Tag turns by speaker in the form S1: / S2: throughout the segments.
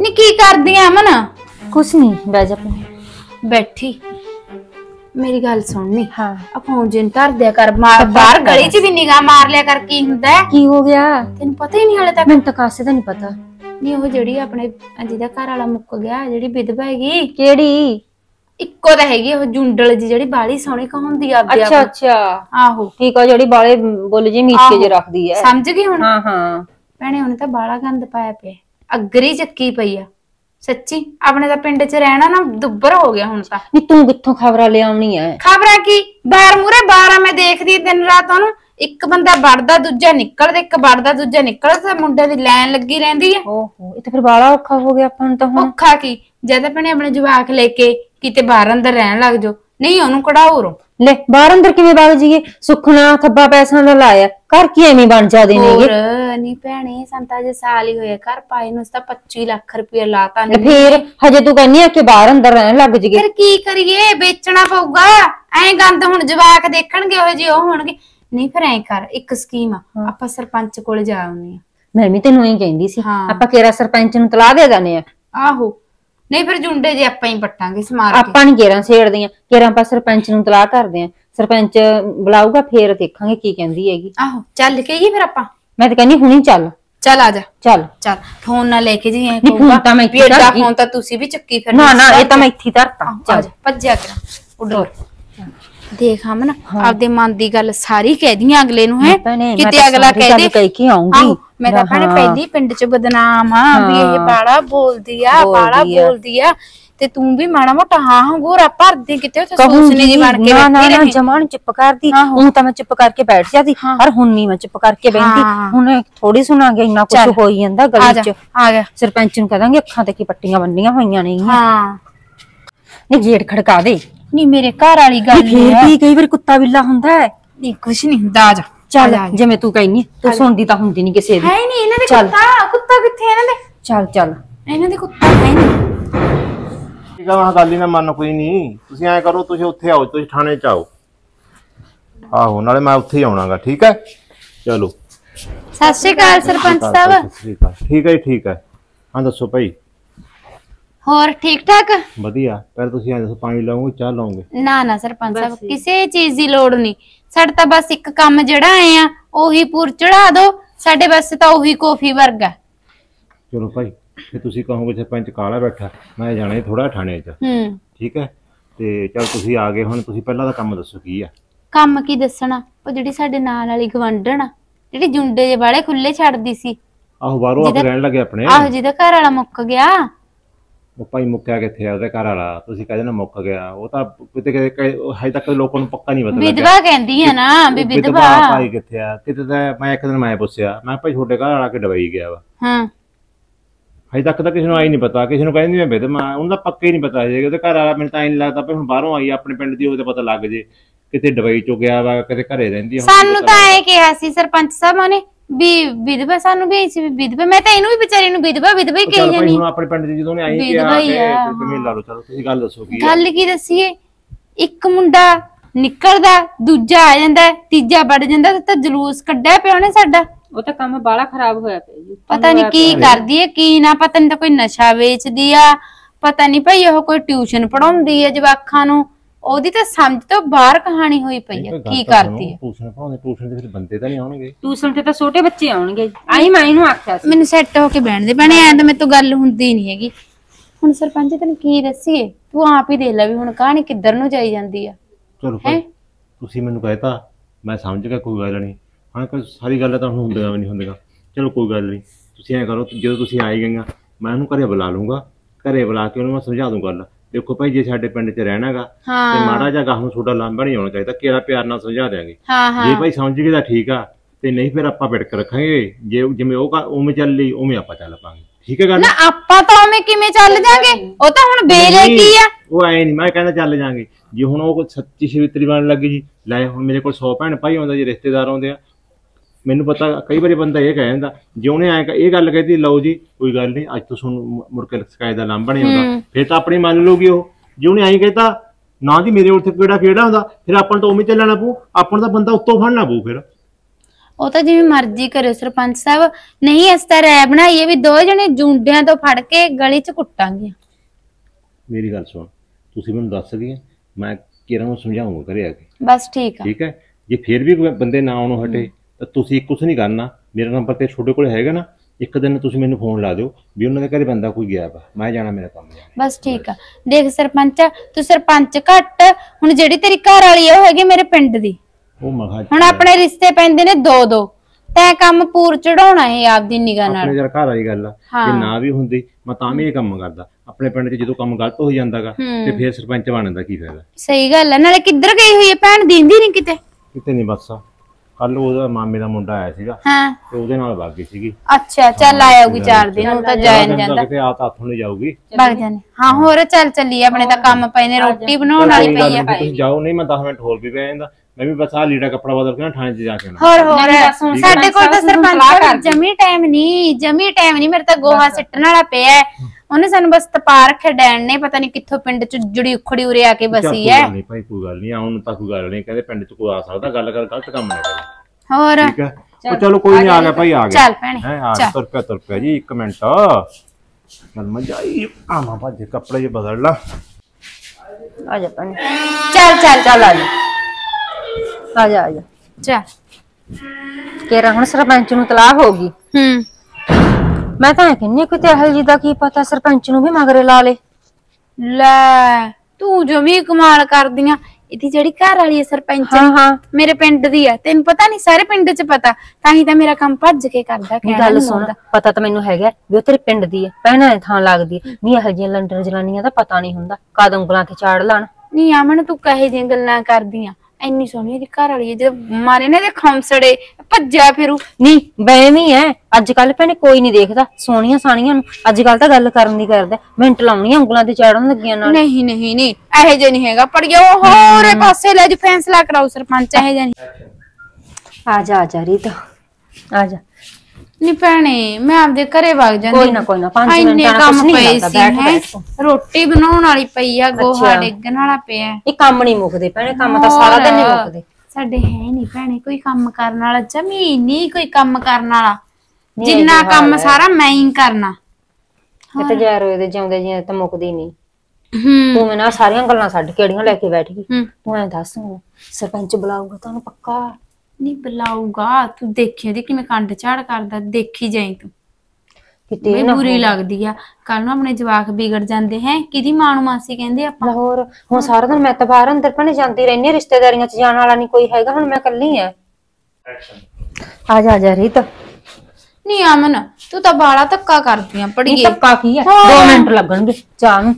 S1: ਨੀ ਕੀ ਕਰਦੀ ਆ ਅਮਨ?
S2: ਕੁਛ ਨਹੀਂ ਬਹਿ ਜਾ ਆਪਣੇ
S1: ਬੈਠੀ। ਮੇਰੀ ਗੱਲ ਸੁਣਨੀ
S2: ਹਾਂ।
S1: ਆ ਫੋਨ ਜਿੰਨ ਧਰ ਦਿਆ ਕਰ। ਮਾਰ ਬਾਹਰ ਗਲੀ 'ਚ ਵੀ ਨਿਗਾਹ ਮਾਰ ਲਿਆ ਕਰ ਕੀ ਹੁੰਦਾ ਹੈ?
S2: ਕੀ ਹੋ ਗਿਆ?
S1: ਤੈਨੂੰ ਪਤਾ ਹੀ ਨਹੀਂ ਹਲੇ ਤੱਕ।
S2: ਮੈਨੂੰ ਤਾਂ ਕਾਸੇ ਦਾ ਨਹੀਂ ਪਤਾ।
S1: ਨਹੀਂ ਉਹ ਜਿਹੜੀ ਆਪਣੇ ਜਿਹਦਾ ਘਰ ਵਾਲਾ ਮੁੱਕ ਗਿਆ ਜਿਹੜੀ ਵਿਧਵਾ ਹੈਗੀ।
S2: ਕਿਹੜੀ?
S1: ਇੱਕੋ ਤਾਂ ਹੈਗੀ ਉਹ ਜੁੰਡਲ ਜੀ ਜਿਹੜੀ ਬਾਲੀ ਸੋਹਣੀ ਕਹਾਉਂਦੀ ਆ ਆਪਦੇ
S2: ਅੱਛਾ
S1: ਆਪ
S2: ਅੱਛਾ।
S1: ਆਹੋ।
S2: ਠੀਕ ਆ ਜਿਹੜੀ ਬਾਲੇ ਬੋਲ ਜੀ ਮੀਚੇ ਜੇ ਰੱਖਦੀ ਐ
S1: ਸਮਝ ਗਈ ਹੁਣ?
S2: ਹਾਂ ਹਾਂ।
S1: ਭੈਣੇ ਉਹਨੇ ਤਾਂ ਬਾਲਾ ਗੰਦ ਪਾਇਆ ਪਿਆ। ਅਗਰੀ ਚੱਕੀ ਪਈ ਆ। ਸੱਚੀ ਆਪਣੇ ਤਾਂ ਪਿੰਡ 'ਚ ਰਹਿਣਾ ਨਾ ਦੁੱਬਰ ਹੋ ਗਿਆ ਹੁਣ ਤਾਂ।
S2: ਨੀ ਤੂੰ ਕਿੱਥੋਂ ਖਬਰਾਂ ਲਿਆਉਣੀ ਐ?
S1: ਖਬਰਾਂ ਕੀ? ਬਾਰ ਮੂਰੇ ਬਾਰ ਆ ਮੈਂ ਦੇਖਦੀ ਦਿਨ ਰਾਤ ਉਹਨੂੰ। ਇੱਕ ਬੰਦਾ ਵੜਦਾ ਦੂਜਾ ਨਿਕਲਦਾ ਇੱਕ ਵੜਦਾ ਦੂਜਾ ਨਿਕਲਦਾ ਮੁੰਡੇ ਦੀ ਲਾਈਨ ਲੱਗੀ ਰਹਿੰਦੀ ਆ।
S2: ਓਹੋ ਇਹ ਤਾਂ ਫਿਰ ਬਾਲਾ ਔਖਾ ਹੋ ਗਿਆ ਆਪਾਂ ਨੂੰ ਤਾਂ ਹੁਣ।
S1: ਔਖਾ ਕੀ? ਜਦ ਆਪਣੇ ਆਪਣੇ ਜਵਾਕ ਲੈ ਕੇ ਕਿਤੇ ਬਾਹਰ ਅੰਦਰ ਰਹਿਣ ਲੱਗ ਜਾਓ। ਨਹੀਂ ਉਹਨੂੰ ਕਢਾਓ ਰੋ
S2: ਲੈ ਬਾਹਰ ਅੰਦਰ ਕਿਵੇਂ ਵਗ ਜੀਏ ਸੁਖਣਾ ਥੱਬਾ ਪੈਸਾ ਦਾ ਲਾਇਆ। ਘਰ ਕੀ ਐਵੇਂ ਬਣ ਜਾਦੇ
S1: ਹੋਰ
S2: ਨੇਗੇ
S1: ਨਹੀਂ ਭੈਣੇ ਸੰਤਾ ਜੇ ਸਾਲ ਹੀ ਹੋਇਆ ਘਰ ਪਾਏ ਨੂੰ ਤਾਂ 25 ਲੱਖ ਰੁਪਏ ਲਾਤਾ
S2: ਤੇ
S1: ਨੇ
S2: ਫੇਰ ਹਜੇ ਤੂੰ ਕਹਿੰਨੀ ਆ ਕਿ ਬਾਹਰ ਅੰਦਰ ਰਹਿਣ ਲੱਗ ਜੀਏ
S1: ਫਿਰ ਕੀ ਕਰੀਏ? ਵੇਚਣਾ ਪਊਗਾ। ਐਂ ਗੰਦ ਹੁਣ ਜਵਾਕ ਦੇਖਣਗੇ ਉਹ ਜੇ ਉਹ ਹੋਣਗੇ। ਨਹੀਂ ਫਿਰ ਐਂ ਕਰ ਇੱਕ ਸਕੀਮ ਆ ਆਪਾਂ ਸਰਪੰਚ ਕੋਲ ਜਾ ਆ।
S2: ਮੈਂ ਵੀ ਤੈਨੂੰ ਇਹੀ ਕਹਿੰਦੀ ਸੀ
S1: ਹਾਂ।
S2: ਆਪਾਂ ਕੇਰਾ ਸਰਪੰਚ ਨੂੰ ਤਲਾਹ ਦੇ ਦਾਨੇ ਆ?
S1: ਆਹੋ। ਨਹੀਂ ਫਿਰ ਜੁੰਡੇ ਜੇ ਆਪਾਂ ਹੀ ਪੱਟਾਂਗੇ ਸਮਾਰ ਕੇ।
S2: ਆਪਾਂ ਨਹੀਂ ਕੇਰਾਂ ਛੇੜਦੇ ਆ ਕੇਰਾਂ ਆਪਾਂ ਸਰਪੰਚ ਨੂੰ ਤਲਾਹ ਕਰਦੇ ਆ। ਸਰਪੰਚ ਬੁਲਾਊਗਾ ਫੇਰ ਦੇਖਾਂਗੇ ਕੀ ਕਹਿੰਦੀ ਹੈਗੀ।
S1: ਆਹੋ ਚੱਲ ਕੇ ਹੀ ਫਿਰ ਆਪਾਂ।
S2: ਮੈਂ ਤਾਂ ਕਹਿੰਨੀ ਹੁਣੀ ਚੱਲ।
S1: ਚੱਲ ਆ ਜਾ।
S2: ਚੱਲ।
S1: ਚੱਲ ਫੋਨ ਨਾ ਲੈ ਕੇ ਜੀ ਐ
S2: ਫੋਨ ਤਾਂ ਮੈਂ ਇੱਥੇ ਗਈ।
S1: ਫੋਨ ਤਾਂ ਤੁਸੀਂ ਵੀ ਚੱਕੀ ਫਿਰ
S2: ਨਾ ਨਾ ਇਹ ਤਾਂ ਮੈਂ ਇੱਥੇ ਧਰਤਾ। ਚੱਲ।
S1: ਜਾ ਭੱਜਿਆ ਕਰ। ਉੱਡੋ। ਦੇਖ ਹਮਨ ਆਪਦੇ ਮਨ ਦੀ ਗੱਲ ਸਾਰੀ ਕਹਿ ਦੀਆਂ ਅਗਲੇ ਨੂੰ ਹੈ। ਕਿਤੇ ਅਗਲਾ ਕਹਿ ਦੇ।
S2: ਕਹਿ ਕੇ ਆਊਂਗੀ।
S1: ਮੈਂ ਤਾਂ ਭੈਣੇ। ਪਹਿਲੀ ਪਿੰਡ ਚ ਬਦਨਾਮ ਆ ਵੀ ਇਹ। ਬਾੜਾ ਬੋਲਦੀ ਆ ਬਾੜਾ
S2: ਬੋਲਦੀ ਆ।
S1: ਤੇ ਤੂੰ ਵੀ ਮਾੜਾ ਮੋਟਾ ਹਾਂ ਹਾਂ ਗੋਰਾ ਭਰਦੀ ਕਿਤੇ ਉੱਥੇ ਸੋਚਨੇ ਜੀ ਬਣ ਕੇ
S2: ਨਾ ਨਾ
S1: ਬੈਠੀ
S2: ਨਾ
S1: ਰਹੇ
S2: ਜਮਾਨ ਚੁੱਪ ਕਰਦੀ। ਉਹ ਤਾਂ ਮੈਂ ਚੁੱਪ ਕਰਕੇ ਬੈਠ ਜਾਂਦੀ। ਪਰ ਹੁਣ ਨਹੀਂ ਮੈਂ ਚੁੱਪ ਕਰਕੇ ਬੈਠੀ
S1: ਹਾਂ।
S2: ਹੁਣ ਥੋੜੀ ਸੁਣਾਂਗੇ ਇੰਨਾ ਕੁਝ। ਹੋਈ ਜਾਂਦਾ ਗਲੀ ਚ
S1: ਆ ਗਿਆ
S2: ਸਰਪੰਚ ਨੂੰ ਕਹਾਂਗੇ ਅੱਖਾਂ ਤੇ ਕੀ ਪੱਟੀਆਂ ਬੰਨੀਆਂ ਹੋਈਆਂ ਨਹੀਂ
S1: ਹਾਂ
S2: ਨੇ ਗੇਟ ਖੜਕਾ ਦੇ
S1: ਨਹੀਂ ਮੇਰੇ ਘਰ ਵਾਲੀ ਗੱਲ ਨਹੀਂ
S2: ਵੀ ਕਈ ਵਾਰ ਕੁੱਤਾ ਬਿੱਲਾ ਹੁੰਦਾ ਹੈ
S1: ਨਹੀਂ ਕੁਛ ਨਹੀਂ ਹੁੰਦਾ ਆ ਜਾ
S2: ਚੱਲ ਜਿਵੇਂ ਤੂੰ ਕਹਿੰਨੀ ਤੂੰ ਸੁਣਦੀ ਤਾਂ ਹੁੰਦੀ ਨਹੀਂ ਕਿਸੇ ਦੀ।
S1: ਹੈ ਨਹੀਂ ਇਹਨਾਂ ਦੇ
S2: ਚੱਲ।
S1: ਕੁੱਤਾ ਕੁੱਤਾ ਕਿੱਥੇ ਇਹਨਾਂ ਦੇ?
S2: ਚੱਲ ਚੱਲ।
S1: ਇਹਨਾਂ ਦੇ ਕੁੱਤਾ ਹੈ ਨਹੀਂ
S3: ਠੀਕ ਆ ਮੈਂ ਗੱਲ ਹੀ ਨਾ ਮੰਨ ਕੋਈ ਨਹੀਂ ਤੁਸੀਂ ਐਂ ਕਰੋ ਤੁਸੀਂ ਉੱਥੇ ਆਓ ਤੁਸੀਂ ਥਾਣੇ ਚ ਆਓ। ਆਹੋ ਨਾਲੇ ਮੈਂ ਉੱਥੇ ਹੀ ਆਉਣਾਗਾ ਠੀਕ ਹੈ? ਚਲੋ।
S1: ਸਤਿ ਸ਼੍ਰੀ ਅਕਾਲ ਸਰਪੰਚ ਸਾਹਿਬ।
S3: ਠੀਕ ਆ ਠੀਕ ਹੈ ਜੀ, ਠੀਕ ਹੈ। ਹਾਂ ਦੱਸੋ ਭਾਈ।
S1: ਹੋਰ ਠੀਕ ਠਾਕ?
S3: ਵਧੀਆ। ਪਹਿਲਾਂ ਤੁਸੀਂ ਐਂ ਦੱਸੋ ਪਾਣੀ ਲਾਓਗੇ ਚਾਹ ਲਾਓਗੇ?
S1: ਨਾ ਨਾ ਸਰਪੰਚ ਸਾਹਿਬ ਕਿਸੇ ਚੀਜ਼ ਦੀ ਲੋੜ ਨਹੀਂ ਸਾਡੇ ਤਾਂ ਬਸ ਇੱਕ ਕੰਮ ਜਿਹੜਾ ਆਏ ਆ ਉਹੀ ਪੂਰ ਚੜਾ ਦਿਓ ਸਾਡੇ ਵਾਸਤੇ ਤਾਂ ਉਹੀ ਕਾਫੀ ਵਰਗਾ।
S3: ਚਲੋ ਭਾਈ ਜੇ ਤੁਸੀਂ ਕਹੋਗੇ ਸਰਪੰਚ ਕਾਲਾ ਬੈਠਾ ਮੈਂ ਜਾਣਾ ਥੋੜਾ ਥਾਣੇ ਚ।
S1: ਹੂੰ।
S3: ਠੀਕ ਹੈ ਤੇ ਚਲ ਤੁਸੀਂ ਆ ਗਏ ਹੁਣ ਤੁਸੀਂ ਪਹਿਲਾਂ ਦਾ ਕੰਮ ਦੱਸੋ ਕੀ ਆ?
S1: ਕੰਮ ਕੀ ਦੱਸਣਾ? ਉਹ ਜਿਹੜੀ ਸਾਡੇ ਨਾਲ ਵਾਲੀ ਗਵੰਡਣ ਆ ਜਿਹੜੀ ਜੁੰਡੇ ਜੇ ਵਾਲੇ ਖੁੱਲੇ ਛੱਡਦੀ ਸੀ।
S3: ਆਹੋ ਬਾਹਰੋਂ ਆ ਕੇ
S1: ਜਿਹਦਾ-
S3: ਰਹਿਣ ਲੱਗੇ ਆਪਣੇ।
S1: ਆਹੋ ਜਿਹਦਾ ਘਰ ਵਾਲਾ ਮੁੱਕ ਗਿਆ।
S3: ਉਹ ਭਾਈ ਮੁੱਕਿਆ ਕਿੱਥੇ ਆ ਉਹਦੇ ਘਰ ਵਾਲਾ ਤੁਸੀਂ ਕਹਿੰਦੇ ਨਾ ਮੁੱਕ ਗਿਆ ਉਹ ਤਾਂ ਕਿਤੇ ਕਿਤੇ ਹਜੇ ਤੱਕ ਲੋਕਾਂ ਨੂੰ ਪੱਕਾ ਨਹੀਂ ਪਤਾ ਲੱਗਿਆ
S1: ਵਿਧਵਾ ਕਹਿੰਦੀ ਆ ਨਾ ਵੀ ਵਿਧਵਾ
S3: ਭਾਈ ਕਿੱਥੇ ਆ ਕਿਤੇ ਤਾਂ ਮੈਂ ਇੱਕ ਦਿਨ ਮੈਂ ਪੁੱਛਿਆ ਮੈਂ ਭਾਈ ਤੁਹਾਡੇ ਘਰ ਵਾਲਾ ਕਿ ਡਬਈ ਗਿਆ ਵਾ
S1: ਹਾਂ
S3: ਹਜੇ ਤੱਕ ਤਾਂ ਕਿਸੇ ਨੂੰ ਆਈ ਨਹੀਂ ਪਤਾ ਕਿਸੇ ਨੂੰ ਕਹਿੰਦੀ ਮੈਂ ਵਿਧਵਾ ਉਹਨੂੰ ਤਾਂ ਪੱਕਾ ਹੀ ਨਹੀਂ ਪਤਾ ਜੇ ਉਹਦੇ ਘਰ ਵਾਲਾ ਮੈਨੂੰ ਤਾਂ ਐਂ ਲੱਗਦਾ ਵੀ ਹੁਣ ਬਾਹਰੋਂ ਆਈ ਆਪਣੇ ਪਿੰਡ ਦੀ ਉਹਦੇ ਪਤਾ ਲੱਗ ਜੇ ਕਿਤੇ ਡਬਈ ਚੋਂ ਗਿਆ ਵਾ ਕਿਤੇ ਘਰੇ ਰਹਿੰਦੀ ਆ ਹੁਣ
S1: ਸਾਨੂੰ ਤਾਂ ਐ ਕਿਹਾ ਸੀ ਸਰਪੰਚ ਸਾਹਿਬ ਨੇ ਵੀ ਵਿਧਵਾ ਸਾਨੂੰ ਵੀ ਸੀ ਵੀ ਵਿਧਵਾ ਮੈਂ ਤਾਂ ਇਹਨੂੰ ਵੀ ਵਿਚਾਰੀ ਨੂੰ ਵਿਧਵਾ ਵਿਧਵਾ ਹੀ ਕਹੀ ਜਾਨੀ।
S3: ਹੁਣ ਆਪਣੇ ਪਿੰਡ ਦੀ ਜਦੋਂ ਨੇ
S1: ਹੀ
S3: ਕਿਹਾ
S1: ਆ,
S3: ਕਿ ਮੇਲਾ ਲਓ ਚਲੋ ਤੁਸੀਂ ਗੱਲ ਦੱਸੋ ਕੀ
S1: ਗੱਲ ਕੀ ਦੱਸੀਏ? ਇੱਕ ਮੁੰਡਾ ਨਿਕਲਦਾ ਦੂਜਾ ਆ ਜਾਂਦਾ ਤੀਜਾ ਵੜ ਜਾਂਦਾ ਤਾਂ ਜਲੂਸ ਕੱਢਿਆ ਪਿਆ ਉਹਨੇ ਸਾਡਾ।
S2: ਉਹ ਤਾਂ ਕੰਮ ਬਾਲਾ ਖਰਾਬ ਹੋਇਆ ਪਿਆ ਜੀ
S1: ਪਤਾ ਨਹੀਂ ਕੀ ਕਰਦੀ ਹੈ ਕੀ ਨਾ ਪਤਾ ਨਹੀਂ ਤਾਂ ਕੋਈ ਨਸ਼ਾ ਵੇਚਦੀ ਆ। ਪਤਾ ਨਹੀਂ ਭਈ ਉਹ ਕੋਈ ਟਿਊਸ਼ਨ ਪੜਾਉਂਦੀ ਹੈ ਜਵਾਕਾਂ ਨੂੰ। ਉਹਦੀ ਤਾਂ ਸਮਝ ਤੋਂ ਬਾਹਰ ਕਹਾਣੀ ਹੋਈ ਪਈ ਹੈ ਕੀ ਕਰਦੀ ਹੈ
S3: ਟਿਊਸ਼ਨ ਪੜਾਉਂਦੇ ਟਿਊਸ਼ਨ ਦੇ ਫਿਰ ਬੰਦੇ ਤਾਂ ਨਹੀਂ ਆਉਣਗੇ।
S2: ਟਿਊਸ਼ਨ ਤੇ ਤਾਂ ਛੋਟੇ ਬੱਚੇ ਆਉਣਗੇ ਆਈ ਮੈਂ ਇਹਨੂੰ ਆਖਿਆ ਸੀ।
S1: ਮੈਨੂੰ ਸੈੱਟ ਹੋ ਕੇ ਬੈਠ ਦੇ ਭੈਣੇ ਐਂ ਤਾਂ ਮੇਰੇ ਤੋਂ ਗੱਲ ਹੁੰਦੀ ਨਹੀਂ ਹੈਗੀ। ਹੁਣ ਸਰਪੰਚ ਤੈਨੂੰ ਕੀ ਦੱਸੀਏ? ਤੂੰ ਆਪ ਹੀ ਦੇਖ ਲੈ ਵੀ ਹੁਣ ਕਹਾਣੀ ਕਿੱਧਰ ਨੂੰ ਜਾਈ ਜਾਂਦੀ ਆ।
S3: ਚਲੋ ਭਾਈ ਤੁਸੀਂ ਮੈਨੂੰ ਕਹਿਤਾ ਮੈਂ ਸਮਝ ਗਿਆ ਕੋਈ ਗੱਲ ਨਹੀਂ। ਹਾਂ ਕੋਈ ਸਾਰੀ ਗੱਲ ਤਾਂ ਹੁਣ ਹੁੰਦੀਆਂ ਵੀ ਨਹੀਂ ਹੁੰਦੀਆਂ। ਚਲੋ ਕੋਈ ਗੱਲ ਨਹੀਂ। ਤੁਸੀਂ ਐਂ ਕਰੋ ਜਦੋਂ ਤੁਸੀਂ ਆਏ ਗਈਆਂ ਮੈਂ ਉਹਨੂੰ ਘਰੇ ਬੁਲਾ ਲੂੰਗਾ। ਘਰੇ ਬੁਲਾ ਕੇ ਉਹਨੂੰ ਮੈਂ ਸਮਝਾ ਦੂੰ ਗੱਲ। ਦੇਖੋ ਭਾਈ ਜੇ ਸਾਡੇ ਪਿੰਡ 'ਚ ਰਹਿਣਾਗਾ ਤੇ ਮਾੜਾ ਜਿਹਾ ਗਾਹ ਨੂੰ ਛੋਟਾ ਲਾਂਭਾ ਨਹੀਂ ਆਉਣਾ ਚਾਹੀਦਾ ਕਿਹੜਾ ਪਿਆਰ ਨਾਲ ਸਮਝਾ
S1: ਹਾਂ
S3: ਜੇ ਭਾਈ ਸਮਝ ਗਏ ਤਾਂ ਠੀਕ ਆ ਤੇ ਨਹੀਂ ਫਿਰ ਆਪਾਂ ਵਿੜਕ ਰੱਖਾਂਗੇ। ਜੇ ਜਿਵੇਂ ਉਹ ਉਵੇਂ ਚੱਲ ਲਈ ਉਵੇਂ ਆਪਾਂ ਚੱਲ ਪਾਂਗੇ। ਠੀਕ ਹੈ ਗੱਲ?
S1: ਨਾ ਆਪਾਂ ਤਾਂ ਉਵੇਂ ਕਿਵੇਂ ਚੱਲ ਜਾਾਂਗੇ? ਉਹ ਤਾਂ ਹੁਣ ਬੇਲੇ ਕੀ ਆ?
S3: ਉਹ ਐ ਨਹੀਂ ਮੈਂ ਕਹਿੰਦਾ ਚੱਲ ਜਾਾਂਗੇ। ਜੇ ਹੁਣ ਉਹ ਸੱਚੀ ਸ਼ਿਵਤਰੀ ਬਣਨ ਲੱਗੀ ਜੀ ਲੈ ਹੁਣ ਮੇਰੇ ਕੋਲ 100 ਭੈਣ ਭਾਈ ਆਉਂਦਾ ਜੀ ਰਿਸ਼ਤੇਦਾਰ ਆਉਂਦੇ ਆ ਮੈਨੂੰ ਪਤਾ ਕਈ ਵਾਰੀ ਬੰਦਾ ਇਹ ਕਹਿ ਜਾਂਦਾ ਜੇ ਉਹਨੇ ਐ ਇਹ ਗੱਲ ਕਹਿਤੀ ਲਓ ਜੀ ਕੋਈ ਗੱਲ ਨਹੀਂ ਅੱਜ ਤੋਂ ਤੁਹਾਨੂੰ ਮੁੜ ਕੇ ਸ਼ਿਕਾਇਤ ਦਾ ਲਾਂਭਾ ਨਹੀਂ ਆਉਂਦਾ ਫਿਰ ਤਾਂ ਆਪਣੀ ਮੰਨ ਲੂਗੀ ਉਹ। ਜੇ ਉਹਨੇ ਐਂ ਕਹਿਤਾ ਨਾ ਜੀ ਮੇਰੇ ਉੱਥੇ ਕਿਹੜਾ ਕਿਹੜਾ ਹੁੰਦਾ ਫਿਰ ਆਪਾਂ ਤਾਂ ਉਵੇਂ ਚੱਲਣਾ ਪਊ ਆਪਾਂ ਤਾਂ ਬੰਦਾ ਉੱਤੋਂ ਫੜਨਾ ਪਊ ਫਿਰ।
S1: ਉਹ ਤਾਂ ਜਿਵੇਂ ਮਰਜ਼ੀ ਕਰਿਓ ਸਰਪੰਚ ਸਾਹਿਬ। ਨਹੀਂ ਇਸ ਤਰ੍ਹਾਂ ਰਾਇ ਬਣਾਈਏ ਵੀ ਦੋ ਜਣੇ ਜੁੰਡਿਆਂ ਤੋਂ ਫੜ ਕੇ ਗਲੀ 'ਚ ਕੁੱਟਾਂਗੇ।
S3: ਮੇਰੀ ਗੱਲ ਸੁਣ ਤੁਸੀਂ ਮੈਨੂੰ ਦੱਸ ਗਏ ਮੈਂ ਕਿਰਨ ਨੂੰ ਸਮਝਾਉਂਗਾ ਘਰੇ ਆ ਕੇ।
S1: ਬਸ ਠੀਕ ਆ।
S3: ਠੀਕ ਹੈ? ਜੇ ਫਿਰ ਵੀ ਬੰਦੇ ਨਾ ਆਉਣੋਂ ਹਟੇ ਤੁਸੀਂ ਕੁਝ ਨਹੀਂ ਕਰਨਾ। ਮੇਰਾ ਨੰਬਰ ਤੇ ਤੁਹਾਡੇ ਕੋਲ ਹੈਗਾ ਨਾ ਇੱਕ ਦਿਨ ਤੁਸੀਂ ਮੈਨੂੰ ਫੋਨ ਲਾ ਦਿਓ ਵੀ ਉਹਨਾਂ ਦੇ ਘਰੇ ਬੰਦਾ ਕੋਈ ਗਿਆ ਵਾ। ਮੈਂ ਜਾਣਾ ਮੇਰਾ ਕੰਮ ਹੈ
S1: ਬਸ ਠੀਕ ਆ। ਦੇਖ ਸਰਪੰਚ ਤੂੰ ਸਰਪੰਚ ਘੱਟ। ਹੁਣ ਜਿਹੜੀ ਤੇਰੀ ਘਰ ਵਾਲੀ ਆ ਉਹ ਹੈਗੀ ਮੇਰੇ ਪਿੰਡ ਦੀ।
S3: ਉਹ
S1: ਹੁਣ ਆਪਣੇ ਰਿਸ਼ਤੇ ਪੈਂਦੇ ਨੇ ਦੋ ਦੋ। ਤੈਂ ਕੰਮ ਪੂਰ ਚੜਾਉਣਾ ਹੈ ਆਪਦੀ ਨਿਗਾਹ ਨਾਲ।
S3: ਆਪਣੇ ਜਰ ਘਰ ਵਾਲੀ ਗੱਲ ਆ। ਜੇ ਨਾ ਵੀ ਹੁੰਦੀ ਮੈਂ ਤਾਂ ਵੀ ਇਹ ਕੰਮ ਕਰਦਾ। ਆਪਣੇ ਪਿੰਡ 'ਚ ਜਦੋਂ ਕੰਮ ਗਲਤ ਹੋ ਜਾਂਦਾਗਾ ਤੇ ਫਿਰ ਸਰਪੰਚ ਬਣਨ ਦਾ ਕੀ ਫਾਇਦਾ?
S1: ਸਹੀ ਗੱਲ ਹੈ ਨਾਲੇ ਕਿੱਧਰ ਗਈ ਹੋਈ ਹੈ ਭੈਣ ਦਿੰਦੀ ਨਹੀਂ ਕਿਤੇ?
S3: ਕਿਤੇ ਨਹੀਂ ਬਸ ਕੱਲ ਉਹਦਾ ਮਾਮੇ ਦਾ ਮੁੰਡਾ ਆਇਆ ਸੀਗਾ
S1: ਹਾਂ।
S3: ਤੇ ਉਹਦੇ ਨਾਲ ਵਗ ਗਈ ਸੀਗੀ।
S1: ਅੱਛਾ ਚੱਲ ਆਇਆਉਗੀ ਚਾਰ ਦਿਨ ਉਹ ਤਾਂ ਜਾਇਆ ਨੀ ਜਾਂਦਾ।
S3: ਕਿਤੇ ਆ ਤਾਂ ਹੱਥੋਂ ਨਹੀਂ ਜਾਊਗੀ।
S1: ਭੱਗ ਜਾਣੇ। ਹਾਂ ਹੋਰ ਚੱਲ ਚੱਲੀ ਆਪਣੇ ਤਾਂ ਕੰਮ ਪਏ ਨੇ ਰੋਟੀ ਬਣਾਉਣ ਵਾਲੀ ਪਈ ਆ
S3: ਤੁਸੀਂ ਜਾਓ ਨਹੀਂ ਮੈਂ 10 ਮਿੰਟ ਹੋਰ ਵੀ ਪੈ ਜਾਂਦਾ। ਮੈਂ ਵੀ ਬਸ ਆ ਲੀੜਾ ਕੱਪੜਾ ਬਦਲ ਕੇ ਨਾ ਥਾਣੇ 'ਚ ਜਾ ਕੇ ਆਉਣਾ।
S1: ਹੋਰ ਹੋਰ। ਸਾਡੇ ਕੋਲ ਤਾਂ
S2: ਸਰਪੰਚ
S1: ਜਮੀ ਟਾਈਮ ਨਹੀਂ ਜਮੀ ਟਾਈਮ ਨਹੀਂ ਮੇਰੇ ਤਾਂ ਗੋਹਾ ਸਿੱਟਣ ਵਾਲਾ ਪਿਆ ਹੈ। ਉਹਨੇ ਸਾਨੂੰ ਬਸ ਤਪਾ ਰੱਖਿਆ ਡੈਣ ਨੇ ਪਤਾ ਨਹੀਂ ਕਿੱਥੋਂ ਪਿੰਡ ਚ ਜੁੜੀ ਉਖੜੀ ਉਰੇ ਆ ਕੇ
S3: ਚੱਲ
S1: ਬਸੀ
S3: ਕੋਈ
S1: ਹੈ।
S3: ਗੱਲ ਨਹੀਂ ਭਾਈ ਕੋਈ ਗੱਲ ਨਹੀਂ ਆਉਣ ਨੂੰ ਤਾਂ ਕੋਈ ਗੱਲ ਨਹੀਂ ਕਹਿੰਦੇ ਪਿੰਡ 'ਚ ਕੋਈ ਆ ਸਕਦਾ ਗੱਲ ਕਰ ਗਲਤ ਕੰਮ ਨਾ ਕਰੇ।
S1: ਹੋਰ?
S3: ਠੀਕ ਹੈ? ਉਹ ਚਲੋ ਕੋਈ ਨਹੀਂ ਆ ਗਿਆ ਭਾਈ ਆ ਗਿਆ
S1: ਚੱਲ ਭੈਣੇ
S3: ਹੈ ਆ ਗਿਆ, ਤੁਰ ਪਿਆ ਤੁਰ ਪਿਆ ਜੀ ਇੱਕ ਮਿੰਟ। ਚੱਲ ਮਜ਼ਾ ਆਈ। ਆਮਾ ਭੱਜ ਕੱਪੜੇ ਜੇ ਬਦਲ ਲਾ।
S2: ਆ ਜਾ ਭੈਣੇ।
S1: ਚੱਲ ਚੱਲ
S2: ਚੱਲ। ਆ ਜਾ। ਆ ਜਾ ਆ ਜਾ।
S1: ਚੱਲ।
S2: ਕੇਰਾ ਹੁਣ ਸਰਪੰਚ ਨੂੰ ਤਲਾਕ ਹੋ ਗਈ।
S1: ਹੂੰ।
S2: ਮੈਂ ਤਾਂ ਕਹਿੰਨੀ ਕਿਤੇ ਇਹੋ ਜੀ ਦਾ ਕੀ ਪਤਾ ਸਰਪੰਚ ਨੂੰ ਵੀ ਮਗਰੇ ਲਾ ਲੇ।
S1: ਲੈ ਤੂੰ ਜਮੀ ਕਮਾਲ ਕਰਦੀਆਂ ਇਹਦੀ ਜਿਹੜੀ ਘਰ ਵਾਲੀ ਹੈ ਸਰਪੰਚ
S2: ਹਾਂ ਹਾਂ।
S1: ਮੇਰੇ ਪਿੰਡ ਦੀ ਆ ਤੈਨੂੰ ਪਤਾ ਨਹੀਂ ਸਾਰੇ ਪਿੰਡ ਚ ਪਤਾ ਤਾਂ ਹੀ ਤਾਂ ਮੇਰਾ ਕੰਮ ਭੱਜ ਕੇ ਕਰਦਾ ਕਹਿਣਾ
S2: ਗੱਲ
S1: ਨੀ
S2: ਸੁਣ। ਪਤਾ ਤਾਂ ਮੈਨੂੰ ਹੈਗਾ ਵੀ ਉਹ ਤੇਰੇ ਪਿੰਡ ਦੀ ਹੈ ਪਹਿਣਾ ਥਾਂ ਲੱਗਦੀ ਹੈ ਨਹੀਂ ਇਹੋ ਜਿਹੀਆਂ ਲੰਡਰ ਜਲਾਨੀਆਂ ਦਾ ਪਤਾ ਨਹੀਂ ਹੁੰਦਾ ਕਦ ਉਂਗਲਾਂ ਤੇ ਚਾੜ ਲਾਣ।
S1: ਨਹੀਂ ਆਮਣ ਤੂੰ ਕਹੇ ਦੀਆਂ ਗੱਲਾਂ ਕਰਦੀਆਂ ਇੰਨੀ ਸੋਹਣੀ ਦੀ ਘਰ ਵਾਲੀ ਜਦੋਂ ਮਾਰੇ ਨੇ ਦੇ ਖਮਸੜੇ ਭੱਜਿਆ ਫਿਰੂ।
S2: ਨਹੀਂ ਬੈਵੇਂ ਹੈ ਅੱਜ ਕੱਲ ਭੈਣੇ ਕੋਈ ਨਹੀਂ ਦੇਖਦਾ ਸੋਹਣੀਆਂ ਸਾਣੀਆਂ ਨੂੰ। ਅੱਜ ਕੱਲ ਤਾਂ ਗੱਲ ਕਰਨ ਦੀ ਕਰਦਾ ਮਿੰਟ ਲਾਉਣੀਆਂ ਉਂਗਲਾਂ ਤੇ ਚਾੜਨ ਲੱਗੀਆਂ ਨਾਲ।
S1: ਨਹੀਂ ਨਹੀਂ ਨਹੀਂ ਇਹੋ ਜਿਹਾ ਨਹੀਂ ਹੈਗਾ। ਉਹ ਹੋਰੇ ਪਾਸੇ ਲੈ ਜੀ ਫੈਸਲਾ ਕਰਾਓ ਸਰਪੰਚ ਇਹੋ ਜਿਹਾ ਨਹੀਂ।
S2: ਆ ਜਾ ਆ ਜਾ ਰੀਤ। ਆ ਜਾ।
S1: ਨਹੀਂ ਭੈਣੇ ਮੈਂ ਆਪਦੇ ਘਰੇ ਵਗ ਜਾਂਦੀ
S2: ਕੋਈ ਨਾ ਕੋਈ ਨਾ 5
S1: ਇੰਨੇ
S2: ਮਿੰਟਾਂ ਨਾਲ
S1: ਕੰਮ
S2: ਨਹੀਂ
S1: ਪਏ
S2: ਲੱਗਦਾ
S1: ਸੀ
S2: ਬੈਠ
S1: ਹੈਂ।
S2: ਬੈਠ ਤੂੰ।
S1: ਰੋਟੀ ਬਣਾਉਣ ਵਾਲੀ ਪਈ ਆ ਗੋਹਾ
S2: ਅੱਛਾ।
S1: ਡਿੱਗਣ ਵਾਲਾ ਪਿਆ।
S2: ਇਹ ਕੰਮ ਨਹੀਂ ਮੁੱਕਦੇ ਭੈਣੇ ਕੰਮ ਤਾਂ ਸਾਰਾ ਦਿਨ ਨਹੀਂ
S1: ਹੋਰ,
S2: ਮੁੱਕਦੇ
S1: ਸਾਡੇ ਹੈ ਨਹੀਂ ਭੈਣੇ ਕੋਈ ਕੰਮ ਕਰਨ ਵਾਲਾ ਜਮੀ ਨਹੀਂ ਕੋਈ ਕੰਮ ਕਰਨ ਵਾਲਾ
S2: ਨਹੀਂ,
S1: ਜਿੰਨਾ ਕੰਮ। ਸਾਰਾ ਮੈਂ ਹੀ ਕਰਨਾ
S2: ਕਿਤੇ ਜਾ ਰੋਏ ਦੇ ਜਿਉਂਦੇ ਜੀ ਤਾਂ ਮੁੱਕਦੀ ਨਹੀਂ
S1: ਹੂੰ
S2: ਤੂੰ ਮੈਨੂੰ ਆਹ ਸਾਰੀਆਂ ਗੱਲਾਂ ਛੱਡ ਕਿਹੜੀਆਂ ਲੈ ਕੇ ਬੈਠ ਗਈ
S1: ਹੂੰ
S2: ਤੂੰ ਐਂ ਦੱਸ ਹੁਣ ਸਰਪੰਚ ਬੁਲਾਊਗਾ ਤੁਹਾਨੂੰ ਪੱਕਾ
S1: ਨਹੀਂ ਬੁਲਾਊਗਾ। ਤੂੰ ਦੇਖੀ ਉਹਦੀ ਕਿਵੇਂ ਕੰਡ ਝਾੜ ਕਰਦਾ ਦੇਖੀ ਜਾਈ ਤੂੰ।
S2: ਕਿਤੇ ਨਾ
S1: ਬੁਰੀ ਲੱਗਦੀ ਆ। ਕੱਲ ਨੂੰ ਆਪਣੇ ਜਵਾਕ ਵਿਗੜ ਜਾਂਦੇ ਹੈ। ਕਿਹਦੀ ਮਾਂ ਨੂੰ ਮਾਸੀ ਕਹਿੰਦੇ ਆਪਾਂ?
S2: ਲਾਹੌਰ ਹੁਣ ਸਾਰਾ ਦਿਨ ਮੈਂ ਤਾਂ ਬਾਹਰ ਅੰਦਰ ਭਣੇ ਜਾਂਦੀ ਰਹਿੰਦੀ ਹਾਂ, ਰਿਸ਼ਤੇਦਾਰੀਆਂ 'ਚ ਜਾਣ ਵਾਲਾ ਨਹੀਂ ਕੋਈ ਹੈਗਾ ਹੁਣ ਮੈਂ ਇਕੱਲੀ ਆ ਆ ਜਾ ਆ ਜਾ ਰੀਤ।
S1: ਨਹੀਂ ਅਮਨ ਤੂੰ ਤਾਂ ਬਾਲਾ ਧੱਕਾ ਕਰਦੀਆਂ
S2: ਇਹ
S1: ਪੜੀਏ
S2: ਧੱਕਾ ਕੀ ਹਾਂ। 2 ਮਿੰਟ ਲੱਗਣਗੇ ਚਾਹ ਨੂੰ।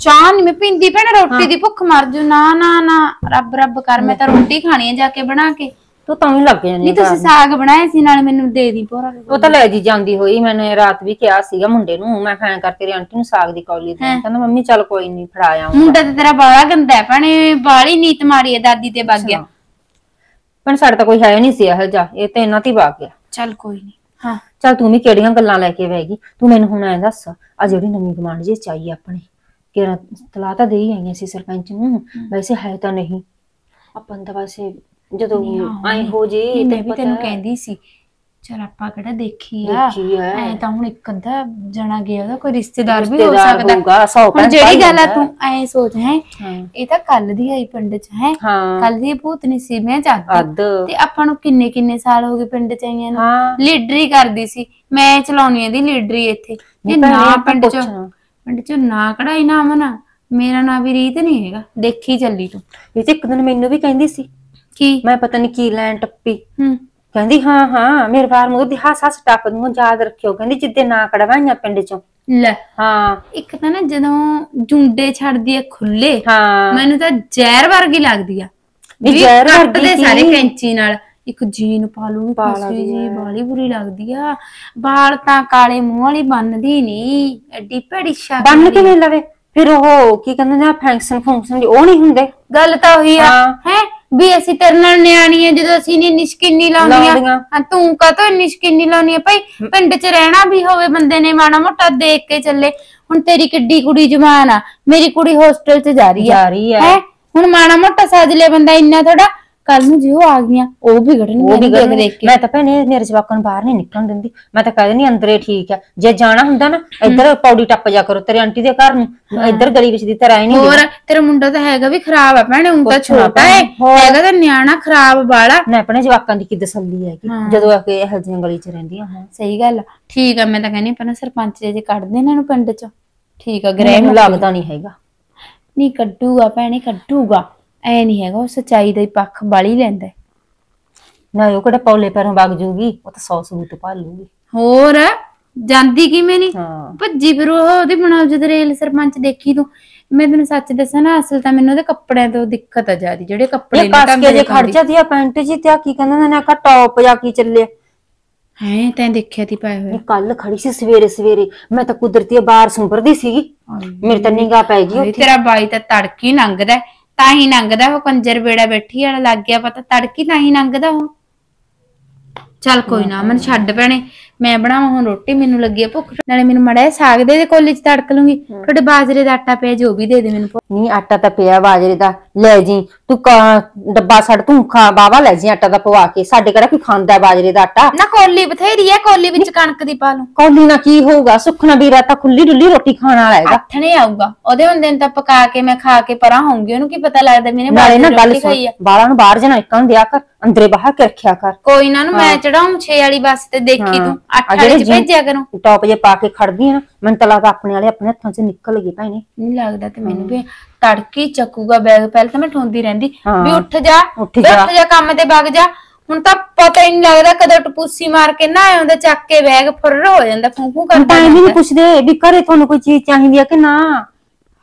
S1: ਚਾਹ ਨਹੀਂ ਮੈਂ ਪੀਂਦੀ ਭੈਣ ਰੋਟੀ ਦੀ ਭੁੱਖ ਮਰ ਜੂ। ਨਾ ਨਾ ਨਾ। ਰੱਬ ਰੱਬ ਕਰ ਮੈਂ ਤਾਂ ਰੋਟੀ ਖਾਣੀ ਆ ਜਾ ਕੇ ਬਣਾ ਕੇ।
S2: ਤੂੰ ਤਾਂ ਹੀ ਲੱਗ ਜਾਂਦੀ
S1: ਨਹੀਂ ਤੁਸੀਂ ਸਾਗ ਬਣਾਇਆ ਸੀ ਨਾਲ ਮੈਨੂੰ ਦੇ ਦੀ ਭੋਰਾ
S2: ਉਹ ਤਾਂ ਲੈ ਜੀ ਜਾਂਦੀ ਹੋਈ ਮੈंने ਰਾਤ ਵੀ ਕਿਹਾ ਸੀਗਾ ਮੁੰਡੇ ਨੂੰ ਮੈਂ ਫੈਨ ਕਰ ਤੇਰੀ ਆਂਟੀ ਨੂੰ ਸਾਗ ਦੀ ਕੌਲੀ ਦੇ ਕਹਿੰਦਾ ਮੰਮੀ ਚੱਲ ਕੋਈ ਨਹੀਂ ਫੜਾ ਆਵਾਂ
S1: ਮੁੰਡਾ ਤੇ ਤੇਰਾ ਬਾਲਾ ਗੰਦਾ ਹੈ ਭੈਣੇ ਬਾਲੀ ਨੀਤ ਮਾਰੀ ਹੈ ਦਾਦੀ ਤੇ ਵਗ ਗਿਆ।
S2: ਪਰ ਸਾਡੇ ਤਾਂ ਕੋਈ ਹੈ ਨਹੀਂ ਸੀ ਇਹੋ ਜਿਹਾ ਇਹ ਤਾਂ ਇਹਨਾਂ ਤੇ ਵਗ ਗਿਆ।
S1: ਚੱਲ ਕੋਈ ਨਹੀਂ ਹਾਂ।
S2: ਚੱਲ ਤੂੰ ਵੀ ਕਿਹੜੀਆਂ ਗੱਲਾਂ ਲੈ ਕੇ ਬਹਿ ਗਈ? ਤੂੰ ਮੈਨੂੰ ਹੁਣ ਐਂ ਦੱਸ ਆ ਜਿਹੜੀ ਨਵੀਂ ਕਮਾਂਡ ਜੀ ਚਾਹੀਏ ਆਪਣੇ ਕਿਹੜਾ ਤਲਾ ਤਾਂ ਦੇ ਹੀ ਆਈਆਂ ਸੀ ਸਰਪੰਚ ਨੂੰ? ਵੈਸੇ ਹੈ ਤਾਂ ਨਹੀਂ। ਆਪਾਂ ਨੂੰ ਤਾਂ ਵੈਸੇ ਜਦੋਂ ਐਂ ਹੋ ਜੇ
S1: ਨਹੀਂ, ਮੈਂ ਵੀ ਤੈਨੂੰ ਕਹਿੰਦੀ ਸੀ ਚਲ ਆਪਾਂ ਕਿਹੜਾ ਦੇਖੀ ਆ?
S2: ਦੇਖੀ ਆ।
S1: ਐ ਤਾਂ ਹੁਣ ਇੱਕ ਅੱਧਾ ਜਣਾ ਗਿਆ ਉਹਦਾ ਕੋਈ ਰਿਸ਼ਤੇਦਾਰ ਵੀ ਹੋ ਸਕਦਾ।
S2: ਹੋਊਗਾ, ਸੌ
S1: ਹੁਣ ਜਿਹੜੀ ਗੱਲ ਆ। ਤੂੰ ਐ ਸੋਚ ਹੈ
S2: ਹਾਂ।
S1: ਇਹ ਤਾਂ ਕੱਲ ਦੀ ਆਈ ਪਿੰਡ ਚ ਹੈ।
S2: ਹਾਂ।
S1: ਕੱਲ ਦੀ ਭੂਤਨੀ ਸੀ ਮੈਂ ਜਾਂਦੀ
S2: ਅੱਧ।
S1: ਤੇ ਆਪਾਂ ਨੂੰ ਕਿੰਨੇ ਕਿੰਨੇ ਸਾਲ ਹੋ ਗਏ ਪਿੰਡ ਚ ਆਈਆਂ ਨੂੰ?
S2: ਹਾਂ।
S1: ਲੀਡਰੀ ਕਰਦੀ ਸੀ। ਮੈਂ ਚਲਾਉਣੀ ਇਹਦੀ ਲੀਡਰੀ ਇੱਥੇ। ਜੇ
S2: ਨਹੀਂ ਭੈਣੇ,
S1: ਨਾ
S2: ਆਪਾਂ
S1: ਪਿੰਡ ਚ। ਪਿੰਡ ਚ ਨਾ ਕਢਾਈ ਨਾ ਮਨਾ ਮੇਰਾ ਨਾਂ ਵੀ ਰੀਤ ਨਹੀਂ ਹੈਗਾ। ਦੇਖੀ ਚੱਲੀ ਤੂੰ।
S2: ਇਹ ਤੇ ਇੱਕ ਦਿਨ ਮੈਨੂੰ ਵੀ ਕਹਿੰਦੀ ਸੀ
S1: ਕੀ?
S2: ਮੈਂ ਪਤਾ ਨਹੀਂ ਕੀ ਲੈਣ ਟੱਪੀ।
S1: ਹੂੰ।
S2: ਕਹਿੰਦੀ ਹਾਂ ਹਾਂ ਮੇਰੇ ਬਾਰ ਮੂੰਹ ਦੀ ਹੱਸ ਹੱਸ ਟੱਪ ਨੂੰ ਯਾਦ ਰੱਖਿਓ। ਕਹਿੰਦੀ ਜਿੱਦੇ ਨਾ ਕੜਵਾਈਆਂ ਪਿੰਡ ਚੋਂ।
S1: ਲੈ।
S2: ਹਾਂ।
S1: ਇੱਕ ਤਾਂ ਨਾ ਜਦੋਂ ਜੁੰਡੇ ਛੱਡਦੀ ਐ ਖੁੱਲੇ
S2: ਹਾਂ।
S1: ਮੈਨੂੰ ਤਾਂ ਜ਼ਹਿਰ ਵਰਗੀ ਲੱਗਦੀ ਆ।
S2: ਵੀ ਜ਼ਹਿਰ ਵਰਗੀ?
S1: ਸਾਰੇ ਕੈਂਚੀ ਨਾਲ। ਇੱਕ ਜੀਨ ਪਾ ਲੂੰਗੀ
S2: ਪਾ
S1: ਫਸੀ
S2: ਲੈਂਦੀ
S1: ਜੀ ਬਾਲੀ ਬੁਰੀ ਲੱਗਦੀ ਆ। ਬਾਲ ਤਾਂ ਕਾਲੇ ਮੂੰਹ ਵਾਲੀ ਬੰਨਦੀ ਨਹੀਂ। ਐਡੀ ਭੈੜੀ ਸ਼ਕਲ
S2: ਬੰਨ। ਕਿਵੇਂ ਲਵੇ? ਫਿਰ ਉਹ ਕੀ ਕਹਿੰਦੇ ਨੇ ਫੰਕਸ਼ਨ ਫੰਕਸ਼ਨ ਉਹ ਨਹੀਂ ਹੁੰਦੇ?
S1: ਗੱਲ ਤਾਂ ਉਹੀ ਆ।
S2: ਹਾਂ।
S1: ਹੈ ਵੀ ਅਸੀਂ ਤੇਰੇ ਨਾਲ ਨਿਆਣੀ ਆ ਜਦੋਂ ਅਸੀਂ ਨਹੀਂ ਨਿਸ਼ਕਿੰਨੀ ਲਾਉਂਦੀਆਂ
S2: ਲਾਉਂਦੀਆਂ।
S1: ਹਾਂ ਤੂੰ ਕਾਹਤੋਂ ਨਿਸ਼ਕਿੰਨੀ ਲਾਉਣੀ ਆ ਭਾਈ ਪਿੰਡ 'ਚ ਰਹਿਣਾ ਵੀ ਹੋਵੇ ਬੰਦੇ ਨੇ ਮਾੜਾ ਮੋਟਾ ਦੇਖ ਕੇ ਚੱਲੇ ਹੁਣ ਤੇਰੀ ਕਿੱਡੀ ਕੁੜੀ ਜਵਾਨ ਆ ਮੇਰੀ ਕੁੜੀ ਹੋਸਟਲ 'ਚ ਜਾ ਰਹੀ ਆ
S2: ਜਾ ਰਹੀ ਆ।
S1: ਹੈਂ? ਹੁਣ ਮਾੜਾ ਮੋਟਾ ਸੱਜ ਲਿਆ ਬੰਦਾ ਇੰਨਾ ਥੋੜਾ ਕੱਲ ਨੂੰ ਜੇ ਉਹ ਆ ਗਈਆਂ ਉਹ ਵੀ
S2: ਉਹ ਵੀ
S1: ਦੇਖ
S2: ਗੱਲ
S1: ਦੇਖ ਕੇ।
S2: ਮੈਂ ਤਾਂ ਭੈਣੇ ਮੇਰੇ ਜਵਾਕਾਂ ਨੂੰ ਬਾਹਰ ਨਹੀਂ ਨਿਕਲਣ ਦਿੰਦੀ। ਮੈਂ ਤਾਂ ਕਹਿੰਦੀ ਨਹੀਂ ਅੰਦਰੇ ਠੀਕ ਆ। ਜੇ ਜਾਣਾ ਹੁੰਦਾ ਨਾ ਇੱਧਰ ਪੌੜੀ ਟੱਪ ਜਾ ਕਰੋ ਤੇਰੇ ਆਂਟੀ ਦੇ ਘਰ ਨੂੰ। ਇੱਧਰ ਗਲੀ ਵਿੱਚ ਦੀ ਤਰ੍ਹਾਂ ਹੀ ਨਹੀਂ
S1: ਹੋਰ ਤੇਰਾ ਮੁੰਡਾ ਤਾਂ ਹੈਗਾ ਵੀ ਖਰਾਬ ਆ ਭੈਣੇ ਉਹ ਤਾਂ
S2: ਨਾ
S1: ਛੋਟਾ ਹੈ। ਹੈਗਾ ਤਾਂ ਨਿਆਣਾ ਖਰਾਬ ਵਾਲਾ।
S2: ਨਾ ਆਪਣੇ ਜਵਾਕਾਂ ਦੀ ਕੀ ਤਸੱਲੀ ਹੈਗੀ? ਜਦੋਂ ਆ ਕੇ ਇਹੋ ਜਿਹੀਆਂ ਗਲੀ 'ਚ ਰਹਿੰਦੀਆਂ ਹਾਂ
S1: ਸਹੀ ਗੱਲ ਆ। ਠੀਕ ਆ ਮੈਂ ਤਾਂ ਕਹਿੰਦੀ ਪਹਿਲਾਂ ਸਰਪੰਚ ਜੇ ਜੇ ਕੱਢ ਦੇ ਇਹਨਾਂ ਨੂੰ ਪਿੰਡ ਚੋਂ। ਠੀਕ ਆ ਗ੍ਰਹਿ
S2: ਮੈਨੂੰ ਲੱਗਦਾ ਨਹੀਂ ਹੈਗਾ।
S1: ਨਹੀਂ ਕੱਢੂਗਾ ਭੈਣੇ ਕੱਢੂਗਾ। ਐ ਨਹੀਂ ਹੈਗਾ ਉਹ ਸਚਾਈ ਦਾ ਹੀ ਪੱਖ ਬਾਲੀ ਲੈਂਦਾ ਹੈ।
S2: ਨਾ ਉਹ ਕਿਹੜਾ ਪੌਲੇ ਪੈਰੋਂ ਵਗ ਜੂਗੀ ਉਹ ਤਾਂ ਸੌ ਸਬੂਤ ਭਾਲ ਲੂਗੀ।
S1: ਹੋਰ ਜਾਂਦੀ ਕਿਵੇਂ ਨਹੀਂ
S2: ਹਾਂ।
S1: ਭੱਜੀ ਫਿਰ ਉਹ ਉਹਦੀ ਬਣਾਉ ਜਦ ਰੇਲ ਸਰਪੰਚ ਦੇਖੀ ਤੂੰ। ਮੈਂ ਤੈਨੂੰ ਸੱਚ ਦੱਸਾਂ ਨਾ ਅਸਲ ਤਾਂ ਮੈਨੂੰ ਉਹਦੇ ਕੱਪੜਿਆਂ ਤੋਂ ਦਿੱਕਤ ਆ ਜਿਆਦੀ ਜਿਹੜੇ ਕੱਪੜੇ
S2: ਇਹ ਕੱਸ ਕੇ ਜੇ ਖੜ ਜਾਂਦੀ ਆ ਪੈਂਟ ਜੀ ਤੇ ਆ ਕੀ ਕਹਿੰਦੇ ਨੇ ਕਾ ਟੌਪ ਜਾਂ ਕੀ ਚੱਲੇ
S1: ਹੈ ਤੈਂ ਦੇਖਿਆ ਤੀ ਪਾਏ ਹੋਏ।
S2: ਕੱਲ ਖੜੀ ਸੀ ਸਵੇਰੇ ਸਵੇਰੇ ਮੈਂ ਤਾਂ ਕੁਦਰਤੀ ਬਾਹਰ ਸੁੰਬਰਦੀ ਸੀਗੀ। ਮੇਰੇ ਤਾਂ ਨਿਗਾਹ ਪੈ ਗਈ
S1: ਹਾਏ, ਤੇਰਾ ਬਾਈ ਤਾਂ ਤੜਕੀ ਲੰਘਦਾ ਹੈ, ਤਾਂ ਹੀ ਲੰਘਦਾ ਉਹ ਕੰਜਰ ਬੇੜਾ ਬੈਠੀ ਵਾਲਾ ਲੱਗ ਗਿਆ ਪਤਾ ਤੜਕੀ ਤਾਂ ਹੀ ਲੰਘਦਾ ਉਹ। ਚੱਲ ਕੋਈ ਨਾ ਮੈਨੂੰ ਛੱਡ ਪੈਣੇ ਮੈਂ ਬਣਾਵਾਂ ਹੁਣ ਰੋਟੀ ਮੈਨੂੰ ਲੱਗੀ ਆ ਭੁੱਖ। ਨਾਲੇ ਮੈਨੂੰ ਮੜਾ ਸਾਗ ਦੇ ਦੇ ਕੋਲੀ ਚ ਤੜਕ ਲੂੰਗੀ ਤੁਹਾਡੇ ਬਾਜਰੇ ਦਾ ਆਟਾ ਪਿਆ ਜੋ ਵੀ ਦੇ ਦੇ ਮੈਨੂੰ
S2: ਨਹੀਂ ਆਟਾ ਤਾਂ ਪਿਆ ਬਾਜਰੇ ਦਾ। ਲੈ ਜੀ ਤੂੰ ਕ- ਡੱਬਾ ਛੱਡ ਤੂੰ ਖਾ ਬਾਵਾ ਲੈ ਜੀ ਆਟਾ ਦਾ ਪਵਾ ਕੇ ਸਾਡੇ ਕਿਹੜਾ ਕੋਈ ਖਾਂਦਾ ਹੈ ਬਾਜਰੇ ਦਾ ਆਟਾ।
S1: ਨਾ ਕੋਲੀ ਬਥੇਰੀ ਹੈ ਕੋਲੀ ਵਿੱਚ ਕਣਕ ਦੀ ਪਾ ਲੂੰ
S2: ਕੌਲੀ ਨਾ ਕੀ ਹੋਊਗਾ? ਸੁਖਣਾ ਵੀਰਾ ਤਾਂ ਖੁੱਲੀ ਡੁੱਲੀ ਰੋਟੀ ਖਾਣ ਵਾਲਾ ਹੈਗਾ।
S1: ਆਥਣੇ ਆਊਗਾ। ਉਹਦੇ ਹੁੰਦੇ ਨੂੰ ਤਾਂ ਪਕਾ ਕੇ ਮੈਂ ਖਾ ਕੇ ਪਰਾਂ ਹੋਊਂਗੀ ਉਹਨੂੰ ਕੀ ਪਤਾ ਲੱਗਦਾ ਮੈਨੇ
S2: ਨਾਲੇ ਨਾ ਗੱਲ
S1: ਰੋਟੀ ਖਾਈ ਆ।
S2: ਸੁਣ ਬਾਲਾਂ ਨੂੰ ਬਾਹਰ ਜਾਣਾ ਨਿਕਲਣ ਦਿਆ ਕਰ ਅੰਦਰੇ ਬਾਹਰ ਕੇ ਰੱਖਿਆ ਕਰ।
S1: ਕੋਈ ਨਾ ਨੂੰ ਮੈਂ ਚੜਾਉਂ 6 ਵਾਲੀ ਬੱਸ ਤੇ ਦੇਖੀ ਤੂੰ 8
S2: ਆ
S1: ਵਾਲੀ ਚ
S2: ਜਿਹੜੇ
S1: ਭੇਜਿਆ ਕਰੂੰ।
S2: ਟੌਪ ਜੇ ਪਾ ਕੇ ਖੜਦੀ ਆ ਨਾ ਮੈਨੂੰ ਤਾਂ ਲੱਗਦਾ ਆਪਣੇ ਵਾਲੇ ਆਪਣੇ ਹੱਥਾਂ 'ਚ ਨਿਕਲ ਗਏ ਭੈਣੇ
S1: ਨਹੀਂ। ਲੱਗਦਾ ਤੇ ਮੈਨੂੰ ਵੀ ਤੜਕੀ ਚੱਕੂਗਾ ਬੈਗ ਪਹਿਲਾਂ ਤਾਂ ਮੈਂ ਠੋਂਦੀ ਰਹਿੰਦੀ
S2: ਹਾਂ।
S1: ਵੀ ਉੱਠ ਜਾ
S2: ਉੱਠ ਜਾ।
S1: ਉੱਠ ਜਾ ਕੰਮ ਤੇ ਵਗ ਜਾ। ਹੁਣ ਤਾਂ ਪਤਾ ਹੀ ਨਹੀਂ ਲੱਗਦਾ ਕਦੋਂ ਟਪੂਸੀ ਮਾਰ ਕੇ ਨਾ ਆਉਂਦਾ ਚੱਕ ਕੇ ਬੈਗ ਫੁਰਰ ਹੋ ਜਾਂਦਾ ਫੂੰ ਫੂੰ
S2: ਹੁਣ
S1: ਕਰਦਾ
S2: ਤਾਂ ਇਹ ਵੀ ਨਹੀਂ ਪੁੱਛਦੇ ਵੀ ਘਰੇ ਤੁਹਾਨੂੰ ਕੋਈ ਚੀਜ਼ ਚਾਹੀਦੀ ਆ ਕਿ ਨਾ।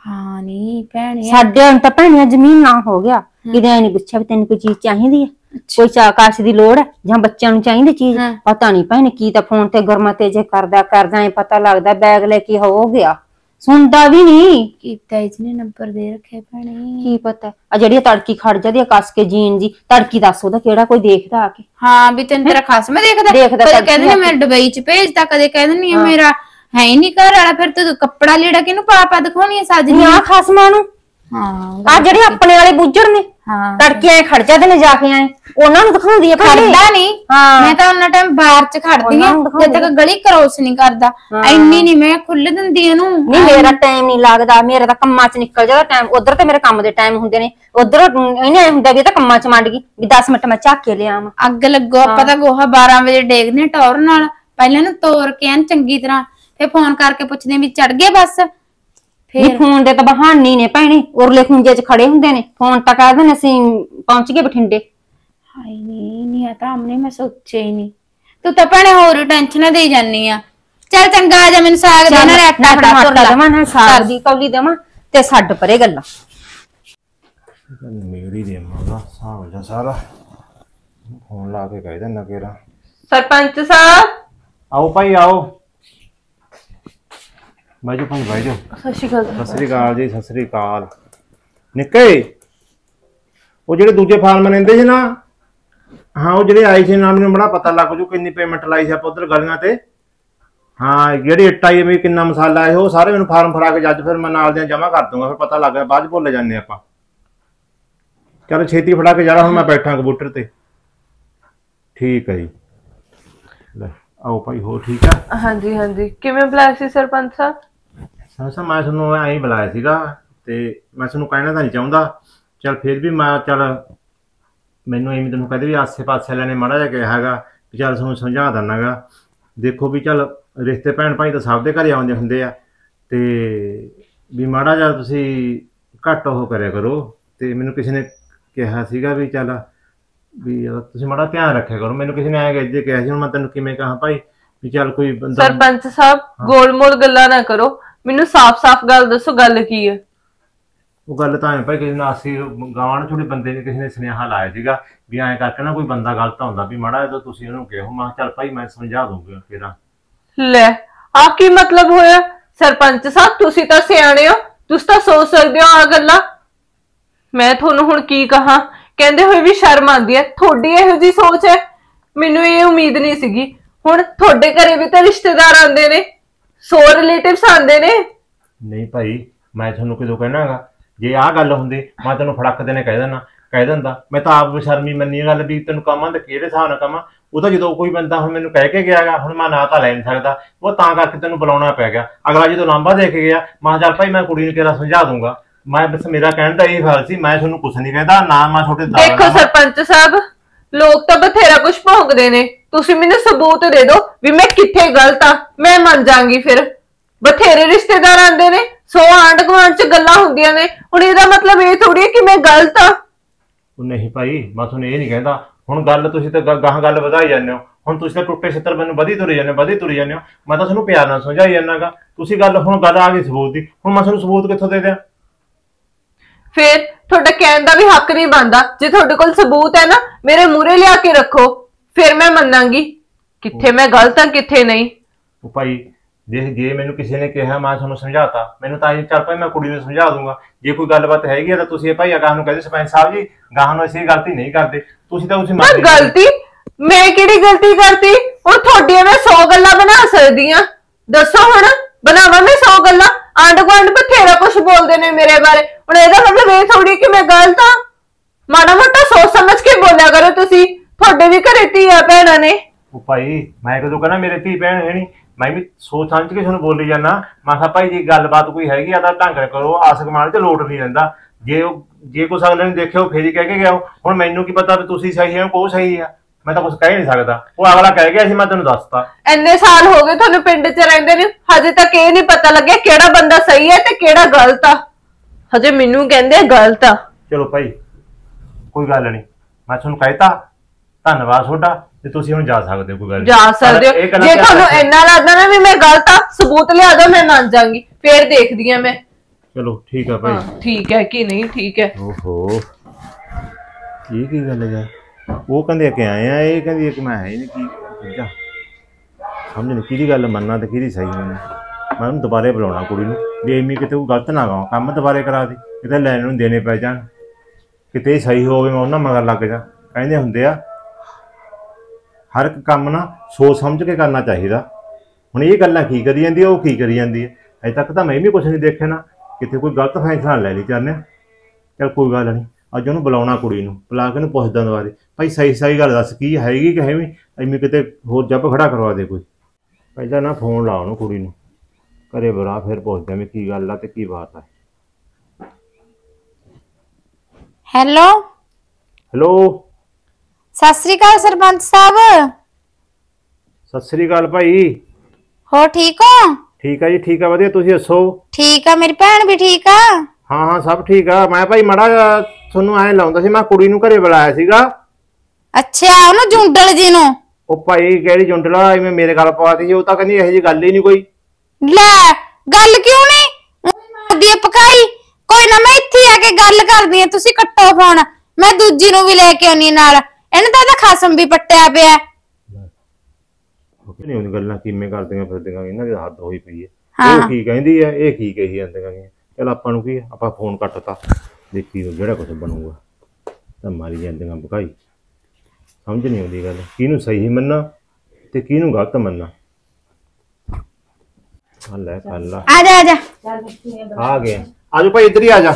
S1: ਹਾਂ ਨਹੀਂ ਭੈਣੇ।
S2: ਸਾਡੇ ਹੁਣ ਤਾਂ ਭੈਣੀਆਂ ਜ਼ਮੀਨ ਨਾ ਹੋ ਗਿਆ। ਕਿਤੇ ਨਹੀਂ ਪੁੱਛਿਆ ਵੀ ਤੈਨੂੰ ਕੋਈ ਚੀਜ਼ ਚਾਹੀਦੀ ਹੈ ਕੋਈ ਚਾਕਾਸ਼ ਦੀ ਲੋੜ ਹੈ ਜਾਂ ਬੱਚਿਆਂ ਨੂੰ ਚਾਹੀਦੀ ਚੀਜ਼?
S1: ਹਾਂ।
S2: ਪਤਾ ਨਹੀਂ ਭੈਣੇ ਕੀ ਤਾਂ ਫੋਨ ਤੇ ਗਰਮਾ ਤੇ ਜੇ ਕਰਦਾ ਕਰਦਾ ਐ ਪਤਾ ਲੱਗਦਾ ਬੈਗ ਲੈ ਕੇ ਹੋ ਗਿਆ। ਸੁਣਦਾ ਵੀ ਨਹੀਂ
S1: ਕੀਤਾ ਇਸਨੇ ਨੰਬਰ ਦੇ ਰੱਖਿਆ ਭੈਣੇ।
S2: ਕੀ ਪਤਾ ਆ ਜਿਹੜੀ ਤੜਕੀ ਖੜ ਜਾਂਦੀ ਆ ਕੱਸ ਕੇ ਜੀਨ ਜੀ ਤੜਕੀ ਦੱਸ ਉਹਦਾ ਕਿਹੜਾ ਕੋਈ ਦੇਖਦਾ ਆ ਕੇ?
S1: ਹਾਂ ਵੀ ਤੈਨੂੰ ਤੇਰਾ ਖਾਸ ਮੈਂ ਦੇਖਦਾ।
S2: ਦੇਖਦਾ
S1: ਕਦੇ ਕਹਿੰਦੇ ਨੇ ਮੈਂ ਦੁਬਈ ਚ ਭੇਜਦਾ ਕਦੇ ਕਹਿੰਦੇ ਨਹੀਂ ਮੇਰਾ ਹੈ ਹੀ ਨਹੀਂ ਘਰ ਵਾਲਾ ਫਿਰ ਤੂੰ ਕੱਪੜਾ ਲੀੜਾ ਕਿਹਨੂੰ ਪਾਪਾ ਦਿਖਾਉਣੀ ਹੈ ਸਾਜਨੀ?
S2: ਨਹੀਂ ਆ ਖਸਮਾਂ ਨੂੰ।
S1: ਹਾਂ
S2: ਆ ਜਿਹੜੇ ਆਪਣੇ ਵਾਲੇ ਬੁੱਝੜ ਨੇ।
S1: ਹਾਂ।
S2: ਤੜਕੇ ਐ ਖੜ ਜਾਂਦੇ ਨੇ ਜਾ ਕੇ ਐ ਉਹਨਾਂ ਨੂੰ ਦਿਖਾਉਂਦੀ ਆ ਭੈਣੇ
S1: ਖੜਦਾ ਨਹੀਂ।
S2: ਹਾਂ।
S1: ਮੈਂ ਤਾਂ ਉਹਨਾਂ ਟਾਈਮ ਬਾਹਰ ਚ ਖੜਦੀ
S2: ਉਹਨਾਂ
S1: ਆ
S2: ਨੂੰ
S1: ਜਦ ਤੱਕ ਗਲੀ ਕ੍ਰੋਸ ਨਹੀਂ ਕਰਦਾ। ਇੰਨੀ ਨਹੀਂ ਮੈਂ ਖੁੱਲ ਦਿੰਦੀ ਇਹਨੂੰ।
S2: ਨਹੀਂ ਮੇਰਾ ਟਾਈਮ ਨਹੀਂ ਲੱਗਦਾ। ਮੇਰਾ ਤਾਂ ਕੰਮਾਂ 'ਚ ਨਿਕਲ ਜਾਂਦਾ ਟਾਈਮ ਉਧਰ ਤੇ ਮੇਰੇ ਕੰਮ ਦੇ ਟਾਈਮ ਹੁੰਦੇ ਨੇ। ਉਧਰ ਇਹਨੇ ਐਂ ਹੁੰਦਾ ਵੀ ਇਹ ਤਾਂ ਕੰਮਾਂ 'ਚ ਮੰਡ ਗਈ। ਵੀ 10 ਮਿੰਟ ਮੈਂ ਝੱਕ ਕੇ ਲਿਆਵਾਂ।
S1: ਅੱਗ ਲੱਗੋ। ਆਪਾਂ ਤਾਂ ਗੋਹਾ 12 ਵਜੇ ਡੇਗਦੇ ਆ ਟੌਰ ਨਾਲ। ਪਹਿਲਾਂ ਇਹਨੂੰ ਤੋੜ ਕੇ ਐਨ ਚੰਗੀ ਤਰ੍ਹਾਂ। ਫੇ ਫੋਨ ਕਰਕੇ ਪੁੱਛਦੇ ਆ ਵੀ ਚੜ ਗਏ ਬੱਸ?
S2: ਵੀ ਫੋਨ ਦੇ ਤਾਂ ਬਹਾਨੇ ਨੇ ਭੈਣੇ ਉਰਲੇ ਖੁੰਝੇ 'ਚ ਖੜੇ ਹੁੰਦੇ ਨੇ। ਫੋਨ ਤਾਂ ਕਹਿੰਦੇ ਨੇ ਅਸੀਂ ਪਹੁੰਚ ਗਏ ਬਠਿੰਡੇ।
S1: ਹਾਏ ਨਹੀਂ ਨਹੀਂ ਆ ਤਾਂ ਹਮਨੇ ਮੈਂ ਸੋਚਿਆ ਹੀ ਨਹੀਂ ਤੂੰ ਤਾਂ ਭੈਣੇ ਹੋਰ ਟੈਨਸ਼ਨ ਦੇਈ ਜਾਨੀ ਆ। ਚੱਲ ਚੰਗਾ ਆ ਜਾ ਮੈਨੂੰ ਸਾਗ ਦੇ ਨਾਲ ਆਟਾ ਫੜਾ ਤੁਰ ਲਾ।
S2: ਦੇਵਾਂ ਨਾ ਸਾਗ ਦੀ ਕੌਲੀ ਦੇਵਾਂ ਤੇ ਛੱਡ ਪਰੇ ਗੱਲਾਂ।
S3: ਮੇਰੀ ਦੇ ਮਾਗਾ ਸਾਹ ਜਾ ਸਾਰਾ। ਫੋਨ ਲਾ ਕੇ ਕਹਿ ਦਿੰਦਾ ਕਿਰਾ।
S4: ਸਰਪੰਚ ਸਾਹਿਬ?
S3: ਆਓ ਭਾਈ ਆਓ। ਬਾਜੋ ਭਾਈ ਬਾਜੋ
S4: ਸਤਿ ਸ਼੍ਰੀ ਅਕਾਲ
S3: ਸਤਿ ਸ੍ਰੀ ਅਕਾਲ ਜੀ ਸਤਿ ਸ੍ਰੀ ਅਕਾਲ। ਨਿੱਕੇ? ਉਹ ਜਿਹੜੇ ਦੂਜੇ ਫਾਰਮ ਰਹਿੰਦੇ ਸੀ ਨਾ ਹਾਂ ਉਹ ਜਿਹੜੇ ਆਏ ਸੀ ਨਾ ਮੈਨੂੰ ਬੜਾ ਪਤਾ ਲੱਗ ਜੂ ਕਿੰਨੀ ਪੇਮੈਂਟ ਲਾਈ ਸੀ ਆਪਾਂ ਉਧਰ ਗਲੀਆਂ ਤੇ। ਹਾਂ ਜਿਹੜੀ ਇੱਟ ਆਈ ਵੀ ਕਿੰਨਾ ਮਸਾਲਾ ਹੈ ਉਹ ਸਾਰੇ ਮੈਨੂੰ ਫਾਰਮ ਫੜਾ ਕੇ ਜੱਜ ਫਿਰ ਮੈਂ ਨਾਲ ਦੀਆਂ ਜਮ੍ਹਾਂ ਕਰ ਦੂੰਗਾ ਫਿਰ ਪਤਾ ਲੱਗ ਗਿਆ ਬਾਅਦ ਭੁੱਲ ਜਾਂਦੇ ਆਪਾਂ। ਚਲੋ ਛੇਤੀ ਫੜਾ ਕੇ ਜਾਣਾ ਹੁਣ ਮੈਂ ਬੈਠਾ ਕੰਪਿਊਟਰ ਤੇ। ਠੀਕ ਹੈ ਜੀ। ਆਓ ਭਾਈ ਹੋ ਠੀਕ ਆ?
S4: ਹਾਂਜੀ ਹਾਂਜੀ। ਕਿਵੇਂ ਬੁਲਾਇਆ ਸੀ ਸਰਪੰਚ ਸਾਹਿਬ?
S3: ਸੰਸਾ ਮੈਂ ਤੁਹਾਨੂੰ ਐਂ ਹੀ ਬੁਲਾਇਆ ਸੀਗਾ ਤੇ ਮੈਂ ਤੁਹਾਨੂੰ ਕਹਿਣਾ ਤਾਂ ਨਹੀਂ ਚਾਹੁੰਦਾ। ਚਲ ਫਿਰ ਵੀ ਮੈਂ ਚਲ ਮੈਨੂੰ ਐਵੇਂ ਤੈਨੂੰ ਕਹਦੇ ਵੀ ਆਸੇ-ਪਾਸੇ ਵਾਲਿਆਂ ਨੇ ਮਾੜਾ ਜਿਹਾ ਕਿਹਾ ਹੈਗਾ ਵੀ ਚੱਲ ਤੁਹਾਨੂੰ ਸਮਝਾ ਦਿੰਨਾਗਾ ਦੇਖੋ ਵੀ ਚੱਲ ਰਿਸ਼ਤੇ ਭੈਣ ਭਾਈ ਤਾਂ ਸਭ ਦੇ ਘਰੇ ਆਉਂਦੇ ਹੁੰਦੇ ਆ ਤੇ ਵੀ ਮਾੜਾ ਜਿਹਾ ਤੁਸੀਂ ਘੱਟ ਉਹ ਕਰਿਆ ਕਰੋ। ਤੇ ਮੈਨੂੰ ਕਿਸੇ ਨੇ ਕਿਹਾ ਸੀਗਾ ਵੀ ਚੱਲ ਵੀ ਇਹਦਾ ਤੁਸੀਂ ਮਾੜਾ ਧਿਆਨ ਰੱਖਿਆ ਕਰੋ। ਮੈਨੂੰ ਕਿਸੇ ਨੇ ਐਂ ਗੱਜੇ ਕਿਹਾ ਸੀ ਹੁਣ ਮੈਂ ਤੈਨੂੰ ਕਿਵੇਂ ਕਹਾਂ ਭਾਈ ਵੀ ਚੱਲ ਕੋਈ ਬੰਦਾ
S4: ਸਰਪੰਚ ਸਾਹਿਬ ਗੋਲ-ਮੋਲ ਗੱਲਾਂ ਨਾ ਕਰੋ। ਮੈਨੂੰ ਸਾਫ਼-ਸਾਫ਼ ਗੱਲ ਦੱਸੋ ਗੱਲ ਕੀ ਹੈ?
S3: ਉਹ ਗੱਲ ਤਾਂ ਐ ਭਾਈ ਕਿਸੇ ਨੇ ਅਸੀਂ ਗਾਵਣ ਛੋੜੇ ਬੰਦੇ ਨੇ ਕਿਸੇ ਨੇ ਸੁਨੇਹਾ ਲਾਇਆ ਸੀਗਾ ਵੀ ਐਂ ਕਰਕੇ ਨਾ ਕੋਈ ਬੰਦਾ ਗਲਤ ਹੁੰਦਾ ਵੀ ਮਾੜਾ ਜਦੋਂ ਤੁਸੀਂ ਉਹਨੂੰ ਕਿਹੋ। ਮੈਂ ਕਿਹਾ ਚੱਲ ਭਾਈ ਮੈਂ ਸਮਝਾ ਦੂੰਗਾ ਫੇਰਾ।
S4: ਲੈ ਆ ਕੀ ਮਤਲਬ ਹੋਇਆ? ਸਰਪੰਚ ਸਾਹਿਬ ਤੁਸੀਂ ਤਾਂ ਸਿਆਣੇ ਹੋ। ਤੁਸੀਂ ਤਾਂ ਸੋਚ ਸਕਦੇ ਹੋ ਆ ਗੱਲਾਂ। ਮੈਂ ਤੁਹਾਨੂੰ ਹੁਣ ਕੀ ਕਹਾਂ? ਕਹਿੰਦੇ ਹੋਏ ਵੀ ਸ਼ਰਮ ਆਉਂਦੀ ਹੈ। ਤੁਹਾਡੀ ਇਹੋ ਜੀ ਸੋਚ ਹੈ? ਮੈਨੂੰ ਇਹ ਉਮੀਦ ਨਹੀਂ ਸੀਗੀ। ਹੁਣ ਤੁਹਾਡੇ ਘਰੇ ਵੀ ਤਾਂ ਰਿਸ਼ਤੇਦਾਰ ਆਉਂਦੇ ਨੇ। ਸੋ ਰਿਲੇਟਿਵਸ ਆਉਂਦੇ ਨੇ।
S3: ਨਹੀਂ ਭਾਈ, ਮੈਂ ਤੁਹਾਨੂੰ ਕਿਦੋਂ ਕਹਿਣਾਗਾ? ਜੇ ਆਹ ਗੱਲ ਹੁੰਦੀ, ਮੈਂ ਤੈਨੂੰ ਫੜਕ ਦੇਣੇ ਕਹਿ ਦੇਣਾ ਕਹਿ ਦਿੰਦਾ। ਮੈਂ ਤਾਂ ਆਪ ਸ਼ਰਮੀ ਮੰਨੀ ਗੱਲ ਵੀ ਤੈਨੂੰ ਕਮਾਂ ਤੇ ਕਿਹੜੇ ਹਿਸਾਬ ਨਾਲ ਕਹਾਂ ਉਹ ਤਾਂ ਜਦੋਂ ਕੋਈ ਬੰਦਾ ਹੁਣ ਮੈਨੂੰ ਕਹਿ ਕੇ ਗਿਆਗਾ, ਹੁਣ ਮੈਂ ਨਾ ਤਾਂ ਲੈ ਨਹੀਂ ਸਕਦਾ। ਉਹ ਤਾਂ ਕਰਕੇ ਤੈਨੂੰ ਬੁਲਾਉਣਾ ਪੈ ਗਿਆ। ਅਗਲਾ ਜਦੋਂ ਲਾਂਬਾ ਦੇ ਕੇ ਗਿਆ, ਮੈਂ ਕਿਹਾ ਚੱਲ ਭਾਈ ਮੈਂ ਕੁੜੀ ਨੂੰ ਕਿਹੜਾ ਸਮਝਾ ਦੂੰਗਾ। ਮੈਂ ਬਸ ਮੇਰਾ ਕਹਿਣ ਦਾ ਇਹ ਹਾਲ ਸੀ ਮੈਂ ਤੁਹਾਨੂੰ ਕੁਝ ਨਹੀਂ ਕਹਿੰਦਾ ਨਾ ਮੈਂ ਛੋਟੇ
S4: ਦੇਖੋ ਸਰਪੰਚ ਸਾਹਿਬ ਲੋਕ ਤਾਂ ਬਥੇਰਾ ਕੁਝ ਭੌਂਕਦੇ ਨੇ। ਤੁਸੀਂ ਮੈਨੂੰ ਸਬੂਤ ਦੇ ਦਿਓ ਵੀ ਮੈਂ ਕਿੱਥੇ ਗਲਤ ਆ ਮੈਂ ਮੰਨ ਜਾਾਂਗੀ ਫਿਰ। ਬਥੇਰੇ ਰਿਸ਼ਤੇਦਾਰ ਆਂਦੇ ਨੇ ਸੋ ਆਂਢ ਗੁਆਂਢ ਚ ਗੱਲਾਂ ਹੁੰਦੀਆਂ ਨੇ। ਹੁਣ ਇਹਦਾ ਮਤਲਬ ਇਹ ਥੋੜੀ ਹੈ ਕਿ ਮੈਂ ਗਲਤ ਆ।
S3: ਉਹ ਨਹੀਂ ਭਾਈ ਮੈਂ ਤੁਹਾਨੂੰ ਇਹ ਨਹੀਂ ਕਹਿੰਦਾ। ਹੁਣ ਗੱਲ ਤੁਸੀਂ ਤਾਂ ਗ- ਗਾਹਾਂ ਗੱਲ ਵਧਾਈ ਜਾਂਦੇ ਹੋ। ਹੁਣ ਤੁਸੀਂ ਤਾਂ ਟੁੱਟੇ ਛਿੱਤਰ ਮੈਨੂੰ ਵਧੀ ਤੁਰੇ ਜਾਂਦੇ ਹੋ ਵਧੀ ਤੁਰੇ ਜਾਂਦੇ ਹੋ। ਮੈਂ ਤਾਂ ਤੁਹਾਨੂੰ ਪਿਆਰ ਨਾਲ ਸਮਝਾਈ ਜਾਂਦਾਗਾ। ਤੁਸੀਂ ਗੱਲ ਹੁਣ ਗੱਲ ਆ ਗਈ ਸਬੂਤ ਦੀ। ਹੁਣ ਮੈਂ ਤੁਹਾਨੂੰ ਸਬੂਤ ਕਿੱਥੋਂ ਦੇ ਦਿਆਂ?
S4: ਫਿਰ ਤੁਹਾਡਾ ਕਹਿਣ ਦਾ ਵੀ ਹੱਕ ਨਹੀਂ ਬਣਦਾ। ਜੇ ਤੁਹਾਡੇ ਕੋਲ ਸਬੂਤ ਹੈ ਨਾ ਮੇਰੇ ਮੂਹਰੇ ਲਿਆ ਕੇ ਰੱਖੋ। ਫਿਰ ਮੈਂ ਮੰਨਾਂਗੀ। ਕਿੱਥੇ ਮੈਂ ਗਲਤ ਆ ਕਿੱਥੇ ਨਹੀਂ।
S3: ਉਹ ਭਾਈ ਦੇਖ ਜੇ ਮੈਨੂੰ ਕਿਸੇ ਨੇ ਕਿਹਾ ਮੈਂ ਤੁਹਾਨੂੰ ਸਮਝਾਤਾ। ਮੈਨੂੰ ਤਾਂ ਇਹ ਚੱਲ ਭਾਈ ਮੈਂ ਕੁੜੀ ਨੂੰ ਸਮਝਾ ਦੂੰਗਾ। ਜੇ ਕੋਈ ਗੱਲਬਾਤ ਹੈਗੀ ਆ ਤਾਂ ਤੁਸੀਂ ਇਹ ਭਾਈ ਅਗਾਹ ਨੂੰ ਕਹਿੰਦੇ ਸਰਪੰਚ ਸਾਹਿਬ ਜੀ ਗਾਹਾਂ ਨੂੰ ਅਸੀਂ ਗਲਤੀ ਨਹੀਂ ਕਰਦੇ। ਤੁਸੀਂ ਤਾਂ ਮੰਨ ਲਈ।
S4: ਗਲਤੀ ਮੈਂ ਕਿਹੜੀ ਗਲਤੀ ਕਰਤੀ? ਹੁਣ ਤੁਹਾਡੀਆਂ ਮੈਂ 100 ਗੱਲਾਂ ਬਣਾ ਸਕਦੀ ਆ ਦੱਸੋ ਹੁਣ ਬਣਾਵਾਂ ਮੈਂ 100 ਗੱਲਾਂ? ਆਂਢ ਗੁਆਂਢ ਬਥੇਰਾ ਕੁਝ ਬੋਲਦੇ ਨੇ ਮੇਰੇ ਬਾਰੇ। ਹੁਣ ਇਹਦਾ ਮਤਲਬ ਇਹ ਥੋੜੀ ਕਿ ਮੈਂ ਗਲਤ ਆ ਮਾੜਾ ਮੋਟਾ ਸੋਚ ਸਮਝ ਕੇ ਬੋਲਿਆ ਕਰੋ ਤੁਸੀਂ। ਤੁਹਾਡੇ ਵੀ ਘਰੇ ਧੀਆ ਭੈਣਾਂ ਨੇ।
S3: ਉਹ ਭਾਈ, ਮੈਂ ਕਦੋਂ ਕਹਿੰਦਾ ਮੇਰੇ ਧੀ ਭੈਣ ਹੈ ਨਹੀਂ? ਮੈਂ ਵੀ ਸੋਚ ਸਮਝ ਕੇ ਤੁਹਾਨੂੰ ਬੋਲੀ ਜਾਂਦਾ। ਮੈਂ ਕਿਹਾ ਭਾਈ, ਜੀ ਗੱਲਬਾਤ ਕੋਈ ਹੈਗੀ ਆ ਤਾਂ ਢੰਗ ਨਾਲ ਕਰੋ। ਆਸ ਕਮਾਲ ਚ ਲੋਟ ਨਹੀਂ ਰਹਿੰਦਾ। ਜੇ ਉਹ ਜੇ ਕੁਛ ਅਗਲੇ ਨੇ ਦੇਖਿਆ, ਉਹ ਫੇਰ ਹੀ ਕਹਿ ਕੇ ਗਿਆ ਉਹ। ਹੁਣ ਮੈਨੂੰ ਕੀ ਪਤਾ ਵੀ ਤੁਸੀਂ ਸਹੀ ਹੋ ਕੋ ਸਹੀ ਆ। ਮੈਂ ਤਾਂ ਕੁਝ ਕਹਿ ਨਹੀਂ ਸਕਦਾ। ਉਹ ਅਗਲਾ ਕਹਿ ਗਿਆ ਸੀ ਮੈਂ ਤੈਨੂੰ ਦੱਸਤਾ।
S4: ਇੰਨੇ ਸਾਲ ਹੋ ਗਏ ਤੁਹਾਨੂੰ ਪਿੰਡ 'ਚ ਰਹਿੰਦੇ ਨੇ ਹਜੇ ਤੱਕ ਇਹ ਨਹੀਂ ਪਤਾ ਲੱਗਿਆ ਕਿਹੜਾ ਬੰਦਾ ਸਹੀ ਹੈ ਤੇ ਕਿਹੜਾ ਗਲਤ ਆ। ਹਜੇ ਮੈਨੂੰ ਕਹਿੰਦੇ ਆ ਗਲਤ ਆ।
S3: ਚਲੋ ਭਾਈ ਕੋਈ ਗੱਲ ਨਹੀਂ। ਮੈਂ ਤੁਹਾਨੂੰ ਕਹਿਤਾ ਧੰਨਵਾਦ ਤੁਹਾਡਾ ਤੇ ਤੁਸੀਂ ਹੁਣ ਜਾ ਸਕਦੇ ਹੋ ਕੋਈ ਗੱਲ।
S4: ਜਾ ਸਕਦੇ ਹੋ।
S3: ਇਹ
S4: ਜੇ ਤੁਹਾਨੂੰ? ਇੰਨਾ ਲੱਗਦਾ ਨਾ ਵੀ ਮੈਂ ਗਲਤ ਆ ਸਬੂਤ ਲਿਆ ਦਿਓ ਮੈਂ ਮੰਨ ਜਾਾਂਗੀ। ਫੇਰ ਦੇਖਦੀ ਆ ਮੈਂ।
S3: ਚਲੋ ਠੀਕ ਆ ਭਾਈ।
S4: ਠੀਕ ਹੈ ਕਿ ਨਹੀਂ ਠੀਕ ਹੈ।
S3: ਓਹੋ। ਇਹ ਕੀ ਗੱਲ ਹੈ ਉਹ ਕਹਿੰਦੇ ਕਿ ਆਏ ਆ, ਇਹ ਕਹਿੰਦੀ ਕਿ ਮੈਂ ਹੈ ਹੀ ਨਹੀਂ, ਕੀ ਜਾ ਸਮਝ ਨਹੀਂ, ਕਿਹਦੀ ਗੱਲ ਮੰਨਣਾ ਤੇ ਕਿਹਦੀ ਸਹੀ ਮੰਨਣਾ ਮੈਂ ਉਹਨੂੰ ਦੁਬਾਰੇ ਬੁਲਾਉਣਾ ਕੁੜੀ ਨੂੰ, ਵੀ ਐਵੇਂ ਕਿਤੇ ਉਹ ਗਲਤ ਨਾ ਗਾਉ ਕੰਮ ਦੁਬਾਰੇ ਕਰਾ ਦੇ, ਕਿਤੇ ਲੈਣ ਨੂੰ ਦੇਣੇ ਪੈ ਜਾਣ। ਕਿਤੇ ਸਹੀ ਹੋਵੇ, ਮੈਂ ਉਹਨਾਂ ਮਗਰ ਲੱਗ ਜਾ। ਕਹਿੰਦੇ ਹੁੰਦੇ ਆ, ਹਰ ਇੱਕ ਕੰਮ ਨਾ ਸੋਚ ਸਮਝ ਕੇ ਕਰਨਾ ਚਾਹੀਦਾ। ਹੁਣ ਇਹ ਗੱਲਾਂ ਕੀ ਕਰੀ ਜਾਂਦੀ ਉਹ ਕੀ ਕਰੀ ਜਾਂਦੀ ਹੈ ਅਜੇ ਤੱਕ ਤਾਂ ਮੈਂ ਵੀ ਕੁਝ ਨਹੀਂ ਦੇਖਿਆ ਨਾ, ਕਿਤੇ ਕੋਈ ਗਲਤ ਫੈਸਲਾ ਲੈ ਲਈ ਚਾਹਨੇ ਚਲ ਕੋਈ ਗੱਲ ਨਹੀਂ। ਅੱਜ ਉਹਨੂੰ ਬੁਲਾਉਣਾ ਕੁੜੀ ਨੂੰ ਬੁਲਾ ਕੇ ਉਹਨੂੰ ਪੁੱਛਦਾ ਦੁਬਾਰੇ ਭਾਈ ਸਹੀ ਸਹੀ ਗੱਲ ਦੱਸ ਕੀ ਹੈਗੀ ਕਿ ਹੈਵੀਂ? ਐਵੇਂ ਕਿਤੇ ਹੋਰ ਜੱਬ ਖੜਾ ਕਰਵਾ ਦੇ ਕੋਈ। ਪਹਿਲਾਂ ਨਾ ਫੋਨ ਲਾ ਉਹਨੂੰ ਕੁੜੀ ਨੂੰ। ਘਰੇ ਬੁਲਾ ਫਿਰ ਪੁੱਛਦਾ ਮੈਂ ਕੀ ਗੱਲ ਆ ਤੇ ਕੀ ਬਾਤ ਆ।
S1: ਹੈਲੋ?
S3: ਹੈਲੋ?
S1: ਸਤਿ ਸ੍ਰੀ ਅਕਾਲ ਸਰਪੰਚ ਸਾਹਿਬ।
S3: ਸਤਿ ਸ੍ਰੀ ਅਕਾਲ ਭਾਈ।
S1: ਹੋ ਠੀਕ ਹੋ?
S3: ਠੀਕ ਆ ਜੀ ਠੀਕ ਆ ਵਧੀਆ। ਤੁਸੀਂ ਦੱਸੋ?
S1: ਠੀਕ ਆ ਮੇਰੀ ਭੈਣ ਵੀ ਠੀਕ ਆ?
S3: ਹਾਂ ਹਾਂ ਸਭ ਠੀਕ ਆ। ਮੈਂ ਭਾਈ ਮੜਾ ਤੁਹਾਨੂੰ ਐਂ ਲਾਉਂਦਾ ਸੀ ਮੈਂ ਕੁੜੀ ਨੂੰ ਘਰੇ ਬੁਲਾਇਆ ਸੀਗਾ।
S1: ਅੱਛਾ ਉਹਨੂੰ ਜੁੰਡਲ ਜੀ ਨੂੰ?
S3: ਉਹ ਭਾਈ ਕਿਹੜੀ ਜੁੰਡਲਾ ਐਵੇਂ ਮੇਰੇ ਗੱਲ ਪਵਾਤੀ ਸੀ ਉਹ ਤਾਂ ਕਹਿੰਦੀ ਇਹੋ ਜੀ ਗੱਲ ਹੀ ਨਹੀਂ ਕੋਈ।
S1: ਲੈ ਗੱਲ ਕਿਉਂ ਨਹੀਂ? ਮਾਰਦੀ ਆ ਪਕਾਈ। ਕੋਈ ਨਾ ਮੈਂ ਇੱਥੇ ਆ ਕੇ ਗੱਲ ਕਰਦੀ ਆ ਤੁਸੀਂ ਕੱਟੋ ਫੋਨ। ਮੈਂ ਦੂਜੀ ਨੂੰ ਵੀ ਲੈ ਕੇ ਆਉਣੀ ਨਾਲ। ਇਹਨੂੰ ਤਾਂ ਇਹਦਾ ਖਸਮ ਵੀ ਪੱਟਿਆ ਪਿਆ।
S3: ਨਹੀਂ ਉਹਨ ਗੱਲਾਂ ਕਿਵੇਂ ਕਰਦੀਆਂ ਫਿਰਦੀਆਂ ਇਹਨਾਂ ਦੀ ਹੱਦ ਹੋਈ ਪਈ ਹੈ। ਉਹ ਕੀ ਕਹਿੰਦੀ ਹੈ ਇਹ ਕੀ ਕਹੀ ਜਾਂਦੀਆਂ ਚਲ ਆਪਾਂ ਨੂੰ ਕੀ ਆਪਾਂ ਫੋਨ ਕੱਟਤਾ। ਦੇਖੀ ਉਹ ਜਿਹੜਾ ਕੁਝ ਬਣੂਗਾ। ਤਾਂ ਮਾਰੀ ਜਾਂਦੀਆਂ ਭਕਾਈ। ਸਮਝ ਨਹੀਂ ਆਉਂਦੀ ਗੱਲ। ਕਿਹਨੂੰ ਸਹੀ ਮੰਨਣਾ ਤੇ ਕਿਹਨੂੰ ਗਲਤ ਮੰਨਣਾ ਆ ਲੈ ਕੱਲਾ
S1: ਆ। ਜਾ ਆ ਜਾ।
S3: ਆ ਗਿਆ। ਆਜੋ ਭਾਈ ਇੱਧਰ ਹੀ ਆ ਜਾ।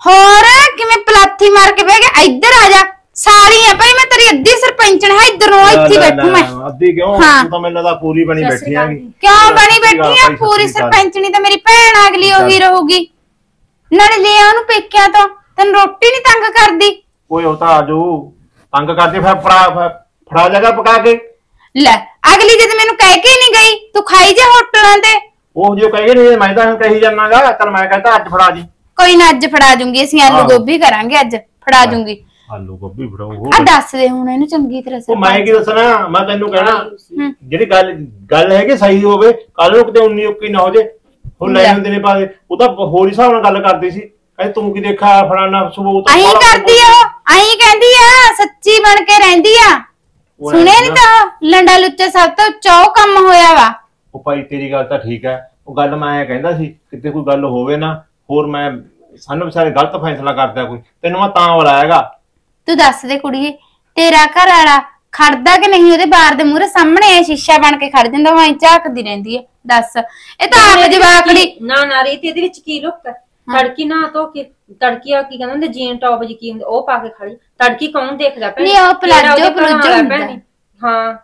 S1: ਹੋਰ ਕਿਵੇਂ ਪਲਾਥੀ ਮਾਰ ਕੇ ਬਹਿ ਗਿਆ? ਇੱਧਰ ਆ ਜਾ। ਸਾਰੀ ਆ ਭਾਈ ਮੈਂ ਤੇਰੀ ਅੱਧੀ ਸਰਪੰਚਣ ਹੈ ਇੱਧਰ ਨੂੰ ਇੱਥੇ ਬੈਠੂ ਮੈਂ।
S3: ਅੱਧੀ ਕਿਉਂ। ਤੂੰ ਤਾਂ ਮੈਨੂੰ ਲੱਗਦਾ ਪੂਰੀ ਬਣੀ ਬੈਠੀ ਆਂਗੀ
S1: ਕਿਉਂ ਬਣੀ ਬੈਠੀ ਆ? ਪੂਰੀ। ਸਰਪੰਚਣੀ ਤਾਂ ਮੇਰੀ ਭੈਣ ਅਗਲੀ ਉਹੀ ਰਹੂਗੀ। ਨਾਲੇ ਲੈ ਆ ਉਹਨੂੰ ਪੇਕਿਆਂ ਤੋਂ। ਤੈਨੂੰ ਰੋਟੀ ਨਹੀਂ ਤੰਗ ਕਰਦੀ।
S3: ਓਏ ਉਹ ਤਾਂ ਆਜੂ ਤੰਗ ਕਰਦੇ ਫਿਰ ਫੜਾ ਫਿਰ ਫੜਾ ਜਾਗਾ ਪਕਾ ਕੇ।
S1: ਲੈ ਅਗਲੀ ਜਦ ਮੈਨੂੰ ਕਹਿ ਕੇ ਨਹੀਂ ਗਈ ਤੂੰ ਖਾਈ ਜਾ ਹੋਟਲਾਂ ਤੇ।
S3: ਉਹ ਜੋ ਕਹੇਗੇ ਨਹੀਂ ਮੈਂ ਤਾਂ ਕਹੀ ਜਾਣਾਗਾ ਚਲ ਮੈਂ ਕਹਿੰਦਾ ਅੱਜ ਫੜਾ ਜੀ।
S1: ਕੋਈ ਨਾ ਅੱਜ ਫੜਾ ਜੂੰਗੀ ਅਸੀਂ ਆਲੂ
S3: ਆਹੋ।
S1: ਗੋਭੀ ਕਰਾਂਗੇ ਅੱਜ ਫੜਾ ਜੂੰਗੀ।
S3: ਆਲੂ ਗੋਭੀ ਫੜਾਓ
S1: ਆ ਦੱਸ ਦੇ ਹੁਣ ਇਹਨੂੰ ਚੰਗੀ ਤਰ੍ਹਾਂ
S3: ਉਹ ਮੈਂ ਕੀ ਦੱਸਣਾ ਮੈਂ ਤੈਨੂੰ ਕਹਿਣਾ ਜਿਹੜੀ ਗੱਲ ਗੱਲ ਹੈ ਕਿ ਸਹੀ ਹੋਵੇ ਕੱਲ ਨੂੰ ਕਿਤੇ 19 ਉੱਕੀ ਨਾ ਹੋ ਜੇ। ਉਹ ਲੈ। ਹੁੰਦੇ ਨੇ ਪਾਦੇ ਉਹ ਤਾਂ ਹੋਰ ਹੀ ਹਿਸਾਬ ਨਾਲ ਗੱਲ ਕਰਦੀ ਸੀ। ਕਹਿੰਦੀ ਤੂੰ ਕੀ ਦੇਖਾ ਫਲਾਣਾ ਸਬੂਤ?
S1: ਅਹੀਂ ਕਰਦੀ ਆ ਅਹੀਂ ਕਹਿੰਦੀ ਆ ਸੱਚੀ ਬਣ ਕੇ ਰਹਿੰਦੀ ਆ। ਸੁਣਿਆ ਨਹੀਂ ਤਾਂ ਲੰਡਾ ਲੁੱਚਾ ਸਭ ਤੋਂ ਚੌ ਕੰਮ ਹੋਇਆ ਵਾ।
S3: ਉਹ ਭਾਈ ਤੇਰੀ ਗੱਲ ਤਾਂ ਠੀਕ ਹੈ। ਉਹ ਗੱਲ ਮੈਂ ਐਂ ਕਹਿੰਦਾ ਸੀ ਕਿਤੇ ਕੋਈ ਗੱਲ ਹੋਵੇ ਨਾ ਹੋਰ ਮੈਂ ਸਾਨੂੰ ਵਿਚਾਰੇ ਗਲਤ ਫੈਸਲਾ ਕਰਦਾ ਕੋਈ। ਤੈਨੂੰ ਮੈਂ ਤਾਂ ਬੁਲਾਇਆਗਾ।
S1: ਤੂੰ ਦੱਸ ਦੇ ਕੁੜੀਏ ਤੇਰਾ ਘਰ ਵਾਲਾ ਖੜਦਾ ਕਿ ਨਹੀਂ? ਉਹਦੇ ਬਾਰ ਦੇ ਮੂਹਰੇ ਸਾਹਮਣੇ ਸ਼ੀਸ਼ਾ ਬਣ ਕੇ ਖੜ ਜਾਂਦਾ ਐਂ ਝਾਕਦੀ ਰਹਿੰਦੀ ਹੈ ਦੱਸ। ਇਹ ਤਾਂ ਆਪ ਜਵਾਕੜੀ
S2: ਨਾ ਨਾ ਰੀਤ ਇਹਦੇ ਵਿੱਚ ਕੀ ਲੁੱਕ ਹੈ? ਤੜਕੀ ਨਾ ਧੋ ਕੇ ਤੜਕੀ ਆ ਕੀ ਕਹਿੰਦੇ ਹੁੰਦੇ ਜੀਨ ਟੌਪ ਜੀ ਕੀ ਹੁੰਦੇ ਉਹ ਪਾ ਕੇ ਖੜੀ। ਤੜਕੀ ਕੌਣ ਦੇਖਦਾ ਭੈਣੇ?
S1: ਨਹੀਂ, ਉਹ ਪਲਾਜੋ- ਪਲੂਜੋ ਹੁੰਦਾ।
S2: ਹਾਂ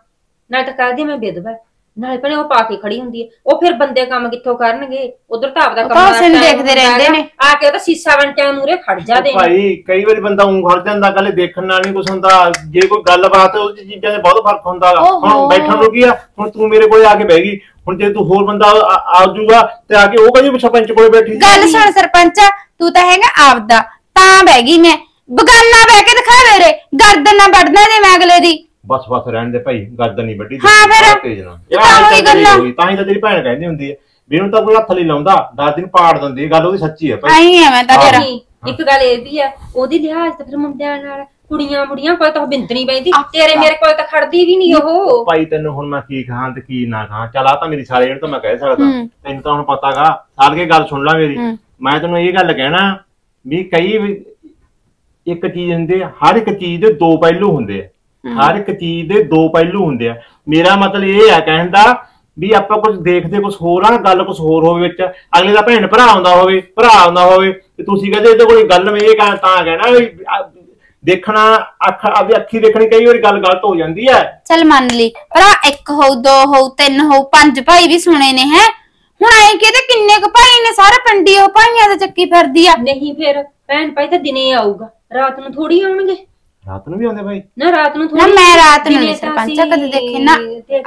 S2: ਨਾਲੇ ਤਾਂ ਕਹਦੀ ਮੈਂ ਵਿਧਵਾ। ਨਾਲੇ ਭੈਣੇ ਉਹ ਪਾ ਕੇ ਖੜੀ ਹੁੰਦੀ ਹੈ ਉਹ ਫਿਰ ਬੰਦੇ ਕੰਮ ਕਿੱਥੋਂ ਕਰਨਗੇ ਉਧਰ ਤਾਂ ਆਪਦਾ
S1: ਉਹ
S2: ਕੰਮ
S1: ਤਾਂ ਉਸੇ ਨੂੰ ਦੇਖਦੇ
S2: ਹੁੰਦਾ
S1: ਰਹਿੰਦੇ। ਨੇ।
S2: ਆ ਕੇ ਉਹ ਤਾਂ ਸੀਸਾ ਵੰਟਿਆ ਮੂਰੇ ਖੜ ਜਾਦੇ
S3: ਭਾਈ ਕਈ ਵਾਰੀ ਬੰਦਾ ਉਂ ਖੜ ਜਾਂਦਾ ਕੱਲੇ ਦੇਖਣ ਨਾਲ ਨਹੀਂ ਕੁਝ ਹੁੰਦਾ ਜੇ ਕੋਈ ਗੱਲਬਾਤ ਉਹ 'ਚ ਚੀਜ਼ਾਂ 'ਚ ਬਹੁਤ ਫ਼ਰਕ ਹੁੰਦਾ ਗਾ।
S1: ਓਹੋ।
S3: ਹੁਣ ਬੈਠਣ ਨੂੰ ਕੀ ਆ ਹੁਣ ਤੂੰ ਮੇਰੇ ਕੋਲੇ ਆ ਕੇ ਬਹਿ ਗਈ ਹੁਣ ਜੇ ਤੂੰ ਹੋਰ ਬੰਦਾ ਆ ਆ ਜਾਊਗਾ ਤੇ ਆ ਕੇ ਉਹ ਕਹੀ ਸਰਪੰਚ ਕੋਲੇ ਬੈਠੀ ਸੀ।
S1: ਗੱਲ ਸੁਣ ਸਰਪੰਚਾ ਤੂੰ ਤਾਂ ਹੈਗਾ ਆਪਦਾ ਤਾਂ ਬਹਿ ਗਈ ਮੈਂ ਬਗਾਨਾ ਬਹਿ ਕੇ ਦਿਖਾ ਮੇਰੇ ਗਰਦਨ ਨਾ ਵੱਢਣਾ ਦੇ ਮੈਂ ਅਗਲੇ ਦੀ
S3: ਬਸ ਬਸ ਰਹਿਣ ਦੇ ਭਾਈ ਗਰਦਨ ਨਹੀਂ ਵੱਡੀ
S1: ਹਾਂ ਫਿਰ।
S3: ਤੇਜ਼ ਨਾ
S1: ਤਾਂ ਉਹੀ ਗੱਲਾਂ।
S3: ਤਾਂ ਹੀ ਤਾਂ ਤੇਰੀ ਭੈਣ ਕਹਿੰਦੀ ਹੁੰਦੀ ਹੈ। ਵੀ ਇਹਨੂੰ ਤਾਂ ਕੋਈ ਹੱਥ ਨਹੀਂ ਲਾਉਂਦਾ ਦਸ ਦਿਨ ਪਾੜ ਦਿੰਦੀ ਹੈ ਗੱਲ ਉਹਦੀ ਸੱਚੀ ਹੈ ਭਾਈ।
S1: ਆਈ ਐ ਮੈਂ ਤਾਂ ਤੇਰਾ।
S2: ਨਹੀਂ ਇੱਕ ਗੱਲ ਇਹ ਵੀ ਹੈ ਉਹਦੀ ਲਿਹਾਜ਼ ਤਾਂ ਫਿਰ ਮੁੰਡਿਆਂ ਨਾਲ ਕੁੜੀਆਂ ਮੁੜੀਆਂ ਕੋਈ ਤਾਂ ਉਹ ਬਿੰਦਣੀ ਪੈਂਦੀ। ਤੇਰੇ ਮੇਰੇ ਕੋਲ ਤਾਂ ਖੜਦੀ ਵੀ ਨਹੀਂ ਉਹ।
S3: ਭਾਈ ਤੈਨੂੰ ਹੁਣ ਮੈਂ ਕੀ ਕਹਾਂ ਤੇ ਕੀ ਨਾ ਕਹਾਂ। ਚੱਲ ਆ ਤਾਂ ਮੇਰੀ ਸਾਲੇ ਇਹਨੂੰ ਤਾਂ ਮੈਂ ਕਹਿ ਸਕਦਾ।
S1: ਹੂੰ।
S3: ਤੈਨੂੰ ਤਾਂ ਹੁਣ ਪਤਾਗਾ ਸਾਲ ਕੇ ਗੱਲ ਸੁਣ ਲੈ ਮੇਰੀ।
S1: ਹੂੰ।
S3: ਮੈਂ ਤੈਨੂੰ ਇਹ ਗੱਲ ਕਹਿਣਾ ਵੀ ਕਈ ਵੀ ਇੱਕ ਚੀਜ਼ ਹੁੰਦੀ ਆ ਹਰ ਇੱਕ ਚੀਜ਼ ਦੇ ਦੋ ਪਹਿਲੂ ਹੁੰਦੇ ਆ। ਹਰ ਇੱਕ ਚੀਜ਼ ਦੇ ਦੋ ਪਹਿਲੂ ਹੁੰਦੇ ਆ। ਮੇਰਾ ਮਤਲਬ ਇਹ ਆ ਕਹਿਣ ਦਾ ਵੀ ਆਪਾਂ ਕੁਝ ਦੇਖਦੇ ਕੁਝ ਹੋਰ ਆ ਗੱਲ ਕੁਝ ਹੋਰ ਹੋਵੇ ਵਿੱਚ। ਅਗਲੇ ਦਾ ਭੈਣ ਭਰਾ ਆਉਂਦਾ ਹੋਵੇ ਭਰਾ ਆਉਂਦਾ ਹੋਵੇ ਤੇ ਤੁਸੀਂ ਕਹਿੰਦੇ ਇਹਦੇ ਕੋਲ ਗੱਲ ਮੈਂ ਇਹ ਕਹਿ ਤਾਂ ਕਹਿਣਾ ਵੀ ਦੇਖਣਾ ਅੱਖ ਆਪਦੀ ਅੱਖੀ ਦੇਖਣੀ ਕਈ ਵਾਰੀ ਗੱਲ ਗਲਤ ਹੋ ਜਾਂਦੀ ਹੈ
S1: ਚੱਲ ਮੰਨ ਲਈ ਭਰਾ ਇੱਕ ਹੋਊ ਦੋ ਹੋਊ ਤਿੰਨ ਹੋਊ ਪੰਜ ਭਾਈ ਵੀ ਸੁਣੇ ਨੇ ਹੈ। ਹੁਣ ਐਂ ਕਿਤੇ ਕਿੰਨੇ ਕੁ ਭਾਈ ਨੇ ਸਾਰੇ ਪਿੰਡੀ ਉਹ ਭਾਈਆਂ ਦਾ ਚੱਕੀ ਫਿਰਦੀ ਆ।
S2: ਨਹੀਂ ਫਿਰ ਭੈਣ ਭਾਈ ਤਾਂ ਦਿਨੇ ਆਊਗਾ ਰਾਤ ਨੂੰ ਥੋੜੀ ਆਉਣਗੇ।
S3: ਰਾਤ ਨੂੰ ਵੀ ਆਉਂਦੇ ਭਾਈ
S2: ਨਾ ਰਾਤ ਨੂੰ
S1: ਨਾ
S2: ਥੋੜੀ
S1: ਮੈਂ ਰਾਤ ਨੂੰ ਨਹੀਂ ਸਰਪੰਚਾ
S2: ਅਸੀਂ
S1: ਕਦੇ ਦੇਖੇ ਨਾ।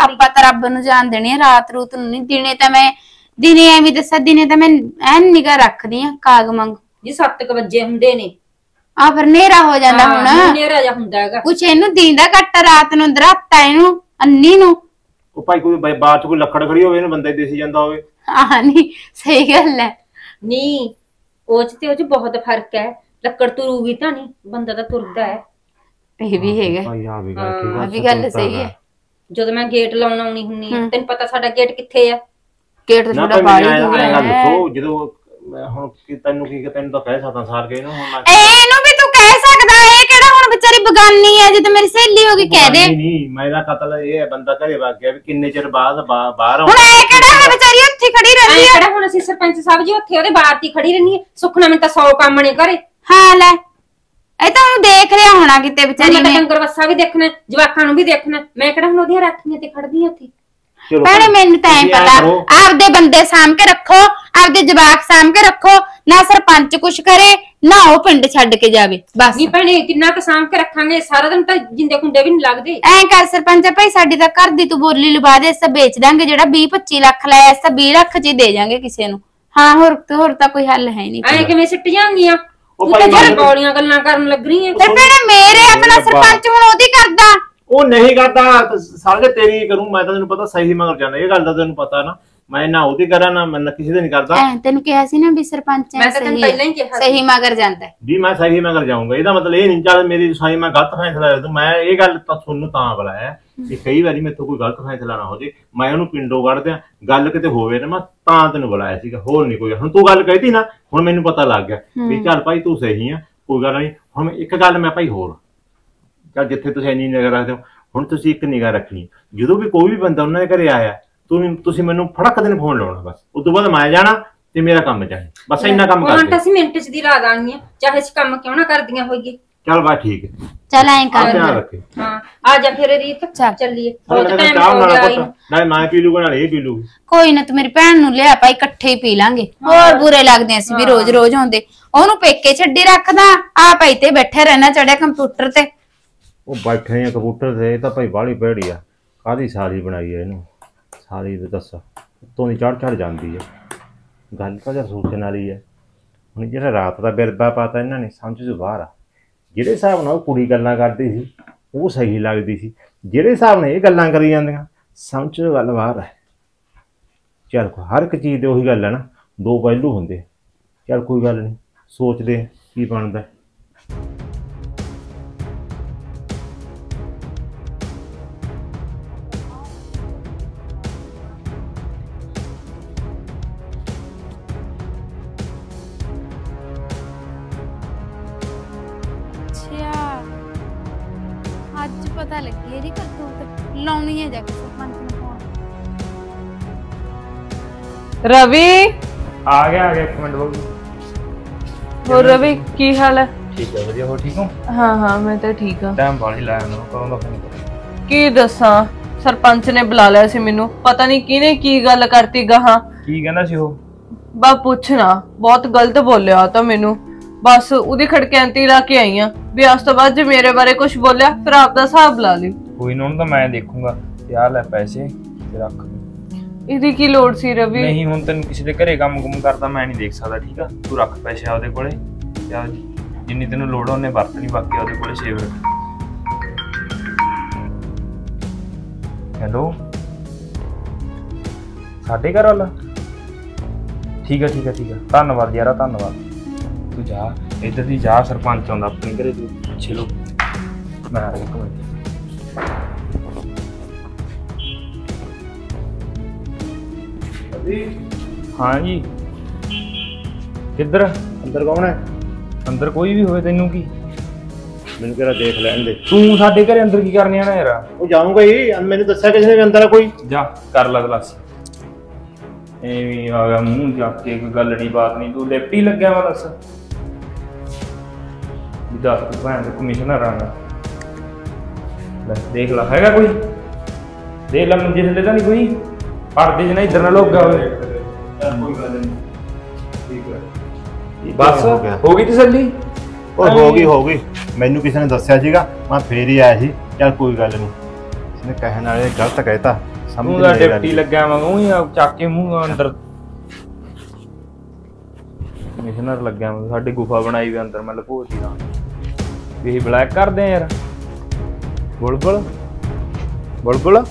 S1: ਆਪਾਂ ਤਾਂ ਰੱਬ ਨੂੰ ਜਾਣ ਦੇਣੀ ਆ ਰਾਤ ਰੂਤ ਨੂੰ ਨਹੀਂ। ਦਿਨੇ ਤਾਂ ਮੈਂ ਦਿਨੇ ਐਵੇਂ ਦੱਸਾਂ ਦਿਨੇ ਤਾਂ ਮੈਂ ਐਨ ਨਿਗਾ ਰੱਖਦੀ ਆ ਕਾਗ ਮੰਗ
S2: ਜੀ 7 ਵਜੇ ਹੁੰਦੇ ਨੇ।
S1: ਆ ਫਿਰ ਨੇਰਾ ਹੋ ਜਾਂਦਾ ਹੁਣ।
S2: ਹਨੇਰਾ ਜਿਹਾ ਹੁੰਦਾ ਹੈਗਾ।
S1: ਕੁਛ ਇਹਨੂੰ ਦੀਂਦਾ ਘੱਟ ਰਾਤ ਨੂੰ ਦਰਾਤਾ ਇਹਨੂੰ ਅੰਨੀ ਨੂੰ।
S3: ਉਹ ਭਾਈ ਕੋਈ ਬਾਈ ਬਾਅਦ ਚ ਕੋਈ ਲੱਕੜ ਖੜੀ ਹੋਵੇ ਇਹਨੂੰ ਬੰਦਾ ਹੀ ਦਿਸੀ ਜਾਂਦਾ ਹੋਵੇ।
S1: ਆਹ ਨਹੀਂ ਸਹੀ ਗੱਲ ਹੈ।
S2: ਨਹੀਂ ਉਹ ਚ ਤੇ ਉਹ ਚ ਬਹੁਤ ਫ਼ਰਕ ਹੈ। ਲੱਕੜ ਤੁਰੂਗੀ ਤਾਂ ਨਹੀਂ ਬੰਦਾ ਤਾਂ ਤੁਰਦਾ ਹੈ।
S1: ਇਹ ਵੀ ਹੈਗਾ।
S3: ਭਾਈ ਆ ਵੀ ਗੱਲ ਠੀਕ
S1: ਆ ਵੀ ਗੱਲ ਸਹੀ ਹੈ।
S2: ਜਦੋਂ ਮੈਂ ਗੇਟ ਲਾਉਣ ਆਉਣੀ ਹੁੰਨੀ ਆ ਤੈਨੂੰ ਪਤਾ ਸਾਡਾ ਗੇਟ ਕਿੱਥੇ ਆ?
S1: ਗੇਟ
S3: ਨਾ
S1: ਥੋੜਾ
S3: ਗੱਲ
S1: ਹੈ।
S3: ਦੱਸੋ ਜਦੋਂ ਮੈਂ ਹੁਣ ਕੀ ਤੈਨੂੰ ਕੀ ਤੈਨੂੰ ਤਾਂ ਕਹਿ ਸਕਦਾ ਸਾਲ ਕੇ ਇਹਨੂੰ ਹੁਣ ਮੈਂ
S1: ਇਹਨੂੰ ਵੀ ਤੂੰ ਕਹਿ ਸਕਦਾ ਇਹ ਕਿਹੜਾ ਹੁਣ ਵਿਚਾਰੀ ਬਗਾਨੀ ਹੈ ਜਦੋਂ ਮੇਰੀ ਸਹੇਲੀ ਹੋ ਗਈ ਕਹਿ ਦੇ।
S3: ਨਹੀਂ ਨਹੀਂ ਮੇਰਾ ਕਤਲ ਇਹ ਹੈ ਬੰਦਾ ਘਰੇ ਵਗ ਗਿਆ ਵੀ ਕਿੰਨੇ ਚਿਰ ਬਾਅਦ ਬਾ- ਬਾਹਰ
S1: ਹੁਣ
S3: ਆਉਂਦਾ
S1: ਇਹ ਕਿਹੜਾ ਹੁਣ ਵਿਚਾਰੀ ਉੱਥੇ ਖੜੀ ਰਹਿੰਦੀ ਹੈ
S2: ਕਿਹੜਾ ਹੁਣ ਅਸੀਂ ਸਰਪੰਚ ਸਾਹਿਬ ਜੀ ਉੱਥੇ ਉਹਦੇ ਬਾਹਰ ਤੇ ਖੜੀ ਰਹਿੰਦੀ ਹੈ ਸੁਖਣਾ ਮੈਨੂੰ ਤਾਂ 100 ਕੰਮ ਨੇ ਘਰੇ।
S1: ਹਾਂ ਲੈ। ਇਹ ਤਾਂ ਉਹ ਦੇਖ ਰਿਹਾ ਹੋਣਾ ਕਿਤੇ ਵਿਚਾਰੀ
S2: ਮੈਂ ਤਾਂ
S1: ਨੇ।
S2: ਡੰਗਰ ਵੱਸਾ ਵੀ ਦੇਖਣਾ ਜਵਾਕਾਂ ਨੂੰ ਵੀ ਦੇਖਣਾ। ਮੈਂ ਕਿਹੜਾ ਹੁਣ ਉਹਦੀਆਂ ਰਾਖੀਆਂ ਤੇ ਖੜਦੀ ਆ ਉੱਥੇ?
S3: ਚਲੋ
S1: ਭੈਣੇ ਮੈਨੂੰ ਤਾਂ ਐ
S3: ਤੁਸੀਂ ਐਂ
S1: ਪਤਾ
S3: ਕਰੋ,
S1: ਆਪਦੇ ਬੰਦੇ ਸਾਂਭ ਕੇ ਰੱਖੋ ਆਪਦੇ ਜਵਾਕ ਸਾਂਭ ਕੇ ਰੱਖੋ ਨਾ ਸਰਪੰਚ ਕੁਛ ਕਰੇ ਨਾ ਉਹ ਪਿੰਡ ਛੱਡ ਕੇ ਜਾਵੇ ਬਸ।
S2: ਨਹੀਂ ਭੈਣੇ ਕਿੰਨਾ ਕੁ ਸਾਂਭ ਕੇ ਰੱਖਾਂਗੇ ਸਾਰਾ ਦਿਨ ਤਾਂ ਜਿੰਦੇ ਕੁੰਡੇ ਵੀ ਨਹੀਂ ਲੱਗਦੇ।
S1: ਐਂ ਕਰ ਸਰਪੰਚ ਭਾਈ ਸਾਡੀ ਤਾਂ ਘਰ ਦੀ ਤੂੰ ਬੋਲੀ ਲਵਾ ਦੇ ਇਸ ਵੇਚ ਦਾਂਗੇ ਜਿਹੜਾ 20 25 ਲੱਖ ਲਾਇਆ ਇਸ ਤਾਂ 20 ਲੱਖ ਚ ਹੀ ਦੇ ਜਾਾਂਗੇ ਕਿਸੇ ਨੂੰ। ਹਾਂ ਹੋਰ ਹੋਰ ਤਾਂ ਕੋਈ ਹੱਲ ਹੈ ਨਹੀਂ।
S2: ਐਂ ਕਿਵੇਂ ਸਿੱਟ ਜਾਂਗੀਆਂ
S3: ਉਹ ਭਾਈ
S2: ਗੋਲੀਆਂ ਗੱਲਾਂ ਕਰਨ ਲੱਗ ਰਹੀ ਹੈ
S1: ਤੇ ਭੈਣੇ ਮੇਰੇ ਆਪਣਾ ਸਰਪੰਚ ਹੁਣ ਉਹਦੀ ਕਰਦਾ।
S3: ਉਹ ਨਹੀਂ ਕਰਦਾ ਸਾਰੇ ਤੇਰੀ ਕਰੂੰ ਮੈਂ ਤਾਂ ਤੈਨੂੰ ਪਤਾ ਸਹੀ ਮਗਰ ਜਾਂਦਾ ਇਹ ਗੱਲ ਦਾ ਤੈਨੂੰ ਪਤਾ ਨਾ। ਮੈਂ ਨਾ ਉਹਦੀ ਕਰਾਂ ਨਾ ਮੈਂ ਨਾ ਕਿਸੇ ਦੇ ਨਹੀਂ ਕਰਦਾ
S1: ਐ ਤੈਨੂੰ ਕਿਹਾ ਸੀ ਨਾ ਵੀ ਸਰਪੰਚ ਐਂ
S2: ਮੈਂ ਤਾਂ ਤੈਨੂੰ
S1: ਸਹੀ
S2: ਪਹਿਲਾਂ ਹੀ ਕਿਹਾ
S1: ਸਹੀ ਮਗਰ ਜਾਂਦਾ ਹੈ।
S3: ਵੀ ਮੈਂ ਸਹੀ ਮਗਰ ਜਾਊਂਗਾ ਇਹਦਾ ਮਤਲਬ ਇਹ ਨਹੀਂ ਚੱਲ ਮੇਰੀ ਸਾਈ ਮੈਂ ਗਲਤ ਫੈਸਲਾ ਲੈ ਦੂੰ ਮੈਂ ਇਹ ਗੱਲ ਤਾਂ ਤੁਹਾਨੂੰ ਤਾਂ ਬੁਲਾਇਆ ਕਿ ਕਈ ਵਾਰੀ ਮੇਥੋਂ ਕੋਈ ਗਲਤ ਫੈਸਲਾ ਨਾ ਹੋ ਜੇ ਮੈਂ ਉਹਨੂੰ ਪਿੰਡੋਂ ਕੱਢ ਦਿਆਂ ਗੱਲ ਕਿਤੇ ਹੋਵੇ ਨਾ ਮੈਂ ਤਾਂ ਤੈਨੂੰ ਬੁਲਾਇਆ ਸੀਗਾ ਹੋਰ ਨਹੀਂ ਕੋਈ। ਹੁਣ ਤੂੰ ਗੱਲ ਕਹਿਤੀ ਨਾ ਹੁਣ ਮੈਨੂੰ ਪਤਾ ਲੱਗ ਗਿਆ ਵੀ ਚੱਲ ਭਾਈ ਤੂੰ ਸਹੀ ਆ ਕੋਈ ਗੱਲ ਨਹੀਂ ਹੁਣ ਇੱਕ ਗੱਲ ਮੈਂ ਭਾਈ ਹੋਰ ਚੱਲ ਜਿੱਥੇ ਤੁਸੀਂ ਇੰਨੀ ਨਿਗਾਹ ਰੱਖਦੇ ਹੋ ਹੁਣ ਤੁਸੀਂ ਇੱਕ ਨਿਗਾਹ ਰੱਖਣੀ ਜਦੋਂ ਵੀ ਕੋਈ ਵੀ ਬੰਦਾ ਉਹਨਾਂ ਦੇ ਘਰੇ ਆਇਆ ਤੁਸੀਂ ਤੁਸੀਂ ਮੈਨੂੰ ਫੜਕ ਦਿਨ ਫੋਨ ਲਾਉਣਾ ਬਸ। ਉਸ ਤੋਂ ਬਾਅਦ ਮੈਂ ਜਾਣਾ ਤੇ ਮੇਰਾ ਕੰਮ ਚਾਹੇ ਬਸ ਇੰਨਾ ਕੰਮ ਕਰ
S2: ਹੁਣ ਤਾਂ ਅਸੀਂ ਮਿੰਟ ਚ ਦੀ ਲਾ ਦਾਂਗੀਆਂ ਚਾਹੇ ਅਸੀਂ ਕੰਮ ਕਿਉਂ ਨਾ ਕਰਦੀਆਂ ਹੋਈਏ।
S3: ਚੱਲ ਬਸ ਠੀਕ ਹੈ।
S1: ਚੱਲ ਐਂ
S3: ਆ
S1: ਕਰ
S3: ਧਿਆਨ ਰੱਖੇ।
S2: ਹਾਂ ਆ ਜਾ ਫਿਰ ਰੀਤ
S1: ਚੱਲ।
S2: ਚੱਲੀਏ। ਬਹੁਤ
S3: ਨਾਲੇ
S2: ਟਾਈਮ
S3: ਚਾਹ
S2: ਹੋ ਗਿਆ ਆਈ ਨੂੰ।
S3: ਨਾਲੇ ਮੈਂ ਪੀ ਲੂਗਾ ਨਾਲੇ ਇਹ ਪੀ ਲੂਗੀ।
S1: ਕੋਈ ਨਾ ਤੂੰ ਮੇਰੀ ਭੈਣ ਨੂੰ ਲਿਆ ਭਾਈ ਇਕੱਠੇ ਹੀ ਪੀ ਲਾਂਗੇ। ਹੋਰ ਬੁਰੇ ਲੱਗਦੇ ਅਸੀਂ ਵੀ ਰੋਜ਼ ਰੋਜ਼ ਹੁੰਦੇ ਉਹਨੂੰ ਪੇਕੇ ਛੱਡੀ ਰੱਖਦਾ। ਆ ਭਾਈ ਤੇ ਬੈਠੇ ਰਹਿਣਾ ਚੜਿਆ ਕੰਪਿਊਟਰ ਤੇ।
S3: ਉਹ ਬੈਠੇ ਆ ਕੰਪਿਊਟਰ ਤੇ ਇਹ ਤਾਂ ਭਾਈ ਬਾਹਲੀ ਭੈੜੀ ਆ। ਕਾਦੀ ਸਾਲੀ ਬਣਾਈ ਆ ਇਹਨੂੰ? ਸਾਲੀ ਤੇ ਦੱਸ। ਉੱਤੋਂ ਦੀ ਚੜ ਚੜ ਜਾਂਦੀ ਹੈ ਗੱਲ ਤਾਂ ਜਰ ਸੋਚਣ ਵਾਲੀ ਹੈ ਹੁਣ ਜਿਹੜਾ ਰਾਤ ਦਾ ਬਿਰਬਾ ਪਾਤਾ ਇਹਨਾਂ ਨੇ, ਸਮਝ ਤੋਂ ਬਾਹਰ ਆ। ਜਿਹੜੇ ਹਿਸਾਬ ਨਾਲ ਉਹ ਕੁੜੀ ਗੱਲਾਂ ਕਰਦੀ ਸੀ, ਉਹ ਸਹੀ ਲੱਗਦੀ ਸੀ। ਜਿਹੜੇ ਹਿਸਾਬ ਨਾਲ ਇਹ ਗੱਲਾਂ ਕਰੀ ਜਾਂਦੀਆਂ, ਸਮਝ ਤੋਂ ਗੱਲ ਬਾਹਰ ਹੈ ਚੱਲ ਹਰ ਇੱਕ ਚੀਜ਼ ਦੇ ਉਹੀ ਗੱਲ ਹੈ ਨਾ। ਦੋ ਪਹਿਲੂ ਹੁੰਦੇ ਚੱਲ ਕੋਈ ਗੱਲ ਨਹੀਂ, ਸੋਚਦੇ ਕੀ ਬਣਦਾ।
S4: ਰਵੀ?
S3: ਆ ਗਿਆ ਆ ਗਿਆ ਇੱਕ ਮਿੰਟ ਬਾਬੂ
S4: ਹੋਰ ਰਵੀ ਕੀ ਹਾਲ ਹੈ?
S5: ਠੀਕ ਹੈ ਵਧੀਆ ਹੋ ਠੀਕ ਹੋ?
S4: ਹਾਂ ਹਾਂ ਮੈਂ ਤਾਂ ਠੀਕ ਹਾਂ।
S5: ਟਾਈਮ ਬਾਲੀ ਲਾਇਆ ਮੈਨੂੰ ਕਦੋਂ ਦਾ ਫੋਨ
S4: ਕੀ ਦੱਸਾਂ ਸਰਪੰਚ ਨੇ ਬੁਲਾ ਲਿਆ ਸੀ ਮੈਨੂੰ। ਪਤਾ ਨਹੀਂ ਕਿਹਨੇ ਕੀ ਗੱਲ ਕਰਤੀ ਗਾਹਾਂ।
S5: ਕੀ ਕਹਿੰਦਾ ਸੀ ਉਹ?
S4: ਬਾ ਪੁੱਛਣਾ ਬਹੁਤ ਗਲਤ ਬੋਲਿਆ ਤਾਂ ਮੈਨੂੰ। ਬਸ ਉਹਦੀ ਖੜਕੈਂਤੀ ਲਾ ਕੇ ਆਈ ਆ ਵੀ ਉਸ ਤੋਂ ਬਾਅਦ ਜੇ ਮੇਰੇ ਬਾਰੇ ਕੁਝ ਬੋਲਿਆ ਫਿਰ ਆਪ ਦਾ ਹਿਸਾਬ ਲਾ ਲਿਓ।
S5: ਕੋਈ ਨਾ ਉਹਨੂੰ ਤਾਂ ਮੈਂ ਦੇਖੂੰਗਾ। ਤੇ ਲੈ ਪੈਸੇ ਤੇ ਰੱਖ
S4: ਇਹਦੀ ਕੀ ਲੋੜ ਸੀ ਰਵੀ?
S5: ਨਹੀਂ ਹੁਣ ਤੈਨੂੰ ਕਿਸੇ ਦੇ ਘਰੇ ਕੰਮ ਕੁਮ ਕਰਦਾ ਮੈਂ ਨਹੀਂ ਦੇਖ ਸਕਦਾ ਠੀਕ ਆ? ਤੂੰ ਰੱਖ ਪੈਸੇ ਆਪਦੇ ਕੋਲੇ ਤੇ ਆਹ ਜਿੰਨੀ ਤੈਨੂੰ ਲੋੜ ਆ ਉਹਨੇ ਵਰਤਣੀ ਬਾਕੀ ਉਹਦੇ ਕੋਲੇ ਸੇਵ ਰੱਖ। ਹੈਲੋ ਸਾਡੇ ਘਰ ਵਾਲਾ? ਠੀਕ ਆ ਠੀਕ ਆ ਠੀਕ ਆ। ਧੰਨਵਾਦ ਯਾਰਾ ਧੰਨਵਾਦ। ਤੂੰ ਜਾ ਇੱਧਰ ਦੀ ਜਾ ਸਰਪੰਚ ਆਉਂਦਾ ਆਪਣੇ ਘਰੇ ਤੂੰ ਪਿੱਛੇ ਲੋ ਮੈਂ ਆ ਰਿਹਾ ਇੱਕ ਮਿੰਟ। ਹਾਂ ਜੀ। ਕਿੱਧਰ?
S3: ਅੰਦਰ ਕੌਣ ਹੈ?
S5: ਅੰਦਰ ਕੋਈ ਵੀ ਹੋਵੇ ਤੈਨੂੰ ਕੀ?
S3: ਮੈਨੂੰ ਕਿਹੜਾ ਦੇਖ ਲੈਣ ਦੇ।
S5: ਤੂੰ ਸਾਡੇ ਘਰੇ ਅੰਦਰ ਕੀ ਕਰਨੀ ਆਣਾ ਯਾਰ?
S3: ਉਹ ਜਾਊਂਗਾ ਹੀ ਮੈਨੂੰ ਦੱਸਿਆ ਕਿਸੇ ਨੇ ਵੀ ਅੰਦਰ ਆ ਕੋਈ।
S5: ਜਾ ਕਰ ਲੈ ਤਲਾਸੀ ਐਵੇਂ ਆ ਗਿਆ ਮੂੰਹ ਚੱਕ ਕੇ ਕੋਈ ਗੱਲ ਨਹੀਂ ਬਾਤ ਨਹੀਂ ਤੂੰ ਲਿਪਟੀ ਲੱਗਿਆ ਵਾ ਦੱਸ। ਵੀ ਦੱਸ ਤੂੰ ਭੈਣ ਦੇ ਕਮਿਸ਼ਨਰ ਆਣਾ ਲੈ ਦੇਖ ਲੈ। ਹੈਗਾ ਕੋਈ? ਦੇਖ ਲੈ ਮੁੰਡੇ ਥੱਲੇ ਤਾਂ ਨਹੀਂ ਕੋਈ? ਪਰਦੇ ਜਨਾ ਇਧਰ ਨਾ ਲੋਗਾ ਹੋਵੇ ਕੋਈ ਗੱਲ ਨਹੀਂ। ਠੀਕ ਹੈ। ਬਸ
S3: ਹੋ ਗਿਆ।
S5: ਹੋ ਗਈ ਤਸੱਲੀ?
S3: ਉਹ ਹੋ ਗਈ ਹੋ ਗਈ। ਮੈਨੂੰ ਕਿਸੇ ਨੇ ਦੱਸਿਆ ਸੀਗਾ ਮੈਂ ਫੇਰ ਹੀ ਆਇਆ ਸੀ। ਚੱਲ ਕੋਈ ਗੱਲ ਨਹੀਂ। ਇਸਨੇ ਕਹਿਣ ਵਾਲੇ ਗਲਤ ਕਹਿਤਾ। ਸਮਝ ਨਹੀਂ
S5: ਡਿਪਟੀ ਲੱਗਿਆ ਵਾਂਗੂ ਹੀ ਆ, ਚੱਕ ਕੇ ਮੂੰਹ ਅੰਦਰ। ਕਮਿਸ਼ਨਰ ਲੱਗਿਆ ਵਾਂਗੂ ਸਾਡੀ ਗੁਫਾ ਬਣਾਈ ਵੀ ਅੰਦਰ ਮੈਂ ਲਪੋਤੀ ਦਾ ਵੀ ਬਲੈਕ ਕਰਦੇ ਆ ਯਾਰ। ਬੁਲਬੁਲ? ਬੁਲਬੁਲ?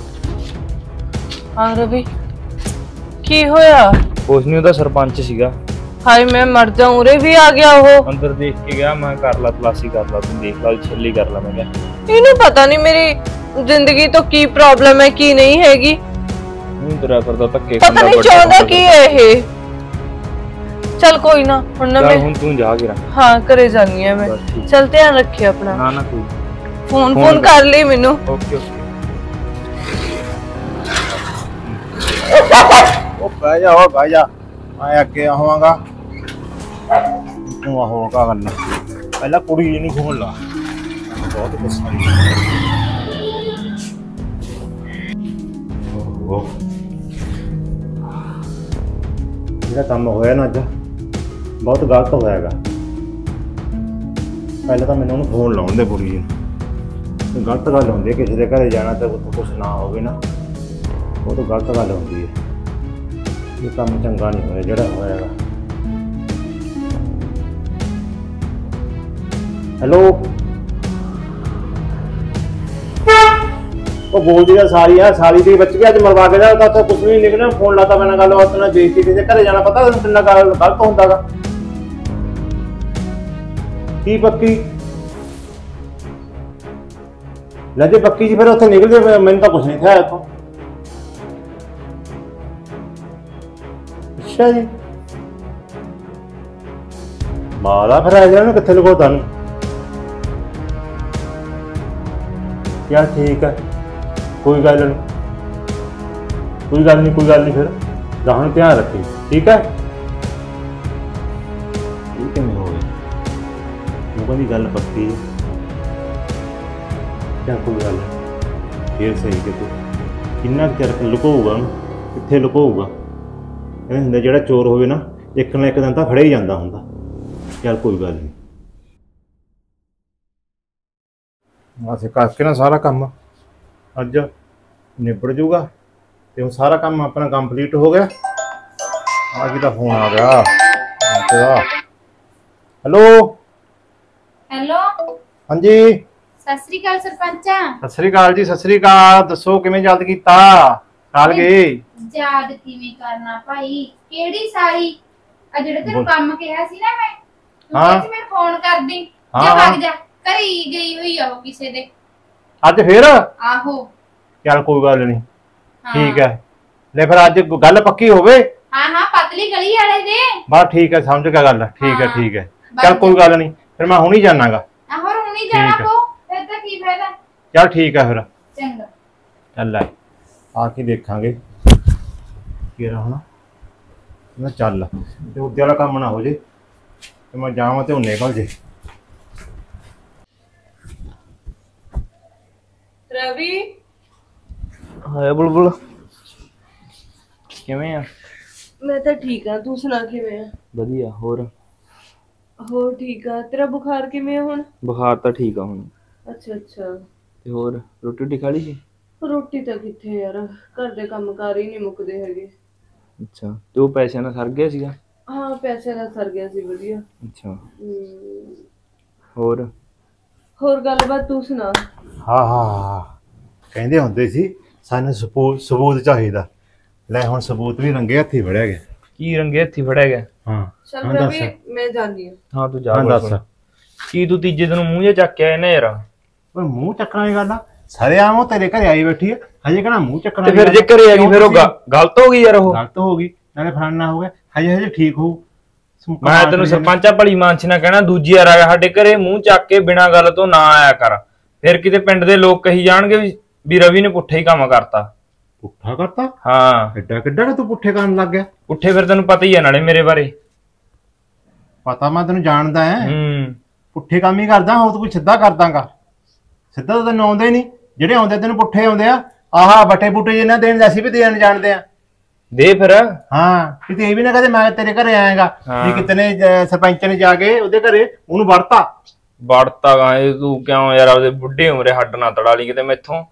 S4: ਹਾਂ ਰਵੀ ਕੀ ਹੋਇਆ?
S5: ਉਸ ਨੂੰ ਉਹਦਾ ਸਰਪੰਚ ਸੀਗਾ।
S4: ਹਾਏ ਮੈਂ ਮਰ ਜਾਉਂ ਉਰੇ ਵੀ ਆ ਗਿਆ ਉਹ।
S5: ਅੰਦਰ ਦੇਖ ਕੇ ਗਿਆ ਮੈਂ ਕਰ ਲਾ ਤਲਾਸੀ ਕਰ ਲਾ ਤੂੰ ਦੇਖ ਲਾ ਛੱਲੀ ਕਰ ਲਾ ਮੈਂ ਕਿਹਾ।
S4: ਇਹਨੂੰ ਪਤਾ ਨਹੀਂ ਮੇਰੀ ਜ਼ਿੰਦਗੀ ਤੋਂ ਕੀ ਪ੍ਰੋਬਲਮ ਹੈ ਕੀ ਨਹੀਂ ਹੈਗੀ।
S5: ਨਹੀਂ ਤੇਰਾ ਕਰਦਾ ਧੱਕੇ
S4: ਪਤਾ ਨਹੀਂ ਚਾਹੁੰਦਾ ਕੀ ਹੈ ਇਹ। ਚਲ ਕੋਈ ਨਾ ਹੁਣ ਨਾ ਮੈਂ
S5: ਹੁਣ ਤੂੰ ਜਾ ਕੇ ਰੱਖ।
S4: ਹਾਂ ਘਰੇ ਜਾਣੀ ਆ ਮੈਂ। ਚਲ ਧਿਆਨ ਰੱਖਿਓ ਆਪਣਾ।
S5: ਨਾ ਨਾ ਕੋਈ।
S4: Phone
S5: phone. ਕਰ।
S4: ਲਈ ਮੈਨੂੰ।
S5: Okay okay.
S3: ਉਹ ਬਹਿ ਜਾ, ਉਹ ਬਹਿ ਜਾ। ਮੈਂ ਅੱਗੇ ਆਵਾਂਗਾ। ਤੂੰ ਆਹੋ ਕਾ ਕਰਨਾ। ਪਹਿਲਾਂ ਕੁੜੀ ਨਹੀਂ ਖੋਲ ਲਾ। ਬਹੁਤ ਗੁੱਸਾ ਉਹ ਜਿਹੜਾ ਕੰਮ ਹੋਇਆ ਨਾ ਅੱਜ, ਬਹੁਤ ਗਲਤ ਹੋਇਆਗਾ ਪਹਿਲਾਂ ਤਾਂ ਮੈਨੂੰ ਉਹਨੂੰ ਫੋਨ ਲਾਉਣ ਦੇ ਕੁੜੀ ਨੂੰ ਗਲਤ ਗੱਲ ਹੁੰਦੀ ਹੈ, ਕਿਸੇ ਦੇ ਘਰੇ ਜਾਣਾ ਤੇ ਉੱਥੇ ਕੁਝ ਨਾ ਹੋਵੇ ਨਾ। ਉਹ ਤਾਂ ਗਲਤ ਗੱਲ ਹੁੰਦੀ ਹੈ। ਇਹ ਕੰਮ ਚੰਗਾ ਨਹੀਂ ਹੋਇਆ, ਜਿਹੜਾ ਹੋਇਆਗਾ ਹੈਲੋ? ਉਹ ਬੋਲਦੀ ਆ ਸਾਰੀ ਆ ਸਾਰੀ ਦੀ ਬੱਚ ਗਿਆ ਅੱਜ ਮਰਵਾ ਕੇ ਜਾ ਤਾਂ ਉੱਥੇ ਕੁਝ ਨਹੀਂ ਨਿਕਲਿਆ, ਫੋਨ ਲਾਤਾ ਮੈਨਾਂ ਗੱਲ ਬਾਤ ਨਾਲ ਬੇਇੱਜ਼ਤੀ ਕਿਸੇ ਘਰੇ ਜਾਣਾ ਪਤਾ ਤੈਨੂੰ ਕਿੰਨਾ ਗੱਲ ਗਲਤ ਹੁੰਦਾਗਾ। ਕੀ ਪੱਕੀ? ਲੈ ਜੇ ਪੱਕੀ ਜੀ, ਫਿਰ ਉੱਥੇ ਨਿਕਲ ਜੇ ਮੈਨੂੰ ਤਾਂ ਕੁਝ ਨਹੀਂ ਥਿਆ ਇੱਥੋਂ। ਅੱਛਾ ਜੀ। ਮਾਲਾ ਫਿਰ ਆ ਜਾਣਾ ਕਿੱਥੇ ਲਗੋ ਤੁਹਾਨੂੰ ਯਾਰ ਠੀਕ ਹੈ ਕੋਈ ਗੱਲ ਨਹੀਂ ਕੋਈ ਗੱਲ ਨਹੀਂ ਕੋਈ ਗੱਲ ਨਹੀਂ ਫਿਰ। ਗਾਹਾਂ ਨੂੰ ਧਿਆਨ ਰੱਖੀ ਠੀਕ ਹੈ ਇਹ ਕਿਵੇਂ ਹੋ ਗਿਆ ਲੋਕਾਂ ਦੀ ਗੱਲ ਪੱਕੀ ਹੈ ਜਾਂ ਕੋਈ ਗੱਲ ਨਹੀਂ ਫੇਰ ਸਹੀ ਕਿ ਤੂੰ ਕਿੰਨਾ ਕੁ ਚਿਰ ਲੁਕੋਊਗਾ ਉਹਨੂੰ? ਕਿੱਥੇ ਲੁਕੋਊਗਾ? ਇਹ ਹੁੰਦਾ ਜਿਹੜਾ ਚੋਰ ਹੋਵੇ ਨਾ ਇੱਕ ਨਾ ਇੱਕ ਦਿਨ ਤਾਂ ਫੜਿਆ ਹੀ ਜਾਂਦਾ ਹੁੰਦਾ। ਚੱਲ ਕੋਈ ਗੱਲ ਨਹੀਂ ਆਸੇ ਕਰਕੇ ਨਾ ਸਾਰਾ ਕੰਮ। ਅੱਜ ਨਿਬੜ ਜਾਊਗਾ ਤੇ ਹੁਣ ਸਾਰਾ ਕੰਮ ਆਪਣਾ ਕੰਪਲੀਟ ਹੋ ਗਿਆ। ਆ ਕੀ ਦਾ ਫੋਨ ਆ ਗਿਆ। ਤੇਰਾ ਹੈਲੋ?
S1: ਹੈਲੋ?
S3: ਹਾਂਜੀ?
S1: ਸਤਿ ਸ੍ਰੀ ਅਕਾਲ ਸਰਪੰਚਾ।
S3: ਸਤਿ ਸ੍ਰੀ ਅਕਾਲ ਜੀ ਸਤਿ ਸ੍ਰੀ ਅਕਾਲ। ਦੱਸੋ ਕਿਵੇਂ ਯਾਦ ਕੀਤਾ? ਕਾਲ ਗਏ।
S1: ਯਾਦ ਕਿਵੇਂ ਕਰਨਾ ਭਾਈ? ਕਿਹੜੀ ਸਾਰੀ? ਆ ਜਿਹੜਾ ਤੈਨੂੰ। ਕੰਮ ਕਿਹਾ ਸੀ ਨਾ ਮੈਂ
S3: ਹਾਂ।
S1: ਕਿਹਾ ਸੀ ਮੈਨੂੰ ਫੋਨ ਕਰ ਦੇ
S3: ਹਾਂ,
S1: ਜਾ। ਭੱਗ ਜਾ। ਘਰੀ ਗਈ ਹੋਈ ਆ ਉਹ ਕਿਸੇ ਦੇ।
S3: ਅੱਜ ਫੇਰ?
S1: ਆਹੋ।
S3: ਚੱਲ ਕੋਈ ਗੱਲ ਨਹੀਂ। ਠੀਕ ਹੈ ਲੈ ਫਿਰ ਅੱਜ ਗੱਲ ਪੱਕੀ ਹੋਵੇ।
S1: ਹਾਂ ਹਾਂ ਪਤਲੀ ਗਲੀ ਵਾਲੇ ਦੇ।
S3: ਬਸ ਠੀਕ ਹੈ ਸਮਝ ਗਿਆ ਗੱਲ। ਠੀਕ ਹੈ। ਠੀਕ ਹੈ ਚੱਲ ਕੋਈ ਗੱਲ ਨਹੀਂ ਫਿਰ ਮੈਂ ਹੁਣੀ ਜਾਣਾਗਾ।
S1: ਆ ਹੋਰ ਹੁਣੀ ਜਾਣਾ। ਪੋ ਫਿਰ ਤਾਂ ਕੀ ਫਾਇਦਾ?
S3: ਚੱਲ ਠੀਕ ਹੈ ਫਿਰ।
S1: ਚੰਗਾ।
S3: ਚੱਲ ਲੈ। ਆ ਕੇ ਦੇਖਾਂਗੇ। ਕੀ ਰਹਾ ਹੁਣ? ਨਾ ਚੱਲ। ਤੇ ਉਹਦੇ ਵਾਲਾ ਕੰਮ ਨਾ ਹੋ ਜੇ। ਤੇ ਮੈਂ ਜਾਵਾਂ ਤੇ ਉਹ ਨਿਕਲ ਜੇ।
S4: ਰਵੀ?
S5: ਹਾਏ ਬੁਲਬੁਲ। ਕਿਵੇਂ ਆ?
S4: ਮੈਂ ਤਾਂ ਠੀਕ ਆ। ਤੂੰ ਸੁਣਾ ਕਿਵੇਂ ਆ?
S5: ਵਧੀਆ। ਹੋਰ?
S4: ਹੋਰ ਠੀਕ ਆ। ਤੇਰਾ ਬੁਖਾਰ ਕਿਵੇਂ ਆ ਹੁਣ?
S5: ਬੁਖਾਰ ਤਾਂ ਠੀਕ ਆ ਹੁਣ।
S4: ਅੱਛਾ ਅੱਛਾ।
S5: ਤੇ ਹੋਰ? ਰੋਟੀ ਰੋਟੀ ਖਾ ਲਈ ਸੀ?
S4: ਰੋਟੀ ਤਾਂ ਕਿੱਥੇ ਯਾਰ ਘਰ ਦੇ ਕੰਮਕਾਰ ਹੀ ਨਹੀਂ ਮੁੱਕਦੇ ਹੈਗੇ।
S5: ਅੱਛਾ ਤੇ ਉਹ ਪੈਸਿਆਂ ਨਾਲ ਸਰ ਗਿਆ ਸੀਗਾ?
S4: ਹਾਂ ਪੈਸੇ ਦਾ ਸਰ ਗਿਆ ਸੀ ਵਧੀਆ।
S5: ਅੱਛਾ।
S4: ਹਮ,
S5: ਹੋਰ?
S4: ਹੋਰ ਗੱਲਬਾਤ ਤੂੰ ਸੁਣਾ।
S3: ਹਾਂ ਹਾਂ ਹਾਂ। ਕਹਿੰਦੇ ਹੁੰਦੇ ਸੀ ਸਾਨੂੰ ਸਬੂਤ ਸਬੂਤ ਚਾਹੀਦਾ। ਲੈ ਹੁਣ ਸਬੂਤ ਵੀ ਰੰਗੇ ਹੱਥੀ ਫੜਿਆ ਗਿਆ।
S5: ਕੀ ਰੰਗੇ ਹੱਥੀ ਫੜਿਆ ਗਿਆ?
S3: ਹਾਂ
S4: ਚਲ
S3: ਹਾਂ
S4: ਰਵੀ ਮੈਂ ਜਾਂਦੀ ਹਾਂ।
S5: ਹਾਂ ਤੂੰ ਜਾ
S3: ਹਾਂ ਦੱਸ।
S5: ਕੀ ਤੂੰ ਤੀਜੇ ਦਿਨ ਮੂੰਹ ਜੇ ਚੱਕ ਕੇ ਆਇਆ ਨਾ ਯਾਰ?
S3: ਓਏ ਮੂੰਹ ਚੱਕਣਾ ਦੀ ਗੱਲ ਆ? ਸਾਰੇ ਆਮ ਉਹ ਤੇਰੇ ਘਰੇ ਆਈ ਬੈਠੀ ਆ। ਹਜੇ ਕਹਣਾ ਮੂੰਹ ਚੱਕਣਾ
S5: ਤੇ ਫਿਰ ਜੇ? ਘਰੇ ਆ ਗਈ ਫਿਰ ਉਹ ਗ- ਗਲਤ ਹੋ ਗਈ ਯਾਰ ਉਹ।
S3: ਗਲਤ ਹੋ ਗਈ। ਨਾਲੇ ਫੜਨਾ ਹੋ ਗਿਆ। ਹਜੇ ਹਜੇ ਠੀਕ ਹੋ
S5: ਮੈਂ ਤੈਨੂੰ ਸਰਪੰਚਾ ਭਲੀ ਮਾਨਸੀ ਨਾਲ ਕਹਿਣਾ ਦੂਜੀ ਵਾਰ ਆ ਗਿਆ ਸਾਡੇ ਘਰੇ ਮੂੰਹ ਚੱਕ ਕੇ ਬਿਨਾਂ ਗੱਲ ਤੋਂ ਨਾ ਆਇਆ ਕਰ। ਫਿਰ ਕਿਤੇ ਪਿੰਡ ਦੇ ਲੋਕ ਕਹੀ ਜਾਣਗੇ ਵੀ- ਵੀ ਰਵੀ ਨੇ ਪੁੱਠਾ ਹੀ ਕੰਮ ਕਰਤਾ।
S3: ਪੁੱਠਾ ਕਰਤਾ?
S5: ਹਾਂ।
S3: ਐਡਾ ਕਿੱਡਾ ਕਿ ਤੂੰ ਪੁੱਠੇ ਕਰਨ ਲੱਗ ਗਿਆ?
S5: ਪੁੱਠੇ ਫਿਰ ਤੈਨੂੰ ਪਤਾ ਹੀ ਆ ਨਾਲੇ ਮੇਰੇ ਬਾਰੇ।
S3: ਪਤਾ ਮੈਂ ਤੈਨੂੰ ਜਾਣਦਾ ਐ।
S5: ਹੂੰ।
S3: ਪੁੱਠੇ ਕੰਮ ਹੀ ਕਰਦਾ ਹੋਰ ਤੂੰ ਕੋਈ ਸਿੱਧਾ ਕਰਦਾਗਾ। ਸਿੱਧਾ ਤਾਂ ਤੈਨੂੰ ਆਉਂਦੇ ਨਹੀਂ। ਜਿਹੜੇ ਆਉਂਦੇ ਤੈਨੂੰ ਪੁੱਠੇ ਆਉਂਦੇ ਆ ਆਹਾ ਬੱਟੇ ਬੁੱਟੇ ਜਿਹਨਾਂ ਦੇਣ ਅਸੀਂ ਵੀ ਦੇਣ ਜਾਣਦੇ ਆ।
S5: ਦੇ ਫਿਰ।
S3: ਹਾਂ ਕਿਤੇ ਇਹ ਵੀ ਨਾ ਕਹਦੇ ਮੈਂ ਤੇਰੇ ਘਰੇ ਆਏਗਾ। ਵੀ ਕਿਤਨੇ ਅਹ, ਸਰਪੰਚ ਨੇ ਜਾ ਕੇ ਉਹਦੇ ਘਰੇ ਉਹਨੂੰ ਵੜਤਾ
S5: ਵੜਤਾ ਗਾ ਇਹ ਤੂੰ ਕਿਉਂ ਯਾਰ ਆਪਦੇ ਬੁੱਢੇ ਉਮਰੇ ਹੱਡ ਨਾ ਤੜਾ ਲਈ ਕਿਤੇ ਮੈਥੋਂ?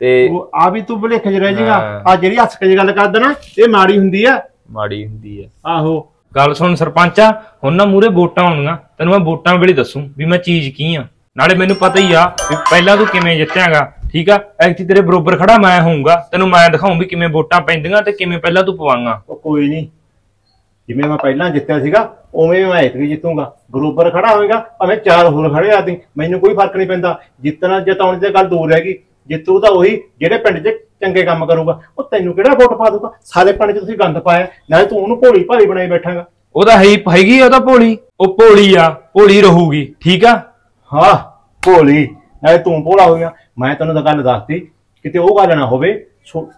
S5: ਤੇ
S3: ਉਹ ਆ ਵੀ ਤੂੰ ਭੁਲੇਖ ਚ ਰਹਿ ਜਾਏਗਾ
S5: ਹਾਂ।
S3: ਆ ਜਿਹੜੀ ਹੱਸ ਕੇ ਗੱਲ ਕਰਦਾ ਨਾ ਇਹ ਮਾੜੀ ਹੁੰਦੀ ਆ।
S5: ਮਾੜੀ ਹੁੰਦੀ ਹੈ
S3: ਆਹੋ।
S5: ਗੱਲ ਸੁਣ ਸਰਪੰਚਾ ਹੁਣ ਨਾ ਮੂਰੇ ਵੋਟਾਂ ਆਉਣੀਆਂ ਤੈਨੂੰ ਮੈਂ ਵੋਟਾਂ ਵੇਲੇ ਦੱਸੂ ਵੀ ਮੈਂ ਚੀਜ਼ ਕੀ ਆ। ਨਾਲੇ ਮੈਨੂੰ ਪਤਾ ਹੀ ਆ ਵੀ ਪਹਿਲਾਂ ਤੂੰ ਕਿਵੇਂ ਜਿੱਤਿਆਗਾ ਠੀਕ ਆ? ਐਕਚੁਅਲੀ ਤੇਰੇ ਬਰੋਬਰ ਖੜਾ ਮੈਂ ਹੋਊਂਗਾ ਤੈਨੂੰ ਮੈਂ ਦਿਖਾਉਂ ਵੀ ਕਿਵੇਂ ਵੋਟਾਂ ਪੈਂਦੀਆਂ ਤੇ ਕਿਵੇਂ ਪਹਿਲਾਂ ਤੂੰ ਪਵਾਂਗਾ।
S3: ਉਹ ਕੋਈ ਨਹੀਂ ਜਿਵੇਂ ਮੈਂ ਪਹਿਲਾਂ ਜਿੱਤਿਆ ਸੀਗਾ ਉਵੇਂ ਮੈਂ ਐਤਕੀ ਜਿੱਤੂਗਾ। ਬਰੋਬਰ ਖੜਾ ਹੋਏਗਾ ਭਾਵੇਂ ਚਾਰ ਹੋਰ ਖੜੇ ਆਦੀ ਮੈਨੂੰ ਕੋਈ ਫ਼ਰਕ ਨਹੀਂ ਪੈਂਦਾ। ਜਿੱਤਣਾ ਜਿਤਾਉਣ ਦੀ ਗੱਲ ਦੂਰ ਹੈਗੀ। ਜਿੱਤੂ ਤਾਂ ਉਹੀ ਜਿਹੜੇ ਪਿੰਡ 'ਚ ਚੰਗੇ ਕੰਮ ਕਰੂਗਾ। ਉਹ ਤੈਨੂੰ ਕਿਹੜਾ ਵੋਟ ਪਾ ਦੂਗਾ ਸਾਰੇ ਪਿੰਡ 'ਚ ਤੁਸੀਂ ਗੰਦ ਪਾਇਆ ਨਾਲੇ ਤੂੰ ਉਹਨੂੰ ਭੋਲੀ ਭਾਲੀ ਬਣਾਈ ਬੈਠਾਗਾ।
S5: ਉਹਦਾ ਹੈ ਹੀ- ਹੈਗੀ ਆ ਉਹਦਾ ਭੋਲੀ। ਉਹ ਭੋਲੀ ਆ ਭੋਲੀ ਰਹੂਗੀ ਠੀਕ ਆ?
S3: ਹਾਂ। ਭੋਲੀ ਨਾਲੇ ਤੂੰ ਭੋਲਾ ਹੋ ਗਿਆ। ਮੈਂ ਤੈਨੂੰ ਤਾਂ ਗੱਲ ਦੱਸਤੀ ਕਿਤੇ ਉਹ ਗੱਲ ਨਾ ਹੋਵੇ ਸੋ-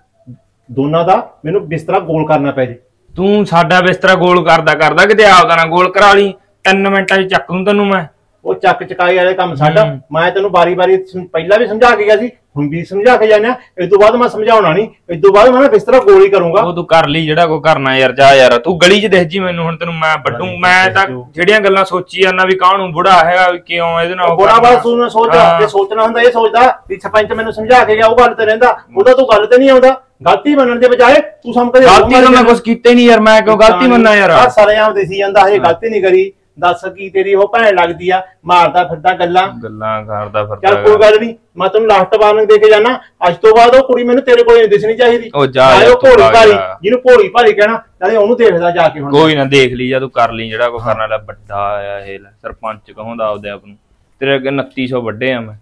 S3: ਦੋਨਾਂ ਦਾ ਮੈਨੂੰ ਬਿਸਤਰਾ ਗੋਲ ਕਰਨਾ ਪੈ ਜੇ।
S5: ਤੂੰ ਸਾਡਾ ਬਿਸਤਰਾ ਗੋਲ ਕਰਦਾ ਕਰਦਾ ਕਿਤੇ ਆਪਦਾ ਨਾ ਗੋਲ ਕਰਾ ਲਈ। 3 ਮਿੰਟਾਂ 'ਚ ਚੱਕ ਦੂੰ ਤੈਨੂੰ ਮੈਂ।
S3: ਉਹ ਚੱਕ ਚਕਾਈ ਵਾਲੇ ਕੰਮ ਸਾਡਾ
S5: ਹੂੰ।
S3: ਮੈਂ ਤੈਨੂੰ ਬਾਰੀ-ਬਾਰੀ ਪਹਿਲਾਂ ਵੀ ਸਮਝਾ ਕੇ ਗਿਆ ਸੀ ਹੁਣ ਵੀ ਸਮਝਾ ਕੇ ਜਾਣਾ ਇਸ ਤੋਂ ਬਾਅਦ ਮੈਂ ਸਮਝਾਉਣਾ ਨਹੀਂ ਇਸ ਤੋਂ ਬਾਅਦ ਮੈਂ ਨਾ ਬਿਸਤਰਾ ਗੋਲ ਹੀ ਕਰੂੰਗਾ।
S5: ਉਹ ਤੂੰ ਕਰ ਲਈ ਜਿਹੜਾ ਕੋ ਕਰਨਾ ਯਾਰ ਜਾ ਯਾਰ ਤੂੰ ਗਲੀ 'ਚ ਦਿਖ ਜੀ ਮੈਨੂੰ ਹੁਣ ਤੈਨੂੰ ਮੈਂ ਵੱਡੂ ਮੈਂ ਤਾਂ। ਜਿਹੜੀਆਂ ਗੱਲਾਂ ਸੋਚੀ ਜਾਂਦਾ ਵੀ ਕਾਹਨੂੰ ਬੁੜਾ ਹੈਗਾ ਵੀ ਕਿਉਂ ਇਹਦੇ ਨਾਲ
S3: ਬੋੜਾ। ਬਾਤ ਸੋਚਣਾ ਸੋਚਦਾ। ਜੇ ਸੋਚਣਾ ਹੁੰਦਾ ਇਹ ਸੋਚਦਾ ਵੀ ਸਰਪੰਚ ਮੈਨੂੰ ਸਮਝਾ ਕੇ ਗਿਆ ਉਹ ਗੱਲ ਤੇ ਰਹਿੰਦਾ ਉਹਦਾ ਤੂੰ ਗੱਲ ਤੇ ਨਹੀਂ ਆਉਂਦਾ। ਗਲਤੀ ਮੰਨਣ ਦੇ ਬਜਾਏ ਤੂੰ ਸਮ ਕਦੇ
S5: ਗਲਤੀ ਤਾਂ ਮੈਂ ਕੁਝ ਕੀਤਾ ਹੀ ਨਹੀਂ ਯਾਰ ਮੈਂ ਕਿਉਂ ਗਲਤੀ ਮੰਨਾਂ ਯਾਰ।
S3: ਆ ਸਾਰੇ ਆਮ ਦੇਸੀ ਜਾਂਦਾ ਹਜੇ ਗਲਤੀ ਨਹੀਂ ਕਰੀ। ਦੱਸ ਕੀ ਤੇਰੀ ਉਹ ਭੈਣ ਲੱਗਦੀ ਆ ਮਾਰਦਾ ਫਿਰਦਾ ਗੱਲਾਂ।
S5: ਗੱਲਾਂ ਕਰਦਾ
S3: ਚੱਲ
S5: ਫਿਰਦਾ
S3: ਕੋਈ ਗੱਲ ਨਹੀਂ ਮੈਂ ਤੈਨੂੰ ਲਾਸਟ ਵਾਰਨਿੰਗ ਦੇ ਕੇ ਜਾਣਾ ਅੱਜ ਤੋਂ ਬਾਅਦ ਉਹ ਕੁੜੀ ਮੈਨੂੰ ਤੇਰੇ ਕੋਲ ਨਹੀਂ ਦਿਸਣੀ ਚਾਹੀਦੀ।
S5: ਉਹ ਜਾ ਯਾਰ, ਤੂੰ
S3: ਭੋਲੀ
S5: ਜਾ।
S3: ਜਿਹਨੂੰ ਭੋਲੀ ਭਾਲੀ ਕਹਿਣਾ ਨਾਲੇ ਉਹਨੂੰ ਦੇਖਦਾ ਜਾ ਕੇ ਹੁਣ।
S5: ਕੋਈ ਨਾ ਦੇਖ ਲਈ ਜਾਂ ਤੂੰ ਕਰ ਲਈ ਜਿਹੜਾ ਕੋ ਕਰਨ ਵਾਲਾ ਵੱਡਾ ਆ ਇਹ ਲੈ ਸਰਪੰਚ ਕਹੋਂਦਾ ਆਪਦੇ ਆਪ ਨੂੰ। ਤੇਰੇ ਅੱਗੇ 2900 ਵੱਡੇ ਆ ਮੈਂ।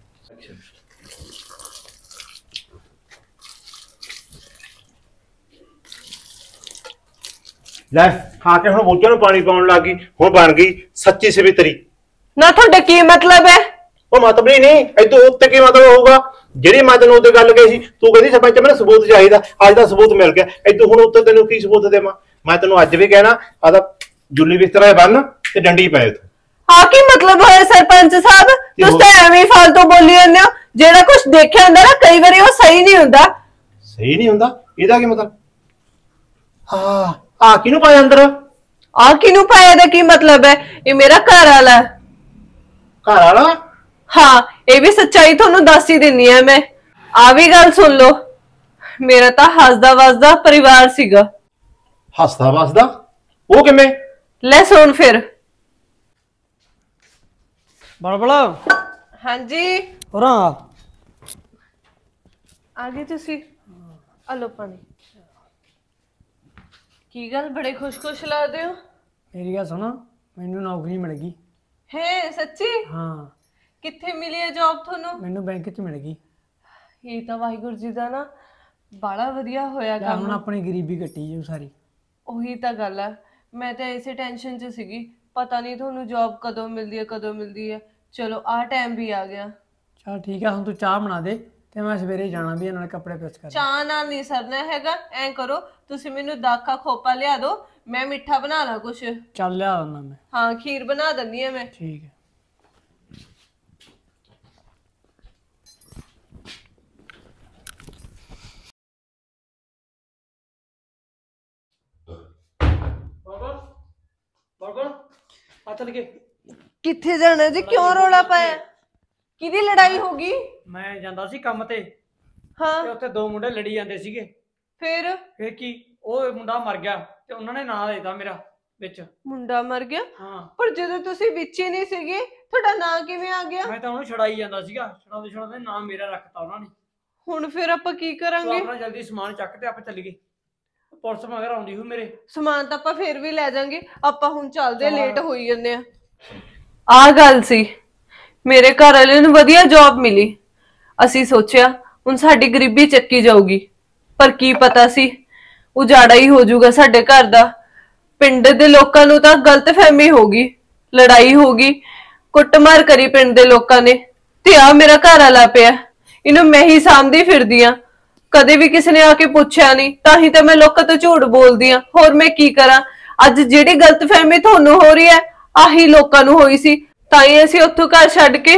S3: ਲੈ ਆ ਕੇ ਹੁਣ ਬੋਝਾਂ ਨੂੰ ਪਾਣੀ ਪਾਉਣ ਲੱਗੀ ਹੁਣ ਬਣ ਗਈ ਸੱਚੀ ਸਵਿਤਰੀ
S4: ਨਾ ਤੁਹਾਡਾ ਕੀ ਮਤਲਬ ਹੈ?
S3: ਉਹ ਮਤਲਬ ਹੀ ਨਹੀਂ ਇਦੋਂ ਉੱਤੇ ਕੀ ਮਤਲਬ ਹੋਊਗਾ? ਜਿਹੜੀ ਮੈਂ ਤੈਨੂੰ ਉੱਤੇ ਗੱਲ ਕਹੀ ਸੀ ਤੂੰ ਕਹਿੰਦੀ ਸਰਪੰਚ ਮੈਨੂੰ ਸਬੂਤ ਚਾਹੀਦਾ ਅੱਜ ਦਾ ਸਬੂਤ ਮਿਲ ਗਿਆ। ਇਦੋਂ ਹੁਣ ਉੱਤੇ ਤੈਨੂੰ ਕੀ ਸਬੂਤ ਦੇਵਾਂ? ਮੈਂ ਤੈਨੂੰ ਅੱਜ ਵੀ ਕਹਿਣਾ ਆਦਾ ਜੁੱਲੀ ਬਿਸਤਰਾ ਬੰਨ ਤੇ ਡੰਡੀ ਪੈ ਉੱਥੇ।
S4: ਆ ਕੀ ਮਤਲਬ ਹੋਇਆ ਸਰਪੰਚ ਸਾਹਿਬ? ਤੁਸੀਂ ਤਾਂ ਐਵੇਂ ਫालतू ਬੋਲੀ ਜਾਂਦੇ ਹੋ। ਜਿਹੜਾ ਕੁਝ ਦੇਖਿਆ ਹੁੰਦਾ ਨਾ ਕਈ ਵਾਰੀ ਉਹ ਸਹੀ ਨਹੀਂ ਹੁੰਦਾ।
S3: ਸਹੀ ਨਹੀਂ ਹੁੰਦਾ? ਇਹਦਾ ਕੀ ਮਤਲਬ? ਹਾਂ ਆ ਕਿਹਨੂੰ ਪਾਇਆ ਅੰਦਰ?
S4: ਆ ਕਿਨੂੰ ਪਾਇਆ ਦਾ ਕੀ ਮਤਲਬ ਹੈ? ਇਹ ਮੇਰਾ ਘਰ ਵਾਲਾ। ਹੈ।
S3: ਘਰ ਵਾਲਾ?
S4: ਹਾਂ ਇਹ ਵੀ ਸੱਚਾਈ ਤੁਹਾਨੂੰ ਦੱਸ ਹੀ ਦਿੰਨੀ ਆ ਮੈਂ। ਆ ਵੀ ਗੱਲ ਸੁਣ ਲਓ। ਮੇਰਾ ਤਾਂ ਹੱਸਦਾ ਵਸਦਾ ਪਰਿਵਾਰ ਸੀਗਾ।
S3: ਹੱਸਦਾ ਵਸਦਾ ਉਹ ਕਿਵੇਂ?
S4: ਲੈ ਸੁਣ ਫਿਰ।
S6: ਬੜਬੜ
S4: ਹਾਂਜੀ।
S6: ਹੋਰਾਂ?
S4: ਆ ਗਏ ਤੁਸੀਂ। ਆ ਲਓ ਪਾਣੀ। ਕੀ ਗੱਲ ਬੜੇ ਖੁਸ਼-ਖੁਸ਼ ਲੱਗਦੇ ਹੋ?
S6: ਮੇਰੀ ਗੱਲ ਸੁਣ ਮੈਨੂੰ ਨੌਕਰੀ ਮਿਲ ਗਈ।
S4: ਹੈ ਸੱਚੀ?
S6: ਹਾਂ।
S4: ਕਿੱਥੇ ਮਿਲੀ ਹੈ ਜੌਬ ਤੁਹਾਨੂੰ?
S6: ਮੈਨੂੰ ਬੈਂਕ 'ਚ ਮਿਲ ਗਈ।
S4: ਇਹ ਤਾਂ ਵਾਹਿਗੁਰੂ ਜੀ ਦਾ ਨਾ ਬੜਾ ਵਧੀਆ ਹੋਇਆ
S6: ਲੈ ਹੁਣ
S4: ਕੰਮ
S6: ਆਪਣੀ ਗਰੀਬੀ ਕੱਟੀ ਜਾਊ ਸਾਰੀ।
S4: ਉਹੀ ਤਾਂ ਗੱਲ ਹੈ ਮੈਂ ਤਾਂ ਇਸੇ ਟੈਨਸ਼ਨ 'ਚ ਸੀਗੀ। ਪਤਾ ਨਹੀਂ ਤੁਹਾਨੂੰ ਜੌਬ ਕਦੋਂ ਮਿਲਦੀ ਹੈ ਕਦੋਂ ਮਿਲਦੀ ਹੈ। ਚਲੋ ਆਹ ਟਾਈਮ ਵੀ ਆ ਗਿਆ।
S6: ਚਲ ਠੀਕ ਆ ਹੁਣ ਤੂੰ ਚਾਹ ਬਣਾ ਦੇ। ਤੇ ਮੈਂ ਸਵੇਰੇ ਜਾਣਾ ਵੀ ਆ, ਨਾਲ ਕੱਪੜੇ ਪ੍ਰੈਸ ਕਰ
S4: ਚਾਹ ਨਾਲ ਨਹੀਂ ਸਰਨਾ ਹੈਗਾ ਐਂ ਕਰੋ ਤੁਸੀਂ ਮੈਨੂੰ ਦਾਖਾ ਖੋਪਾ ਲਿਆ ਦਿਓ ਮੈਂ ਮਿੱਠਾ ਬਣਾ ਲਾ ਕੁਛ।
S6: ਚੱਲ ਲਿਆ ਉਹਨਾਂ ਮੈਂ।
S4: ਹਾਂ ਖੀਰ ਬਣਾ ਦਿੰਦੀ ਆ ਮੈਂ।
S6: ਠੀਕ ਹੈ। ਬਰਗਰ ਬਰਗਰ ਆ ਚੱਲ ਕੇ।
S4: ਕਿੱਥੇ ਜਾਣਾ ਜੀ? ਕਿਉਂ ਰੋਲਾ ਪਾਇਆ? ਕਿਹਦੀ ਲੜਾਈ ਹੋ ਗਈ?
S6: ਮੈਂ ਜਾਂਦਾ ਸੀ ਕੰਮ ਤੇ। ਤੇ
S4: ਹਾਂ
S6: ਉੱਥੇ ਦੋ ਮੁੰਡੇ ਲੜੀ ਜਾਂਦੇ ਸੀਗੇ।
S4: ਫਿਰ?
S6: ਫੇਰ ਕੀ? ਉਹ ਮੁੰਡਾ ਮਰ ਗਿਆ ਤੇ ਉਹਨਾਂ ਨੇ ਨਾਂ ਦੇਤਾ ਮੇਰਾ ਵਿੱਚ।
S4: ਮੁੰਡਾ ਮਰ ਗਿਆ?
S6: ਹਾਂ।
S4: ਪਰ ਜਦੋਂ ਤੁਸੀਂ ਵਿੱਚ ਹੀ ਨਹੀਂ ਸੀਗੇ ਤੁਹਾਡਾ ਨਾਂ ਕਿਵੇਂ ਆ ਗਿਆ?
S6: ਮੈਂ ਤਾਂ ਉਹਨੂੰ ਛੜਾਈ ਜਾਂਦਾ ਸੀਗਾ। ਛੜਾਉਂਦੇ ਛੜਾਉਂਦੇ ਨਾਮ ਮੇਰਾ ਰੱਖਤਾ ਉਹਨਾਂ ਨੇ।
S4: ਹੁਣ ਫਿਰ ਆਪਾਂ ਕੀ
S6: ਤੂੰ
S4: ਕਰਾਂਗੇ
S6: ਆਪਣਾ ਜਲਦੀ ਸਮਾਨ ਚੱਕ ਤੇ ਆਪਾਂ ਚੱਲੀਏ। ਪੁਲਿਸ ਮਗਰ ਆਉਂਦੀ ਹੋਈ ਮੇਰੇ।
S4: ਸਮਾਨ ਤਾਂ ਆਪਾਂ ਫਿਰ ਵੀ ਲੈ ਜਾਾਂਗੇ। ਆਪਾਂ ਹੁਣ ਚੱਲਦੇ
S6: ਚੱਲ।
S4: ਲੇਟ ਹੋਈ ਜੰਨੇ ਆ ਆ ਗੱਲ ਸੀ। ਮੇਰੇ ਘਰ ਵਾਲੇ ਨੂੰ ਵਧੀਆ ਜੌਬ ਮਿਲੀ। ਅਸੀਂ ਸੋਚਿਆ, ਹੁਣ ਸਾਡੀ ਗਰੀਬੀ ਚੱਕੀ ਜਾਊਗੀ। ਪਰ ਕੀ ਪਤਾ ਸੀ, ਉਜਾੜਾ ਹੀ ਹੋ ਜਾਊਗਾ ਸਾਡੇ ਘਰ ਦਾ। ਪਿੰਡ ਦੇ ਲੋਕਾਂ ਨੂੰ ਤਾਂ ਗਲਤਫਹਿਮੀ ਹੋ ਗਈ, ਲੜਾਈ ਹੋ ਗਈ, ਕੁੱਟਮਾਰ ਕਰੀ ਪਿੰਡ ਦੇ ਲੋਕਾਂ ਨੇ। ਤੇ ਆ ਮੇਰਾ ਘਰ ਵਾਲਾ ਪਿਆ, ਇਹਨੂੰ ਮੈਂ ਹੀ ਸਾਂਭਦੀ ਫਿਰਦੀ ਆ। ਕਦੇ ਵੀ ਕਿਸੇ ਨੇ ਆ ਕੇ ਪੁੱਛਿਆ ਨਹੀਂ, ਤਾਂ ਹੀ ਤਾਂ ਮੈਂ ਲੋਕਾਂ ਤੋਂ ਝੂਠ ਬੋਲਦੀ ਆ। ਹੋਰ ਮੈਂ ਕੀ ਕਰਾਂ? ਅੱਜ ਜਿਹੜੀ ਗਲਤਫਹਿਮੀ ਤੁਹਾਨੂੰ ਹੋ ਰਹੀ ਹੈ, ਆਹੀ ਲੋਕਾਂ ਨੂੰ ਹੋਈ ਸੀ। ਤਾਂ ਹੀ ਅਸੀਂ ਉੱਥੋਂ ਘਰ ਛੱਡ ਕੇ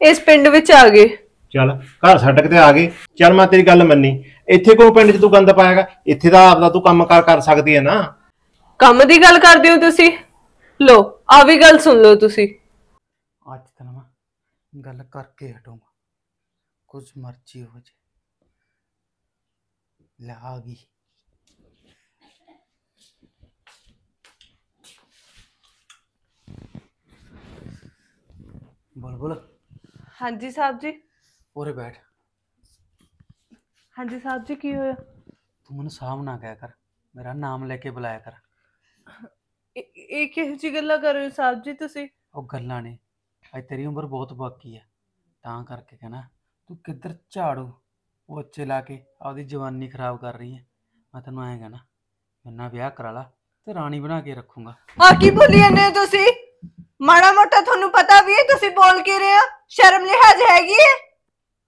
S4: ਇਸ ਪਿੰਡ ਵਿੱਚ ਆ ਗਏ।
S3: ਚੱਲ ਘਰ ਛੱਡ ਕੇ ਤੇ ਆ ਗਏ। ਚੱਲ ਮੈਂ ਤੇਰੀ ਗੱਲ ਮੰਨੀ। ਇੱਥੇ ਕੋਈ ਪਿੰਡ 'ਚ ਤੂੰ ਗੰਦ ਪਾਏਗਾ ਇੱਥੇ ਤਾਂ ਆਪਦਾ ਤੂੰ ਕੰਮ ਕਾਰ ਕਰ ਸਕਦੀ ਹੈ ਨਾ।
S4: ਕੰਮ ਦੀ ਗੱਲ ਕਰਦੇ ਹੋ ਤੁਸੀਂ? ਲੋ ਆ ਵੀ ਗੱਲ ਸੁਣ ਲਓ ਤੁਸੀਂ।
S7: ਅੱਜ ਤਾਂ ਮੈਂ ਗੱਲ ਕਰਕੇ ਹਟੂੰਗਾ। ਕੁਝ ਮਰਜ਼ੀ ਹੋ ਜੇ। ਲੈ ਆ ਗਈ। ਬੁਲਬੁਲ
S4: ਹਾਂਜੀ ਸਾਹਿਬ ਜੀ।
S7: ਉਰੇ ਬੈਠ।
S4: ਹਾਂਜੀ ਸਾਹਿਬ ਜੀ ਕੀ ਹੋਇਆ?
S7: ਤੂੰ ਮੈਨੂੰ ਸਾਹਮ ਨਾ ਕਹਿਆ ਕਰ। ਮੇਰਾ ਨਾਮ ਲੈ ਕੇ ਬੁਲਾਇਆ ਕਰ।
S4: ਇਹ ਇਹ ਕਿਹੋ ਜਿਹੀ ਗੱਲਾਂ ਕਰ ਰਹੇ ਹੋ ਸਾਹਿਬ ਜੀ ਤੁਸੀਂ?
S7: ਉਹ ਗੱਲਾਂ ਨੇ। ਅੱਜ ਤੇਰੀ ਉਮਰ ਬਹੁਤ ਬਾਕੀ ਹੈ ਤਾਂ ਕਰਕੇ ਕਹਿਣਾ ਤੂੰ ਕਿੱਧਰ ਝਾੜੂ ਉਹ ਉੱਚੇ ਲਾ ਕੇ ਆਪਦੀ ਜਵਾਨੀ ਖਰਾਬ ਕਰ ਰਹੀ ਹੈ? ਮੈਂ ਤੈਨੂੰ ਐਂ ਕਹਿਣਾ ਮੇਰੇ ਨਾਲ ਵਿਆਹ ਕਰਾ ਲਾ ਤੇ ਰਾਣੀ ਬਣਾ ਕੇ ਰੱਖੂੰਗਾ।
S4: ਆ ਕੀ ਬੋਲੀ ਜਾਂਦੇ ਹੋ ਤੁਸੀਂ? ਮਾੜਾ ਮੋਟਾ ਤੁਹਾਨੂੰ ਪਤਾ ਵੀ ਹੈ ਤੁਸੀਂ ਬੋਲ ਕੀ ਰਹੇ ਹੋ? ਸ਼ਰਮ ਲਿਹਾਜ਼ ਹੈਗੀ ਹੈ?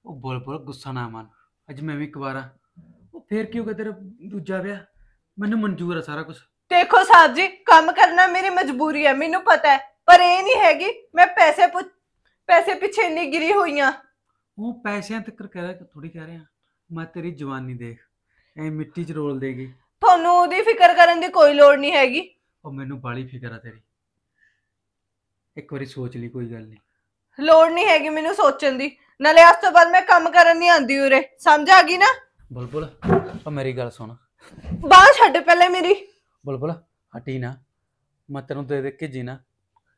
S7: ਉਹ ਬੋਲ ਬੋਲ ਗੁੱਸਾ ਨਾ ਮੰਨ ਅੱਜ ਮੈਂ ਵੀ ਇੱਕ ਵਾਰ ਆ। ਉਹ ਫੇਰ ਕਿਉਂ ਤੇਰਾ ਦੂਜਾ ਵਿਆਹ? ਮੈਨੂੰ ਮਨਜ਼ੂਰ ਹੈ ਸਾਰਾ ਕੁਝ
S4: ਦੇਖੋ ਸਾਹਿਬ ਜੀ ਕੰਮ ਕਰਨਾ ਮੇਰੀ ਮਜਬੂਰੀ ਹੈ ਮੈਨੂੰ ਪਤਾ ਹੈ। ਪਰ ਇਹ ਨਹੀਂ ਹੈਗੀ ਮੈਂ ਪੈਸੇ ਪੁ- ਪੈਸੇ ਪਿੱਛੇ ਨਹੀਂ ਗਿਰੀ ਹੋਈ ਹਾਂ।
S7: ਉਹ ਪੈਸਿਆਂ ਤੱਕ ਕਹਿ ਰਿਹਾ ਥੋੜੀ ਕਹਿ ਰਿਹਾ। ਮੈਂ ਤੇਰੀ ਜਵਾਨੀ ਦੇਖ ਐ ਮਿੱਟੀ 'ਚ ਰੋਲ ਦੇਗੀ
S4: ਤੁਹਾਨੂੰ ਉਹਦੀ ਫਿਕਰ ਕਰਨ ਦੀ ਕੋਈ ਲੋੜ ਨਹੀਂ ਹੈਗੀ।
S7: ਉਹ ਮੈਨੂੰ ਬਾਲੀ ਫਿਕਰ ਆ ਤੇਰੀ। ਇੱਕ ਵਾਰੀ ਸੋਚ ਲਈ ਕੋਈ ਗੱਲ ਨਹੀਂ।
S4: ਲੋੜ ਨਹੀਂ ਹੈਗੀ ਮੈਨੂੰ ਸੋਚਣ ਦੀ। ਨਾਲੇ ਅੱਜ ਤੋਂ ਬਾਅਦ ਮੈਂ ਕੰਮ ਕਰਨ ਨਹੀਂ ਆਂਦੀ ਉਰੇ। ਸਮਝ ਆ ਗਈ ਨਾ?
S7: ਬੁਲਬੁਲ ਉਹ ਮੇਰੀ ਗੱਲ ਸੁਣ।
S4: ਬਾਹਰ ਛੱਡ ਪਹਿਲੇ ਮੇਰੀ।
S7: ਬੁਲਬੁਲ ਹਟੀ ਨਾ। ਮੈਂ ਤੈਨੂੰ ਦੇ ਦੇ ਕੇ ਜੀਣਾ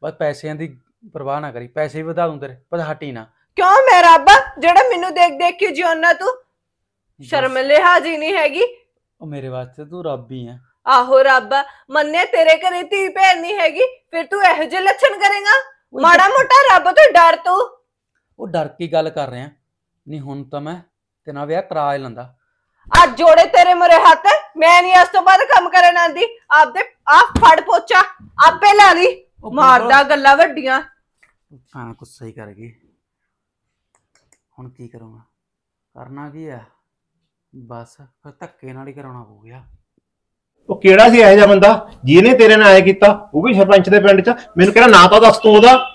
S7: ਬਸ ਪੈਸਿਆਂ ਦੀ ਪਰਵਾਹ ਨਾ ਕਰੀ। ਪੈਸੇ ਵੀ ਵਧਾ ਦੂੰ ਤੇਰੇ ਪਰ ਹਟੀ ਨਾ।
S4: ਕਿਉਂ ਮੈਂ ਰੱਬ ਆ, ਜਿਹੜਾ ਮੈਨੂੰ ਦੇਖ ਦੇਖ ਕੇ ਜਿਉਣਾ ਤੂੰ। ਸ਼ਰਮ ਲਿਹਾਜ਼ ਨਹੀਂ ਹੈਗੀ।
S7: ਉਹ ਮੇਰੇ ਵਾਸਤੇ ਤੂੰ ਰੱਬ ਹੀ ਆ।
S4: ਆਹੋ ਰੱਬ ਆ, ਮੰਨੇ ਤੇਰੇ ਘਰੇ ਧੀ ਭੈਣ ਨਹੀਂ ਹੈਗੀ ਫਿਰ ਤੂੰ ਇਹੋ ਜਿਹੇ ਲੱਛਣ ਕਰੇਗਾ?
S7: ਉਹ
S4: ਮਾੜਾ ਮੋਟਾ ਰੱਬ ਤੋਂ ਡਰ ਤੂੰ।
S7: ਉਹ ਡਰ ਕੀ ਗੱਲ ਕਰ ਰਿਹਾ? ਨਹੀਂ ਹੁਣ ਤਾਂ ਮੈਂ ਤੇ ਨਾਲ ਵਿਆਹ ਕਰਾ ਹੀ ਲੰਦਾ।
S4: ਅੱਜ ਜੋੜੇ ਤੇਰੇ ਮਰੇ ਹੱਥ ਮੈਂ ਨਹੀਂ ਅੱਜ ਤੋਂ ਬਾਅਦ ਕੰਮ ਕਰਨ ਆਂਦੀ। ਆਪਦੇ ਆ ਫੜ ਪੋਚਾ ਆਪੇ ਲਾ ਲਈ।
S7: ਉਹ
S4: ਮਾਰਦਾ ਗੱਲਾਂ ਵੱਡੀਆਂ।
S7: ਹਾਂ ਕੁਛ ਸਹੀ ਕਰ ਗਈ। ਹੁਣ ਕੀ ਕਰੂੰਗਾ? ਕਰਨਾ ਕੀ ਆ? ਬਸ ਫਿਰ ਧੱਕੇ ਨਾਲ ਹੀ ਕਰਾਉਣਾ ਪਊ ਗਿਆ।
S3: ਉਹ ਕਿਹੜਾ ਸੀ ਇਹੋ ਜਿਹਾ ਬੰਦਾ? ਜਿਹਨੇ ਤੇਰੇ ਨਾਲ ਐ ਕੀਤਾ ਉਹ ਵੀ ਸਰਪੰਚ ਦੇ ਪਿੰਡ 'ਚ। ਮੈਨੂੰ ਕਿਹੜਾ ਨਾਂ ਤਾਂ ਦੱਸ ਤੂੰ ਉਹਦਾ।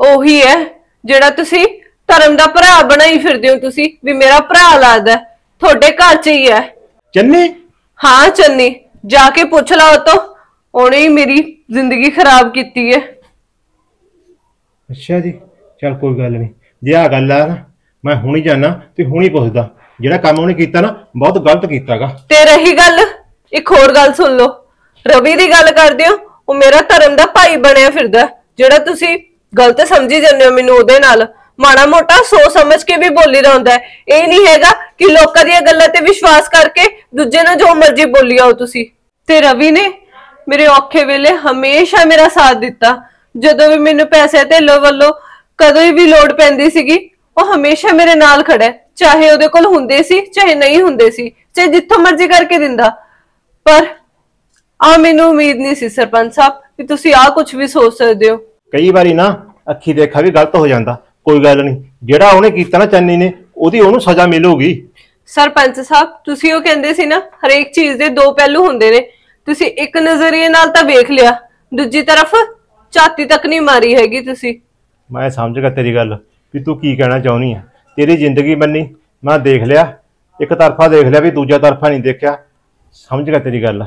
S4: ਉਹੀ ਹੈ ਜਿਹੜਾ ਤੁਸੀਂ ਧਰਮ ਦਾ ਭਰਾ ਬਣਾਈ ਫਿਰਦੇ ਹੋ ਤੁਸੀਂ ਵੀ ਮੇਰਾ ਭਰਾ ਲੱਗਦਾ ਹੈ। ਤੁਹਾਡੇ ਘਰ 'ਚ ਹੀ ਹੈ।
S3: ਚੰਨੀ?
S4: ਹਾਂ ਚੰਨੀ। ਜਾ ਕੇ ਪੁੱਛ ਲਾ ਉਹ ਤੋਂ। ਉਹਨੇ ਹੀ ਮੇਰੀ ਜ਼ਿੰਦਗੀ ਖਰਾਬ ਕੀਤੀ ਹੈ।
S3: ਅੱਛਾ ਜੀ ਚਲ ਕੋਈ ਗੱਲ ਨਹੀਂ। ਜੇ ਆ ਗੱਲ ਆ ਨਾ ਮੈਂ ਹੁਣੀ ਜਾਣਾ ਤੇ ਹੁਣੀ ਪੁੱਛਦਾ। ਜਿਹੜਾ ਕੰਮ ਉਹਨੇ ਕੀਤਾ ਨਾ ਬਹੁਤ ਗਲਤ ਕੀਤਾਗਾ।
S4: ਤੇ ਰਹੀ ਗੱਲ। ਇੱਕ ਹੋਰ ਗੱਲ ਸੁਣ ਲਓ। ਰਵੀ ਦੀ ਗੱਲ ਕਰਦੇ ਹੋ, ਉਹ ਮੇਰਾ ਧਰਮ ਦਾ ਭਾਈ ਬਣਿਆ ਫਿਰਦਾ ਹੈ। ਜਿਹੜਾ ਤੁਸੀਂ ਗਲਤ ਸਮਝੀ ਜਾਂਦੇ ਹੋ ਮੈਨੂੰ ਉਹਦੇ ਨਾਲ। ਮਾੜਾ ਮੋਟਾ ਸੋਚ ਸਮਝ ਕੇ ਵੀ ਬੋਲੀ ਦਾ ਹੁੰਦਾ ਹੈ। ਇਹ ਨਹੀਂ ਹੈਗਾ ਕਿ ਲੋਕਾਂ ਦੀਆਂ ਗੱਲਾਂ ਤੇ ਵਿਸ਼ਵਾਸ ਕਰਕੇ ਦੂਜੇ ਨਾਲ ਜੋ ਮਰਜ਼ੀ ਬੋਲੀ ਆਓ ਤੁਸੀਂ। ਤੇ ਰਵੀ ਨੇ ਮੇਰੇ ਔਖੇ ਵੇਲੇ ਹਮੇਸ਼ਾ ਮੇਰਾ ਸਾਥ ਦਿੱਤਾ। ਜਦੋਂ ਵੀ ਮੈਨੂੰ ਪੈਸੇ ਧੇਲੋ ਵੱਲੋਂ ਕਦੋਂ ਵੀ ਲੋੜ ਪੈਂਦੀ ਸੀਗੀ, ਉਹ ਹਮੇਸ਼ਾ ਮੇਰੇ ਨਾਲ ਖੜਾ ਹੈ। ਚਾਹੇ ਉਹਦੇ ਕੋਲ ਹੁੰਦੇ ਸੀ, ਚਾਹੇ ਨਹੀਂ ਹੁੰਦੇ ਸੀ, ਚਾਹੇ ਜਿੱਥੋਂ ਮਰਜ਼ੀ ਕਰਕੇ ਦਿੰਦਾ। ਪਰ ਆ ਮੈਨੂੰ ਉਮੀਦ ਨਹੀਂ ਸੀ ਸਰਪੰਚ ਸਾਹਿਬ ਕਿ ਤੁਸੀਂ ਆ ਕੁਝ ਵੀ ਸੋਚ ਸਕਦੇ ਹੋ।
S3: ਕਈ ਵਾਰੀ ਨਾ ਅੱਖੀ ਦੇਖਾ ਵੀ ਗਲਤ ਹੋ ਜਾਂਦਾ ਕੋਈ ਗੱਲ ਨਹੀਂ। ਜਿਹੜਾ ਉਹਨੇ ਕੀਤਾ ਨਾ ਚੰਨੀ ਨੇ ਉਹਦੀ ਉਹਨੂੰ ਸਜ਼ਾ ਮਿਲੂਗੀ।
S4: ਸਰਪੰਚ ਸਾਹਿਬ ਤੁਸੀਂ ਉਹ ਕਹਿੰਦੇ ਸੀ ਨਾ ਹਰੇਕ ਚੀਜ਼ ਦੇ ਦੋ ਪਹਿਲੂ ਹੁੰਦੇ ਨੇ। ਤੁਸੀਂ ਇੱਕ ਨਜ਼ਰੀਏ ਨਾਲ ਤਾਂ ਵੇਖ ਲਿਆ ਦੂਜੀ ਤਰਫ ਝਾਤੀ ਤੱਕ ਨਹੀਂ ਮਾਰੀ ਹੈਗੀ ਤੁਸੀਂ।
S3: ਮੈਂ ਸਮਝ ਗਿਆ ਤੇਰੀ ਗੱਲ ਵੀ ਤੂੰ ਕੀ ਕਹਿਣਾ ਚਾਹੁੰਦੀ ਆ। ਤੇਰੀ ਜ਼ਿੰਦਗੀ ਬੰਨੀ ਮੈਂ ਦੇਖ ਲਿਆ ਇੱਕ ਤਰਫਾ ਦੇਖ ਲਿਆ ਵੀ ਦੂਜਾ ਤਰਫਾ ਨਹੀਂ ਦੇਖਿਆ। ਸਮਝ ਗਿਆ ਤੇਰੀ ਗੱਲ?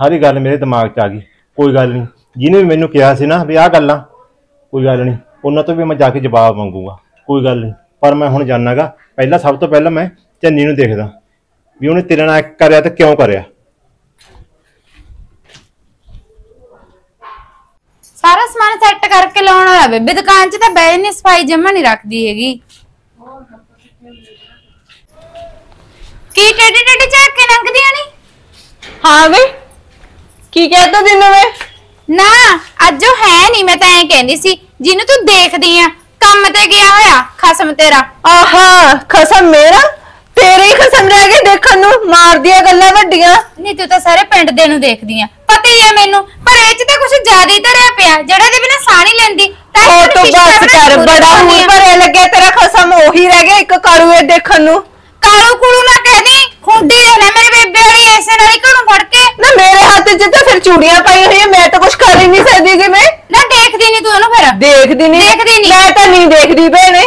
S3: ਸਾਰੀ ਗੱਲ ਮੇਰੇ ਦਿਮਾਗ 'ਚ ਆ ਗਈ। ਕੋਈ ਗੱਲ ਨਹੀਂ। ਜਿਹਨੇ ਵੀ ਮੈਨੂੰ ਕਿਹਾ ਸੀ ਨਾ ਵੀ ਆਹ ਗੱਲਾਂ, ਕੋਈ ਗੱਲ ਨਹੀਂ। ਉਹਨਾਂ ਤੋਂ ਵੀ ਮੈਂ ਜਾ ਕੇ ਜਵਾਬ ਮੰਗੂਗਾ। ਕੋਈ ਗੱਲ ਨਹੀਂ। ਪਰ ਮੈਂ ਹੁਣ ਜਾਣਾਗਾ, ਪਹਿਲਾਂ ਸਭ ਤੋਂ ਪਹਿਲਾਂ ਮੈਂ ਚੰਨੀ ਨੂੰ ਦੇਖਦਾ ਵੀ ਉਹਨੇ ਤੇਰੇ ਨਾਲ ਕਰਿਆ ਤੇ ਕਿਉਂ ਕਰਿਆ।
S1: ਸਾਰਾ ਸਮਾਨ ਸੈੱਟ ਕਰਕੇ ਲਾਉਣ ਵਾਲਾ ਬੇਬੇ, ਦੁਕਾਨ 'ਚ ਤਾਂ ਬੈ ਨਹੀਂ ਸਫ਼ਾਈ ਜਮਾ ਨਹੀਂ ਰੱਖਦੀ ਹੈਗੀ। ਕੀ ਟੇਡੀ ਟੇਡੀ ਚੱਕ ਕੇ ਲੰਘਦੀਆਂ ਨਹੀਂ
S4: ਹਾਂ ਵੇ। ਕੀ ਕਹਿਤਾ ਤੈਨੂੰ ਵੇ?
S1: ਨਾ ਅੱਜ ਉਹ ਹੈ ਨਹੀਂ ਮੈਂ ਤਾਂ ਐਂ ਕਹਿੰਦੀ ਸੀ ਜਿਹਨੂੰ ਤੂੰ ਦੇਖਦੀ ਆ ਕੰਮ ਤੇ ਗਿਆ ਹੋਇਆ ਖਸਮ ਤੇਰਾ।
S4: ਆਹਾ ਖਸਮ ਮੇਰਾ? ਤੇਰੇ ਹੀ ਖਸਮ ਰਹਿ ਗਏ ਦੇਖਣ ਨੂੰ ਮਾਰਦੀਆਂ ਗੱਲਾਂ ਵੱਡੀਆਂ।
S1: ਨਹੀਂ ਤੂੰ ਤਾਂ ਸਾਰੇ ਪਿੰਡ ਦੇ ਨੂੰ ਦੇਖਦੀ ਆ। ਪਤਾ ਹੀ ਆ ਮੈਨੂੰ ਪਰ ਇਹ 'ਚ ਤਾਂ ਕੁਝ ਜ਼ਿਆਦਾ ਹੀ ਧਰਿਆ ਪਿਆ ਜਿਹੜਾ ਦੇ ਬਿਨਾ ਸਾਹ ਨਹੀਂ ਲੈਂਦੀ। ਤਾਂ
S4: ਉਹ ਤੋਂ ਬਸ ਕਰ ਬੜਾ
S1: ਆ।
S4: ਭਰੇ ਲੱਗੇ ਤੇਰਾ ਖਸਮ ਉਹੀ ਰਹਿ ਗਿਆ ਇੱਕ ਕਾਲੂਏ ਦੇਖਣ ਨੂੰ।
S1: ਕਾਲੂ ਕੁਲੂ ਨਾ ਕਹਿਦੀ ਖੁੰਡੀ ਦੇ ਲੈ ਮੇਰੇ ਬੇਬੇ ਵਾਲੀ ਐਸੇ ਨਾਲ ਹੀ ਘਰੋਂ ਫੜ ਕੇ।
S4: ਨਾ ਮੇਰੇ ਹੱਥ 'ਚ ਤਾਂ ਫਿਰ ਚੂੜੀਆਂ ਪਾਈ ਹੋਈਆਂ ਮੈਂ ਤਾਂ ਕੁਝ ਕਰ ਹੀ ਨਹੀਂ ਸਕਦੀ ਜਿਵੇਂ
S1: ਨਾ ਦੇਖਦੀ ਨਹੀਂ ਤੂੰ ਉਹਨੂੰ ਫਿਰ।
S4: ਦੇਖਦੀ ਨਹੀਂ
S1: ਦੇਖਦੀ ਨੀ।
S4: ਮੈਂ ਤਾਂ ਨਹੀਂ ਦੇਖਦੀ ਭੈਣੇ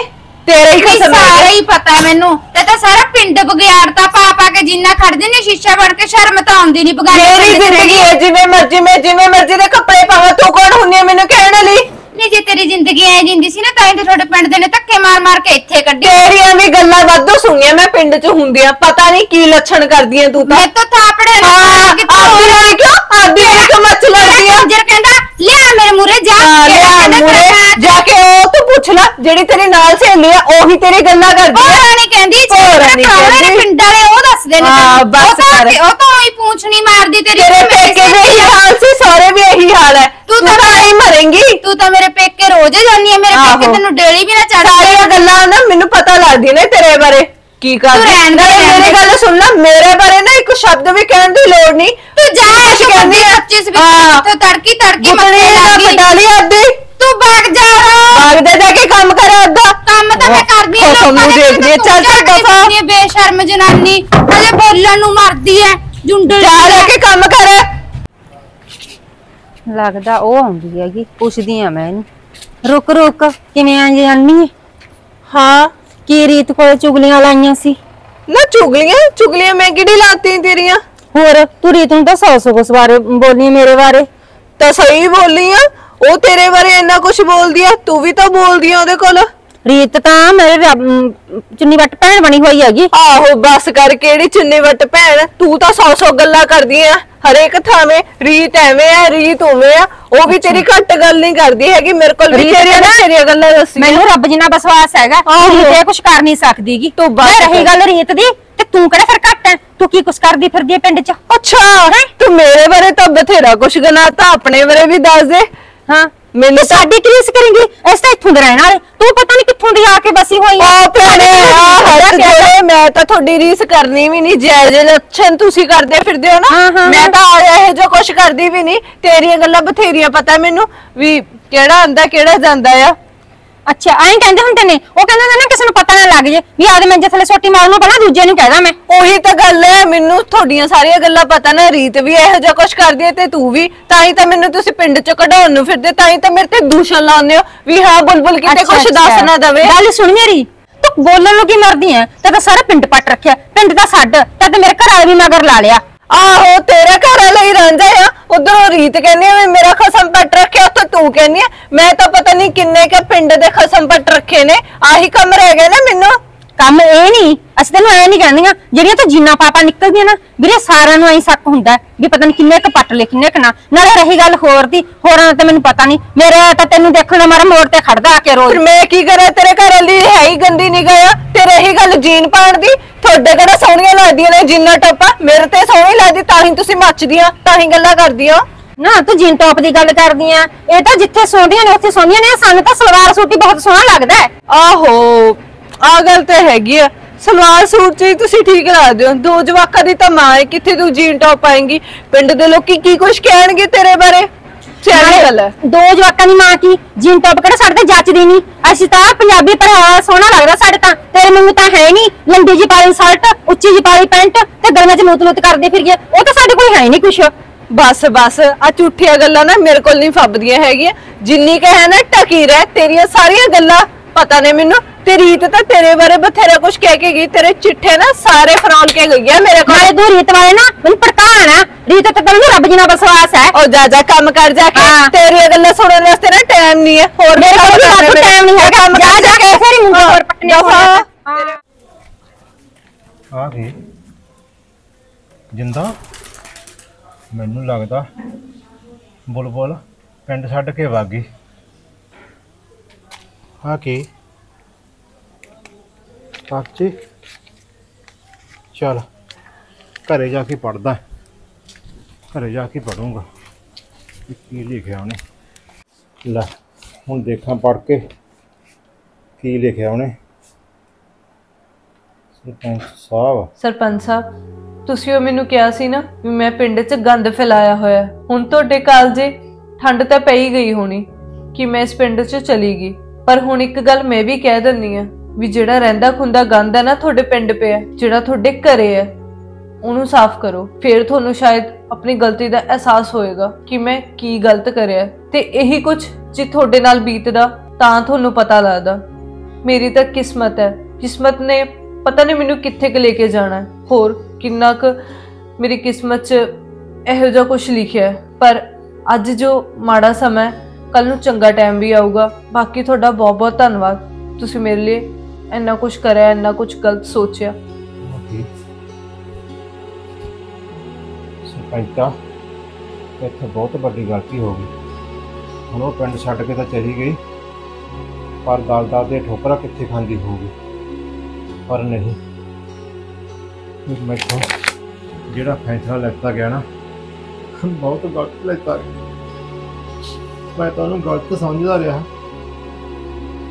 S4: ਤੇਰਾ ਹੀ
S1: ਨਹੀਂ
S4: ਖਸਮ
S1: ਸਾਰਾ
S4: ਹੈ
S1: ਹੀ ਪਤਾ ਮੈਨੂੰ। ਤੇ ਤਾਂ ਸਾਰਾ ਪਿੰਡ ਬਗਿਆੜਤਾ ਪਾ ਪਾ ਕੇ ਜਿੰਨਾ ਖੜਦੇ ਨੇ ਸ਼ੀਸ਼ਾ ਵੜ ਕੇ ਸ਼ਰਮ ਤਾਂ ਆਉਂਦੀ ਨਹੀਂ ਬਗਾਨੇ
S4: ਮੇਰੀ ਜ਼ਿੰਦਗੀ। ਹੈ ਜਿਵੇਂ ਮਰਜ਼ੀ ਮੈਂ ਜਿਵੇਂ ਮਰਜ਼ੀ ਦੇ ਕੱਪੜੇ ਪਾਵਾਂ ਤੂੰ ਕੌਣ ਹੁੰਨੀ ਹੈ ਮੈਨੂੰ ਕਹਿਣ ਲਈ
S1: ਨਹੀਂ ਜੇ ਤੇਰੀ ਜ਼ਿੰਦਗੀ ਐ ਜਿੰਦੀ ਸੀ ਨਾ ਤਾਂ ਹੀ ਤੇ ਤੁਹਾਡੇ ਪਿੰਡ ਦੇ ਨੇ ਧੱਕੇ ਮਾਰ ਮਾਰ ਕੇ ਇੱਥੇ ਕੱਢੀ।
S4: ਤੇਰੀਆਂ ਵੀ ਗੱਲਾਂ ਵਾਧੂ ਸੁਣੀਆਂ ਮੈਂ ਪਿੰਡ 'ਚ ਹੁੰਦੀਆਂ ਪਤਾ ਨਹੀਂ ਕੀ ਲੱਛਣ ਕਰਦੀਆਂ ਤੂੰ ਤਾਂ।
S1: ਮੈਂ ਤਾਂ ਥਾਪੜੇ
S4: ਹਾਂ ਆਦੀ ਵਾਲੀ ਕਿਉਂ? ਆਦੀ ਵਾਲੀ ਕਿਉਂ ਮੱਚ ਲੜਦੀ ਆ?
S1: ਕੰਜਰ ਕਹਿੰਦਾ ਲਿਆ ਮੇਰੇ ਮੂਰੇ ਜਾ
S4: ਹਾਂ,
S1: ਕੇ
S4: ਲਿਆ
S1: ਕਹਿੰਦਾ
S4: ਮੂਰੇ
S1: ਤੇਰਾ
S4: ਜਾ ਕੇ ਉਹ ਤੂੰ ਪੁੱਛ ਲੈ ਜਿਹੜੀ ਤੇਰੇ ਨਾਲ ਸਹੇਲੀ ਆ ਉਹੀ ਤੇਰੀ ਗੱਲਾਂ ਕਰਦੀ
S1: ਉਹ
S4: ਆ
S1: ਰਾਣੀ ਕਹਿੰਦੀ
S4: ਉਹ ਰਾਣੀ
S1: ਕਹਿੰਦੀ। ਪਿੰਡ ਵਾਲੇ ਉਹ ਦੱਸਦੇ ਨੇ
S4: ਹਾਂ,
S1: ਤੈਨੂੰ।
S4: ਬਸ
S1: ਉਹ ਤਾਂ-
S4: ਕਰ।
S1: ਉਹ ਤਾਂ ਹੀ ਪੂੰਛ ਨਹੀਂ ਮਾਰਦੀ ਤੇਰੀ
S4: ਤੇਰੇ ਪੇਕੇ ਵੀ ਇਹੀ ਹਾਲ ਸੀ ਸਹੁਰੇ ਵੀ ਇਹੀ ਹਾਲ ਹੈ।
S1: ਤੂੰ
S4: ਤੂੰ
S1: ਤਾਂ
S4: ਤਾਂ
S1: ਮੇਰੇ ਪੇਕੇ ਰੋਜ਼ ਹੀ ਜਾਂਦੀ ਆ ਮੇਰੇ ਪੇਕੇ
S4: ਆਹੋ।
S1: ਤੈਨੂੰ ਡੇਲੀ ਵੀ ਨਾ ਚੜ੍ਹਦੀ
S4: ਸਾਰੀਆਂ ਗੱਲਾਂ ਨਾ ਮੈਨੂੰ ਪਤਾ ਲੱਗਦੀਆਂ ਨੇ ਤੇਰੇ ਬਾਰੇ। ਕੀ ਕਰਦੀ?
S1: ਰਹਿਣ ਦੇ,
S4: ਨਾਲੇ
S1: ਰਹਿਣ
S4: ਮੇਰੀ
S1: ਦੇ।
S4: ਗੱਲ ਸੁਣ ਲੈ ਮੇਰੇ ਬਾਰੇ ਨਾ ਇੱਕ ਸ਼ਬਦ ਵੀ ਕਹਿਣ ਦੀ ਲੋੜ ਨਹੀਂ।
S1: ਤੂੰ ਜਾ
S4: ਕੁਛ ਕਹਿੰਦੀ ਆ।
S1: ਸੱਚੀ ਸਵਿੱਚ
S4: ਹਾਂ।
S1: ਤੇ ਤੜਕੀ ਤੜਕੀ ਮੱਥੇ
S4: ਦਾ
S1: ਲੱਗੀ
S4: ਪਟਾ ਲਈ ਅੱਧੀ
S1: ਤੂੰ ਭਾਗ ਜਾ।
S4: ਬਾਗ ਦੇ ਜਾ ਕੇ ਕੰਮ ਕਰ ਅੱਧਾ
S1: ਕੰਮ ਤਾਂ ਮੈਂ ਕਰਦੀ ਆ
S4: ਖਸਮ ਨੂੰ ਦੇਖਦੀ ਆ, ਚੱਲ ਚੱਲ ਦਫਾ
S1: ਇਹ ਬੇਸ਼ਰਮ ਜਨਾਨੀ। ਹਲੇ ਬੋਲਣ ਨੂੰ ਮਰਦੀ ਐ ਜੁੰਡਲ
S4: ਜਾ ਲੈ ਕੇ ਕੰਮ ਕਰ।
S2: ਲੱਗਦਾ ਉਹ ਆਉਂਦੀ ਹੈਗੀ ਪੁੱਛਦੀ ਆ ਮੈਂ ਇਹਨੂੰ। ਰੁਕ ਰੁਕ ਕਿਵੇਂ ਆ ਜਾਨੀ
S4: ਹਾਂ
S2: ਕੀ ਰੀਤ ਕੋਲੇ ਚੁਗਲੀਆਂ ਲਾਈਆਂ ਸੀ?
S4: ਨਾ ਚੁਗਲੀਆਂ? ਚੁਗਲੀਆਂ ਮੈਂ ਕਿਹੜੀ ਲਾਤੀ ਤੇਰੀਆਂ?
S2: ਹੋਰ ਤੂੰ ਰੀਤ ਨੂੰ ਤਾਂ ਸੌ ਸੌ ਕੁਛ ਬਾਰੇ ਬੋਲੀ ਮੇਰੇ ਬਾਰੇ।
S4: ਤਾਂ ਸਹੀ ਬੋਲੀ ਆ ਉਹ ਤੇਰੇ ਬਾਰੇ ਇੰਨਾ ਕੁਝ ਬੋਲਦੀ ਆ ਤੂੰ ਵੀ ਤਾਂ ਬੋਲਦੀ ਆ ਉਹਦੇ ਕੋਲ।
S2: ਰੀਤ ਤਾਂ ਮੇਰੇ ਰੱਬ- ਚੁੰਨੀ ਵੱਟ ਭੈਣ ਬਣੀ ਹੋਈ ਹੈਗੀ।
S4: ਆਹੋ ਬਸ ਕਰ ਕਿਹੜੀ ਚੁੰਨੀ ਵੱਟ ਭੈਣ? ਤੂੰ ਤਾਂ ਸੌ ਸੌ ਗੱਲਾਂ ਕਰਦੀ ਆ। ਹਰੇਕ ਥਾਵੇਂ ਰੀਤ ਐਵੇਂ ਆ ਰੀਤ ਉਵੇਂ ਆ। ਉਹ ਵੀ ਤੇਰੀ ਘੱਟ ਗੱਲ ਨਹੀਂ ਕਰਦੀ ਹੈਗੀ ਮੇਰੇ ਕੋਲ ਵੀ
S2: ਰੀਤ
S4: ਤੇਰੀਆਂ
S2: ਨਾ-
S4: ਤੇਰੀਆਂ ਗੱਲਾਂ ਦੱਸੀ
S2: ਮੈਨੂੰ ਰੱਬ ਜਿੰਨਾ ਵਿਸ਼ਵਾਸ ਹੈਗਾ
S4: ਆਹੋ।
S2: ਰੀਤ ਇਹ ਕੁਛ ਕਰ ਨਹੀਂ ਸਕਦੀਗੀ।
S4: ਤੂੰ ਬਸ
S2: ਮੈਂ ਰਹੀ
S4: ਕਰ।
S2: ਗੱਲ ਰੀਤ ਦੀ ਤੇ ਤੂੰ ਕਿਹੜਾ ਫਿਰ ਘੱਟ ਹੈ ਤੂੰ ਕੀ ਕੁਛ ਕਰਦੀ ਫਿਰਦੀ ਹੈ ਪਿੰਡ 'ਚ?
S4: ਅੱਛਾ ਤੂੰ ਮੇਰੇ ਬਾਰੇ ਤਾਂ ਬਥੇਰਾ ਕੁਛ ਗਨਾਤਾ ਆਪਣੇ ਬਾਰੇ ਵੀ ਦੱਸ ਦੇ।
S2: ਹਾਂ।
S4: ਮੈਨੂੰ
S2: ਤੇ ਸਾਡੀ ਕੀ ਰੀਸ ਕਰੇਂਗੀ? ਇਸ ਤਾਂ ਇੱਥੋਂ ਦੇ ਰਹਿਣ ਵਾਲੇ। ਤੂੰ ਪਤਾ ਨਹੀਂ ਕਿੱਥੋਂ ਦੀ ਆ ਕੇ ਬਸੀ ਹੋਈ
S4: ਭੈਣੇ ਆ ਹੱਥ ਜੋੜੇ ਮੈਂ ਤਾਂ ਤੁਹਾਡੀ ਰੀਸ ਕਰਨੀ ਵੀ ਨਹੀਂ ਜੈ ਜੈ ਲੱਛਣ ਤੁਸੀਂ ਕਰਦੇ ਫਿਰਦੇ ਹੋ ਨਾ। ਮੈਂ। ਤਾਂ ਇਹੋ ਜਿਹਾ ਕੁਛ ਕਰਦੀ ਵੀ ਨਹੀਂ ਤੇਰੀਆਂ ਗੱਲਾਂ ਬਥੇਰੀਆਂ ਪਤਾ ਮੈਨੂੰ ਵੀ ਕਿਹੜਾ ਆਂਦਾ ਕਿਹੜਾ ਜਾਂਦਾ ਆ।
S2: ਅੱਛਾ ਐਂ ਕਹਿੰਦੇ ਹੁੰਦੇ ਨੇ। ਉਹ ਕਹਿੰਦੇ ਹੁੰਦੇ ਨੇ ਕਿਸੇ ਨੂੰ ਪਤਾ ਨਾ ਲੱਗ ਜੇ ਵੀ ਆਦੇ ਮੰਜੇ ਥੱਲੇ ਸੋਟੀ ਮਾਰਨ ਨੂੰ ਪਹਿਲਾਂ ਦੂਜੇ ਨੂੰ ਕਹਿਦਾ ਮੈਂ।
S4: ਉਹੀ ਤਾਂ ਗੱਲ ਹੈ ਮੈਨੂੰ ਤੁਹਾਡੀਆਂ ਸਾਰੀਆਂ ਗੱਲਾਂ ਪਤਾ ਨਾ ਰੀਤ ਵੀ ਇਹੋ ਜਿਹਾ ਕੁਛ ਕਰਦੀ ਹੈ ਤੇ ਤੂੰ ਵੀ। ਤਾਂ ਹੀ ਤਾਂ ਮੈਨੂੰ ਤੁਸੀਂ ਪਿੰਡ ਚ ਕਢਾਉਣ ਨੂੰ ਫਿਰਦੇ ਤਾਂ ਹੀ ਤਾਂ ਮੇਰੇ ਤੇ ਦੂਸ਼ਣ ਲਾਉਂਦੇ ਹੋ ਵੀ ਹਾਂ ਬੁਲਬੁਲ ਕਿਤੇ
S2: ਅੱਛਾ,
S4: ਕੁਛ ਦੱਸ
S2: ਅੱਛਾ।
S4: ਨਾ ਦਵੇ।
S2: ਗੱਲ ਸੁਣ ਮੇਰੀ ਤੂੰ ਬੋਲਣ ਨੂੰ ਕੀ ਮਰਦੀ ਐ? ਤੇ ਤਾਂ ਸਾਰਾ ਪਿੰਡ ਪੱਟ ਰੱਖਿਆ ਪਿੰਡ ਦਾ ਛੱਡ ਤੇ ਤੇ ਮੇਰੇ ਘਰ ਵਾਲੇ ਵੀ ਮਗਰ ਲਾ ਲਿਆ।
S4: ਆਹੋ, ਤੇਰਾ ਘਰ ਵਾਲਾ ਹੀ ਰਹਿੰਦਾ ਆ। ਉਧਰੋਂ ਰੀਤ ਕਹਿੰਦੀ ਆ ਵੀ ਮੇਰਾ ਖਸਮ ਪੱਟ ਰੱਖਿਆ, ਉੱਥੇ ਤੂੰ ਕਹਿੰਦੀ ਆ। ਮੈਂ ਤਾਂ ਪਤਾ ਨਹੀਂ ਕਿੰਨੇ ਕੇ ਪਿੰਡ ਦੇ ਖਸਮ ਪੱਟ ਰੱਖੇ ਨੇ। ਆਹੀ ਕੰਮ ਰਹਿ ਗਿਆ ਨਾ ਮੈਨੂੰ।
S2: ਕੰਮ ਇਹ ਨਹੀਂ ਅਸੀਂ ਤੈਨੂੰ ਐ ਨਹੀਂ ਕਹਿੰਦੀਆਂ ਜਿਹੜੀਆਂ ਤਾਂ ਜੀਨਾ ਪਾਪਾ ਨਿਕਲਦੀਆਂ ਨਾ ਵੀਰੇ ਸਾਰਿਆਂ ਨੂੰ ਐਂ ਸ਼ੱਕ ਹੁੰਦਾ ਹੈ ਵੀ ਪਤਾ ਨਹੀਂ ਕਿੰਨੇ ਕ ਪੱਟ ਲੈ ਕਿੰਨੇ ਕ ਨਾ। ਨਾਲੇ ਰਹੀ ਗੱਲ ਹੋਰ ਦੀ ਹੋਰਾਂ ਦਾ ਤਾਂ ਮੈਨੂੰ ਪਤਾ ਨਹੀਂ। ਮੇਰੇ ਤਾਂ ਤੈਨੂੰ ਦੇਖਣ ਮਾਰਾ ਮੋੜ ਤੇ ਖੜਦਾ ਆ ਕੇ ਰੋਜ਼।
S4: ਫਿਰ ਮੈਂ ਕੀ ਕਰਾਂ? ਤੇਰੇ ਘਰ ਵਾਲੀ ਹੈ ਹੀ ਗੰਦੀ ਨਿਗਾਹ ਆ। ਤੇ ਰਹੀ ਗੱਲ ਜੀਨ ਪਾਣ ਦੀ ਤੁਹਾਡੇ ਕਿਹੜਾ ਸੋਹਣੀਆਂ ਲੱਗਦੀਆਂ ਨੇ ਜਿੰਨਾ ਟੱਪਾ? ਮੇਰੇ ਤੇ ਸੋਹਣੀ ਲੱਗਦੀ ਤਾਂ ਹੀ ਤੁਸੀਂ ਮੱਚਦੀਆਂ ਤਾਂ ਹੀ ਗੱਲਾਂ ਕਰਦੀਆਂ।
S2: ਨਾ ਤੂੰ ਜੀਨ ਟੌਪ ਦੀ ਗੱਲ ਕਰਦੀ ਆ ਇਹ ਤਾਂ ਜਿੱਥੇ ਸੌਂਦੀਆਂ ਨੇ ਉੱਥੇ ਸੌਂਦੀਆਂ ਨੇ। ਸਾਨੂੰ ਤਾਂ ਸਲਵਾਰ ਸੂਟ ਹੀ ਬਹੁਤ ਸੋਹਣਾ ਲੱਗਦਾ ਹੈ।
S4: ਆਹੋ ਆ ਗੱਲ ਤੇ ਹੈਗੀ ਆ। ਸਲਵਾਰ ਸੂਟ ਚ ਹੀ ਤੁਸੀਂ ਠੀਕ ਲੱਗਦੇ ਹੋ ਦੋ ਜਵਾਕਾਂ ਦੀ ਤਾਂ ਮਾਂ ਹੈ ਕਿੱਥੇ ਤੂੰ ਜੀਨ ਟੌਪ ਪਾਏਂਗੀ? ਪਿੰਡ ਦੇ ਲੋਕੀ ਕੀ ਕੁਝ ਕਹਿਣਗੇ ਤੇਰੇ ਬਾਰੇ? ਸਿਆਣੀ ਗੱਲ ਹੈ
S2: ਦੋ ਜਵਾਕਾਂ ਦੀ ਮਾਂ ਕੀ? ਜੀਨ ਟੌਪ ਕਿਹੜਾ ਸਾਡੇ ਤੇ ਜੱਚਦੀ ਨਹੀਂ? ਅਸੀਂ ਤਾਂ ਪੰਜਾਬੀ ਪਹਿਰਾਵਾ ਸੋਹਣਾ ਲੱਗਦਾ ਸਾਡੇ ਤਾਂ। ਤੇਰੇ ਵਾਂਗੂ ਤਾਂ ਹੈ ਨਹੀਂ। ਲੰਡੀ ਜੀ ਪਾਲੀ ਸ਼ਰਟ ਉੱਚੀ ਜੀ ਪਾਲੀ ਪੈਂਟ ਤੇ ਗਲੀਆਂ 'ਚ ਮੂਤ ਮੂਤ ਕਰਦੇ ਫਿਰੀਏ ਉਹ ਤਾਂ ਸਾਡੇ ਕੋਲ ਹੈ ਨਹੀਂ ਕੁਛ।
S4: ਬਸ ਬਸ। ਆ ਝੂਠੀਆਂ ਗੱਲਾਂ ਨਾ ਮੇਰੇ ਕੋਲ ਨਹੀਂ ਫੱਬਦੀਆਂ ਹੈਗੀਆਂ। ਜਿੰਨੀ ਕਹੇ ਹੈ ਨਾ ਟਕੀ ਰਹਿ ਤੇਰੀਆਂ ਸਾਰੀਆਂ ਗੱਲਾਂ ਪਤਾ ਨੇ ਮੈਨੂੰ। ਤੇ ਰੀਤ ਤਾਂ ਤੇਰੇ ਬਾਰੇ ਬਥੇਰਾ ਕੁਝ ਕਹਿ ਕੇ ਗਈ ਤੇਰੇ ਚਿੱਠੇ ਨਾ ਸਾਰੇ ਫਰੌਲ ਕੇ ਗਈ ਆ ਮੇਰੇ ਕੋਲ।
S2: ਨਾਲੇ ਤੂੰ ਰੀਤ ਵਾਲੇ ਨਾ ਮੈਨੂੰ ਭੜਕਾਣ ਆ। ਰੀਤ ਤੇ ਤੈਨੂੰ ਰੱਬ ਜੀ ਨਾਲ ਵਿਸ਼ਵਾਸ ਹੈ
S4: ਉਹ ਜਾ ਜਾ ਕੰਮ ਕਰ ਜਾ ਕੇ
S2: ਹਾਂ।
S4: ਤੇਰੀਆਂ ਗੱਲਾਂ ਸੁਣਨ ਵਾਸਤੇ ਨਾ ਟਾਈਮ ਨਹੀਂ ਹੈ ਹੋਰ
S2: ਮੇਰੇ ਕੋਲ ਵੀ ਵਾਧੂ ਟਾਈਮ ਨਹੀਂ ਹੈਗਾ। ਜਾ ਜਾ ਕੇ ਫੇਰ ਹੀ ਮੁੰਡੇ ਹੋਰ ਪੱਟਨੇ ਹੋਣੇ
S3: ਆ ਗਈ ਜਿੰਦਾ ਮੈਨੂੰ ਲੱਗਦਾ ਬੁਲਬੁਲ ਪਿੰਡ ਛੱਡ ਕੇ ਵਗ ਗਈ। ਆ ਕੀ? ਚਾਚੀ ਚਲ, ਘਰੇ ਜਾ ਕੇ ਪੜਦਾ ਘਰੇ ਜਾ ਕੇ ਪੜੂੰਗਾ ਕੀ ਲਿਖਿਆ ਉਹਨੇ। ਲੈ, ਹੁਣ ਦੇਖਾਂ ਪੜ ਕੇ ਕੀ ਲਿਖਿਆ ਉਹਨੇ। ਸਰਪੰਚ ਸਾਹਿਬ।
S4: ਸਰਪੰਚ ਸਾਹਿਬ, ਤੁਸੀਂ ਉਹ ਮੈਨੂੰ ਕਿਹਾ ਸੀ ਨਾ ਵੀ ਮੈਂ ਪਿੰਡ 'ਚ ਗੰਦ ਫੈਲਾਇਆ ਹੋਇਆ। ਹੁਣ ਤੁਹਾਡੇ ਕਾਲਜੇ ਠੰਡ ਤਾਂ ਪਈ ਗਈ ਹੋਣੀ ਕਿ ਮੈਂ ਇਸ ਪਿੰਡ 'ਚ ਚਲੀ ਗਈ। ਪਰ ਹੁਣ ਇੱਕ ਗੱਲ ਮੈਂ ਵੀ ਕਹਿ ਦਿੰਨੀ ਆ। ਵੀ ਜਿਹੜਾ ਰਹਿੰਦਾ ਖੁੰਦਾ ਗੰਦ ਹੈ ਨਾ ਤੁਹਾਡੇ ਪਿੰਡ ਪਿਆ ਜਿਹੜਾ ਤੁਹਾਡੇ ਘਰੇ ਹੈ, ਉਹਨੂੰ ਸਾਫ਼ ਕਰੋ। ਫਿਰ ਤੁਹਾਨੂੰ ਸ਼ਾਇਦ ਆਪਣੀ ਗਲਤੀ ਦਾ ਅਹਿਸਾਸ ਹੋਏਗਾ ਕਿ ਮੈਂ ਕੀ ਗਲਤ ਕਰਿਆ ਤੇ ਇਹੀ ਕੁਝ ਜੇ ਤੁਹਾਡੇ ਨਾਲ ਬੀਤਦਾ, ਤਾਂ ਤੁਹਾਨੂੰ ਪਤਾ ਲੱਗਦਾ। ਮੇਰੀ ਤਾਂ ਕਿਸਮਤ ਹੈ। ਕਿਸਮਤ ਨੇ ਪਤਾ ਨਹੀਂ ਮੈਨੂੰ ਕਿੱਥੇ ਕੁ ਲੈ ਕੇ ਜਾਣਾ ਹੈ। ਹੋਰ ਕਿੰਨਾ ਕੁ ਮੇਰੀ ਕਿਸਮਤ 'ਚ ਇਹੋ ਜਿਹਾ ਕੁਝ ਲਿਖਿਆ ਹੈ। ਪਰ ਅੱਜ ਜੋ ਮਾੜਾ ਸਮਾਂ ਕੱਲ ਨੂੰ ਚੰਗਾ ਟਾਈਮ ਵੀ ਆਊਗਾ। ਬਾਕੀ ਤੁਹਾਡਾ ਬਹੁਤ ਬਹੁਤ ਧੰਨਵਾਦ। ਤੁਸੀਂ ਮੇਰੇ ਲਈ ਇੰਨਾ ਕੁਝ ਕਰਿਆ ਇੰਨਾ ਕੁਝ ਗਲਤ ਸੋਚਿਆ
S3: ਓਕੇ ਸਰਪੰਚਾ ਇੱਥੇ ਬਹੁਤ ਵੱਡੀ ਗਲਤੀ ਹੋ ਗਈ ਹੁਣ ਉਹ ਪਿੰਡ ਛੱਡ ਕੇ ਤਾਂ ਚਲੀ ਗਈ ਪਰ ਗੱਲ ਦਾ ਤੇ ਠੋਕਰਾ ਕਿੱਥੇ ਖਾਂਦੀ ਹੋਊਗੀ ਪਰ ਨਹੀਂ ਮੈਥੋਂ ਜਿਹੜਾ ਫੈਸਲਾ ਲੈਤਾ ਗਿਆ ਨਾ ਬਹੁਤ ਗਲਤ ਲੈਤਾ ਗਿਆ ਮੈਂ ਤਾਂ ਉਹਨੂੰ ਗਲਤ ਸਮਝਦਾ ਰਿਹਾ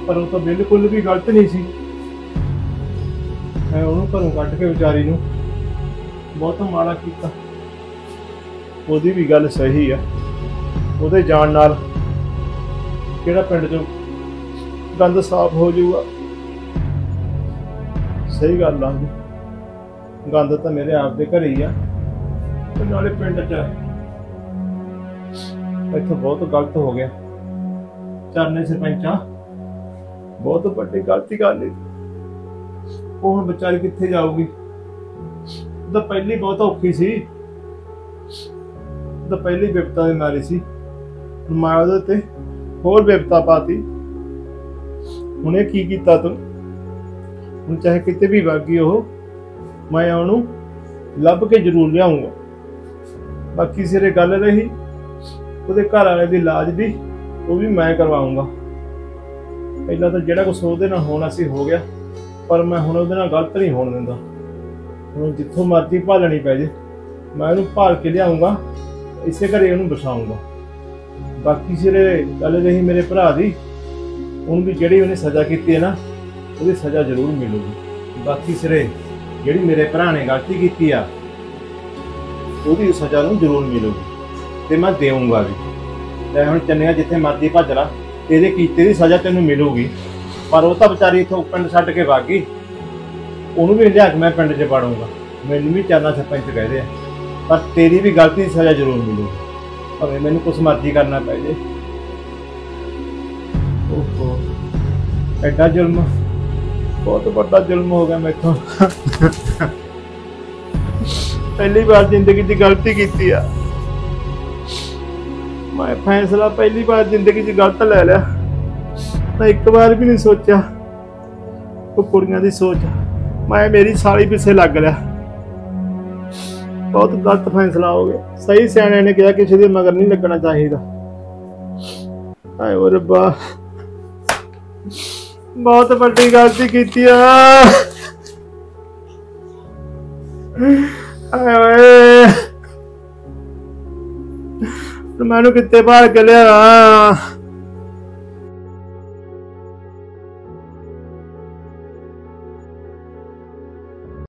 S3: ਪਰ ਉਹ ਤਾਂ ਬਿਲਕੁਲ ਵੀ ਗਲਤ ਨਹੀਂ ਸੀ ਮੈਂ ਉਹਨੂੰ ਘਰੋਂ ਕੱਢ ਕੇ ਵਿਚਾਰੀ ਨੂੰ ਬਹੁਤ ਮਾੜਾ ਕੀਤਾ। ਉਹਦੀ ਵੀ ਗੱਲ ਸਹੀ ਆ। ਉਹਦੇ ਜਾਣ ਨਾਲ ਕਿਹੜਾ ਪਿੰਡ ਚੋਂ ਗੰਦ ਸਾਫ਼ ਹੋ ਜਾਊਗਾ? ਸਹੀ ਗੱਲ ਆ ਗੰਦ ਤਾਂ ਮੇਰੇ ਆਪ ਦੇ ਘਰੇ ਹੀ ਆ। ਤੇ ਨਾਲੇ ਪਿੰਡ ਚ ਆ। ਇੱਥੇ ਬਹੁਤ ਗਲਤ ਹੋ ਗਿਆ। ਚਰਨੇ ਸਰਪੰਚਾ। ਬਹੁਤ ਵੱਡੀ ਗਲਤੀ ਕਰ ਲਈ। ਉਹ ਹੁਣ ਵਿਚਾਰੀ ਕਿੱਥੇ ਜਾਊਗੀ? ਤਾਂ ਪਹਿਲੀ ਬਹੁਤ ਔਖੀ ਸੀ। ਤਾਂ ਪਹਿਲੀ ਵਿਪਤਾ ਦੇ ਮਾਰੀ ਸੀ। ਮੈਂ ਉਹਦੇ ਤੇ ਹੋਰ ਵਿਪਤਾ ਪਾਤੀ। ਹੁਣ ਕੀ ਕੀਤਾ ਤੂੰ? ਹੁਣ ਚਾਹੇ ਕਿਤੇ ਵੀ ਵਾਗੀ ਉਹ, ਮੈਂ ਉਹਨੂੰ ਲੱਭ ਕੇ ਜ਼ਰੂਰ ਲਿਆਉਂਗਾ ਬਾਕੀ ਸਿਰੇ ਗੱਲ ਰਹੀ, ਉਹਦੇ ਘਰ ਵਾਲੇ ਦੀ ਇਲਾਜ ਦੀ ਉਹ ਵੀ ਮੈਂ ਕਰਵਾਉਂਗਾ ਪਹਿਲਾਂ ਤਾਂ ਜਿਹੜਾ ਕੁਛ ਉਹਦੇ ਨਾਲ ਹੋਣਾ ਸੀ, ਹੋ ਗਿਆ। ਪਰ ਮੈਂ ਹੁਣ ਉਹਦੇ ਨਾਲ ਗਲਤ ਨਹੀਂ ਹੋਣ ਦਿੰਦਾ। ਹੁਣ ਜਿੱਥੋਂ ਮਰਜ਼ੀ ਭਾਲਣੀ ਪੈ ਜੇ, ਮੈਂ ਉਹਨੂੰ ਭਾਲ ਕੇ ਲਿਆਉਂਗਾ, ਇਸੇ ਘਰੇ ਉਹਨੂੰ ਬਸਾਉਂਗਾ ਬਾਕੀ ਸਿਰੇ ਗੱਲ ਰਹੀ ਮੇਰੇ ਭਰਾ ਦੀ ਉਹਨੂੰ ਵੀ ਜਿਹੜੀ ਉਹਨੇ ਸਜ਼ਾ ਕੀਤੀ ਹੈ ਨਾ, ਉਹਦੀ ਸਜ਼ਾ ਜ਼ਰੂਰ ਮਿਲੂਗੀ। ਬਾਕੀ ਸਿਰੇ, ਜਿਹੜੀ ਮੇਰੇ ਭਰਾ ਨੇ ਗਲਤੀ ਕੀਤੀ ਆ, ਉਹਦੀ ਸਜ਼ਾ ਨੂੰ ਜ਼ਰੂਰ ਮਿਲੂਗੀ ਤੇ ਮੈਂ ਦੇਵਾਂਗਾ ਵੀ। ਲੈ ਹੁਣ ਚੰਨਿਆ ਜਿੱਥੇ ਮਰਜ਼ੀ ਭੱਜ ਲਾ ਤੇਰੇ ਕੀਤੇ ਦੀ ਸਜ਼ਾ ਤੈਨੂੰ ਮਿਲੂਗੀ। ਪਰ ਉਹ ਤਾਂ ਵਿਚਾਰੀ ਇੱਥੋਂ ਪਿੰਡ ਛੱਡ ਕੇ ਵਗ ਗਈ। ਉਹਨੂੰ ਵੀ ਲਿਆ ਕੇ ਮੈਂ ਪਿੰਡ 'ਚ ਪਾੜੂੰਗਾ ਮੈਨੂੰ ਵੀ ਚਾਨਾ ਸਰਪੰਚ ਕਹਦੇ ਆ। ਪਰ ਤੇਰੀ ਵੀ ਗਲਤੀ ਦੀ ਸਜ਼ਾ ਜ਼ਰੂਰ ਮਿਲੂਗੀ। ਭਾਵੇਂ ਮੈਨੂੰ ਕੁਛ ਮਰਜ਼ੀ ਕਰਨਾ ਪੈ ਜੇ। ਓਹੋ। ਐਡਾ ਜ਼ੁਲਮ। ਬਹੁਤ ਵੱਡਾ ਜ਼ੁਲਮ ਹੋ ਗਿਆ ਮੈਥੋਂ। ਪਹਿਲੀ ਵਾਰ ਜ਼ਿੰਦਗੀ 'ਚ ਗਲਤੀ ਕੀਤੀ ਆ। ਮੈਂ ਫੈਸਲਾ ਪਹਿਲੀ ਵਾਰ ਜ਼ਿੰਦਗੀ 'ਚ ਗਲਤ ਲੈ ਲਿਆ। ਮੈਂ ਇੱਕ ਵਾਰ ਵੀ ਨਹੀਂ ਸੋਚਿਆ। ਉਹ ਕੁੜੀਆਂ ਦੀ ਸੋਚ। ਮੈਂ ਮੇਰੀ ਸਾਲੀ ਪਿੱਛੇ ਲੱਗ ਲਿਆ। ਬਹੁਤ ਗਲਤ ਫੈਸਲਾ ਹੋ ਗਿਆ। ਸਹੀ ਸਿਆਣੇ ਨੇ ਕਿਹਾ ਕਿਸੇ ਦੇ ਮਗਰ ਨਹੀਂ ਲੱਗਣਾ ਚਾਹੀਦਾ। ਹਾਏ ਓ ਰੱਬਾ। ਬਹੁਤ ਵੱਡੀ ਗਲਤੀ ਕੀਤੀ ਆ। ਹਾਏ ਓਏ। ਤੇ ਮੈਨੂੰ ਕਿੱਥੇ ਬਾਹਰ ਕੇ ਲਿਆ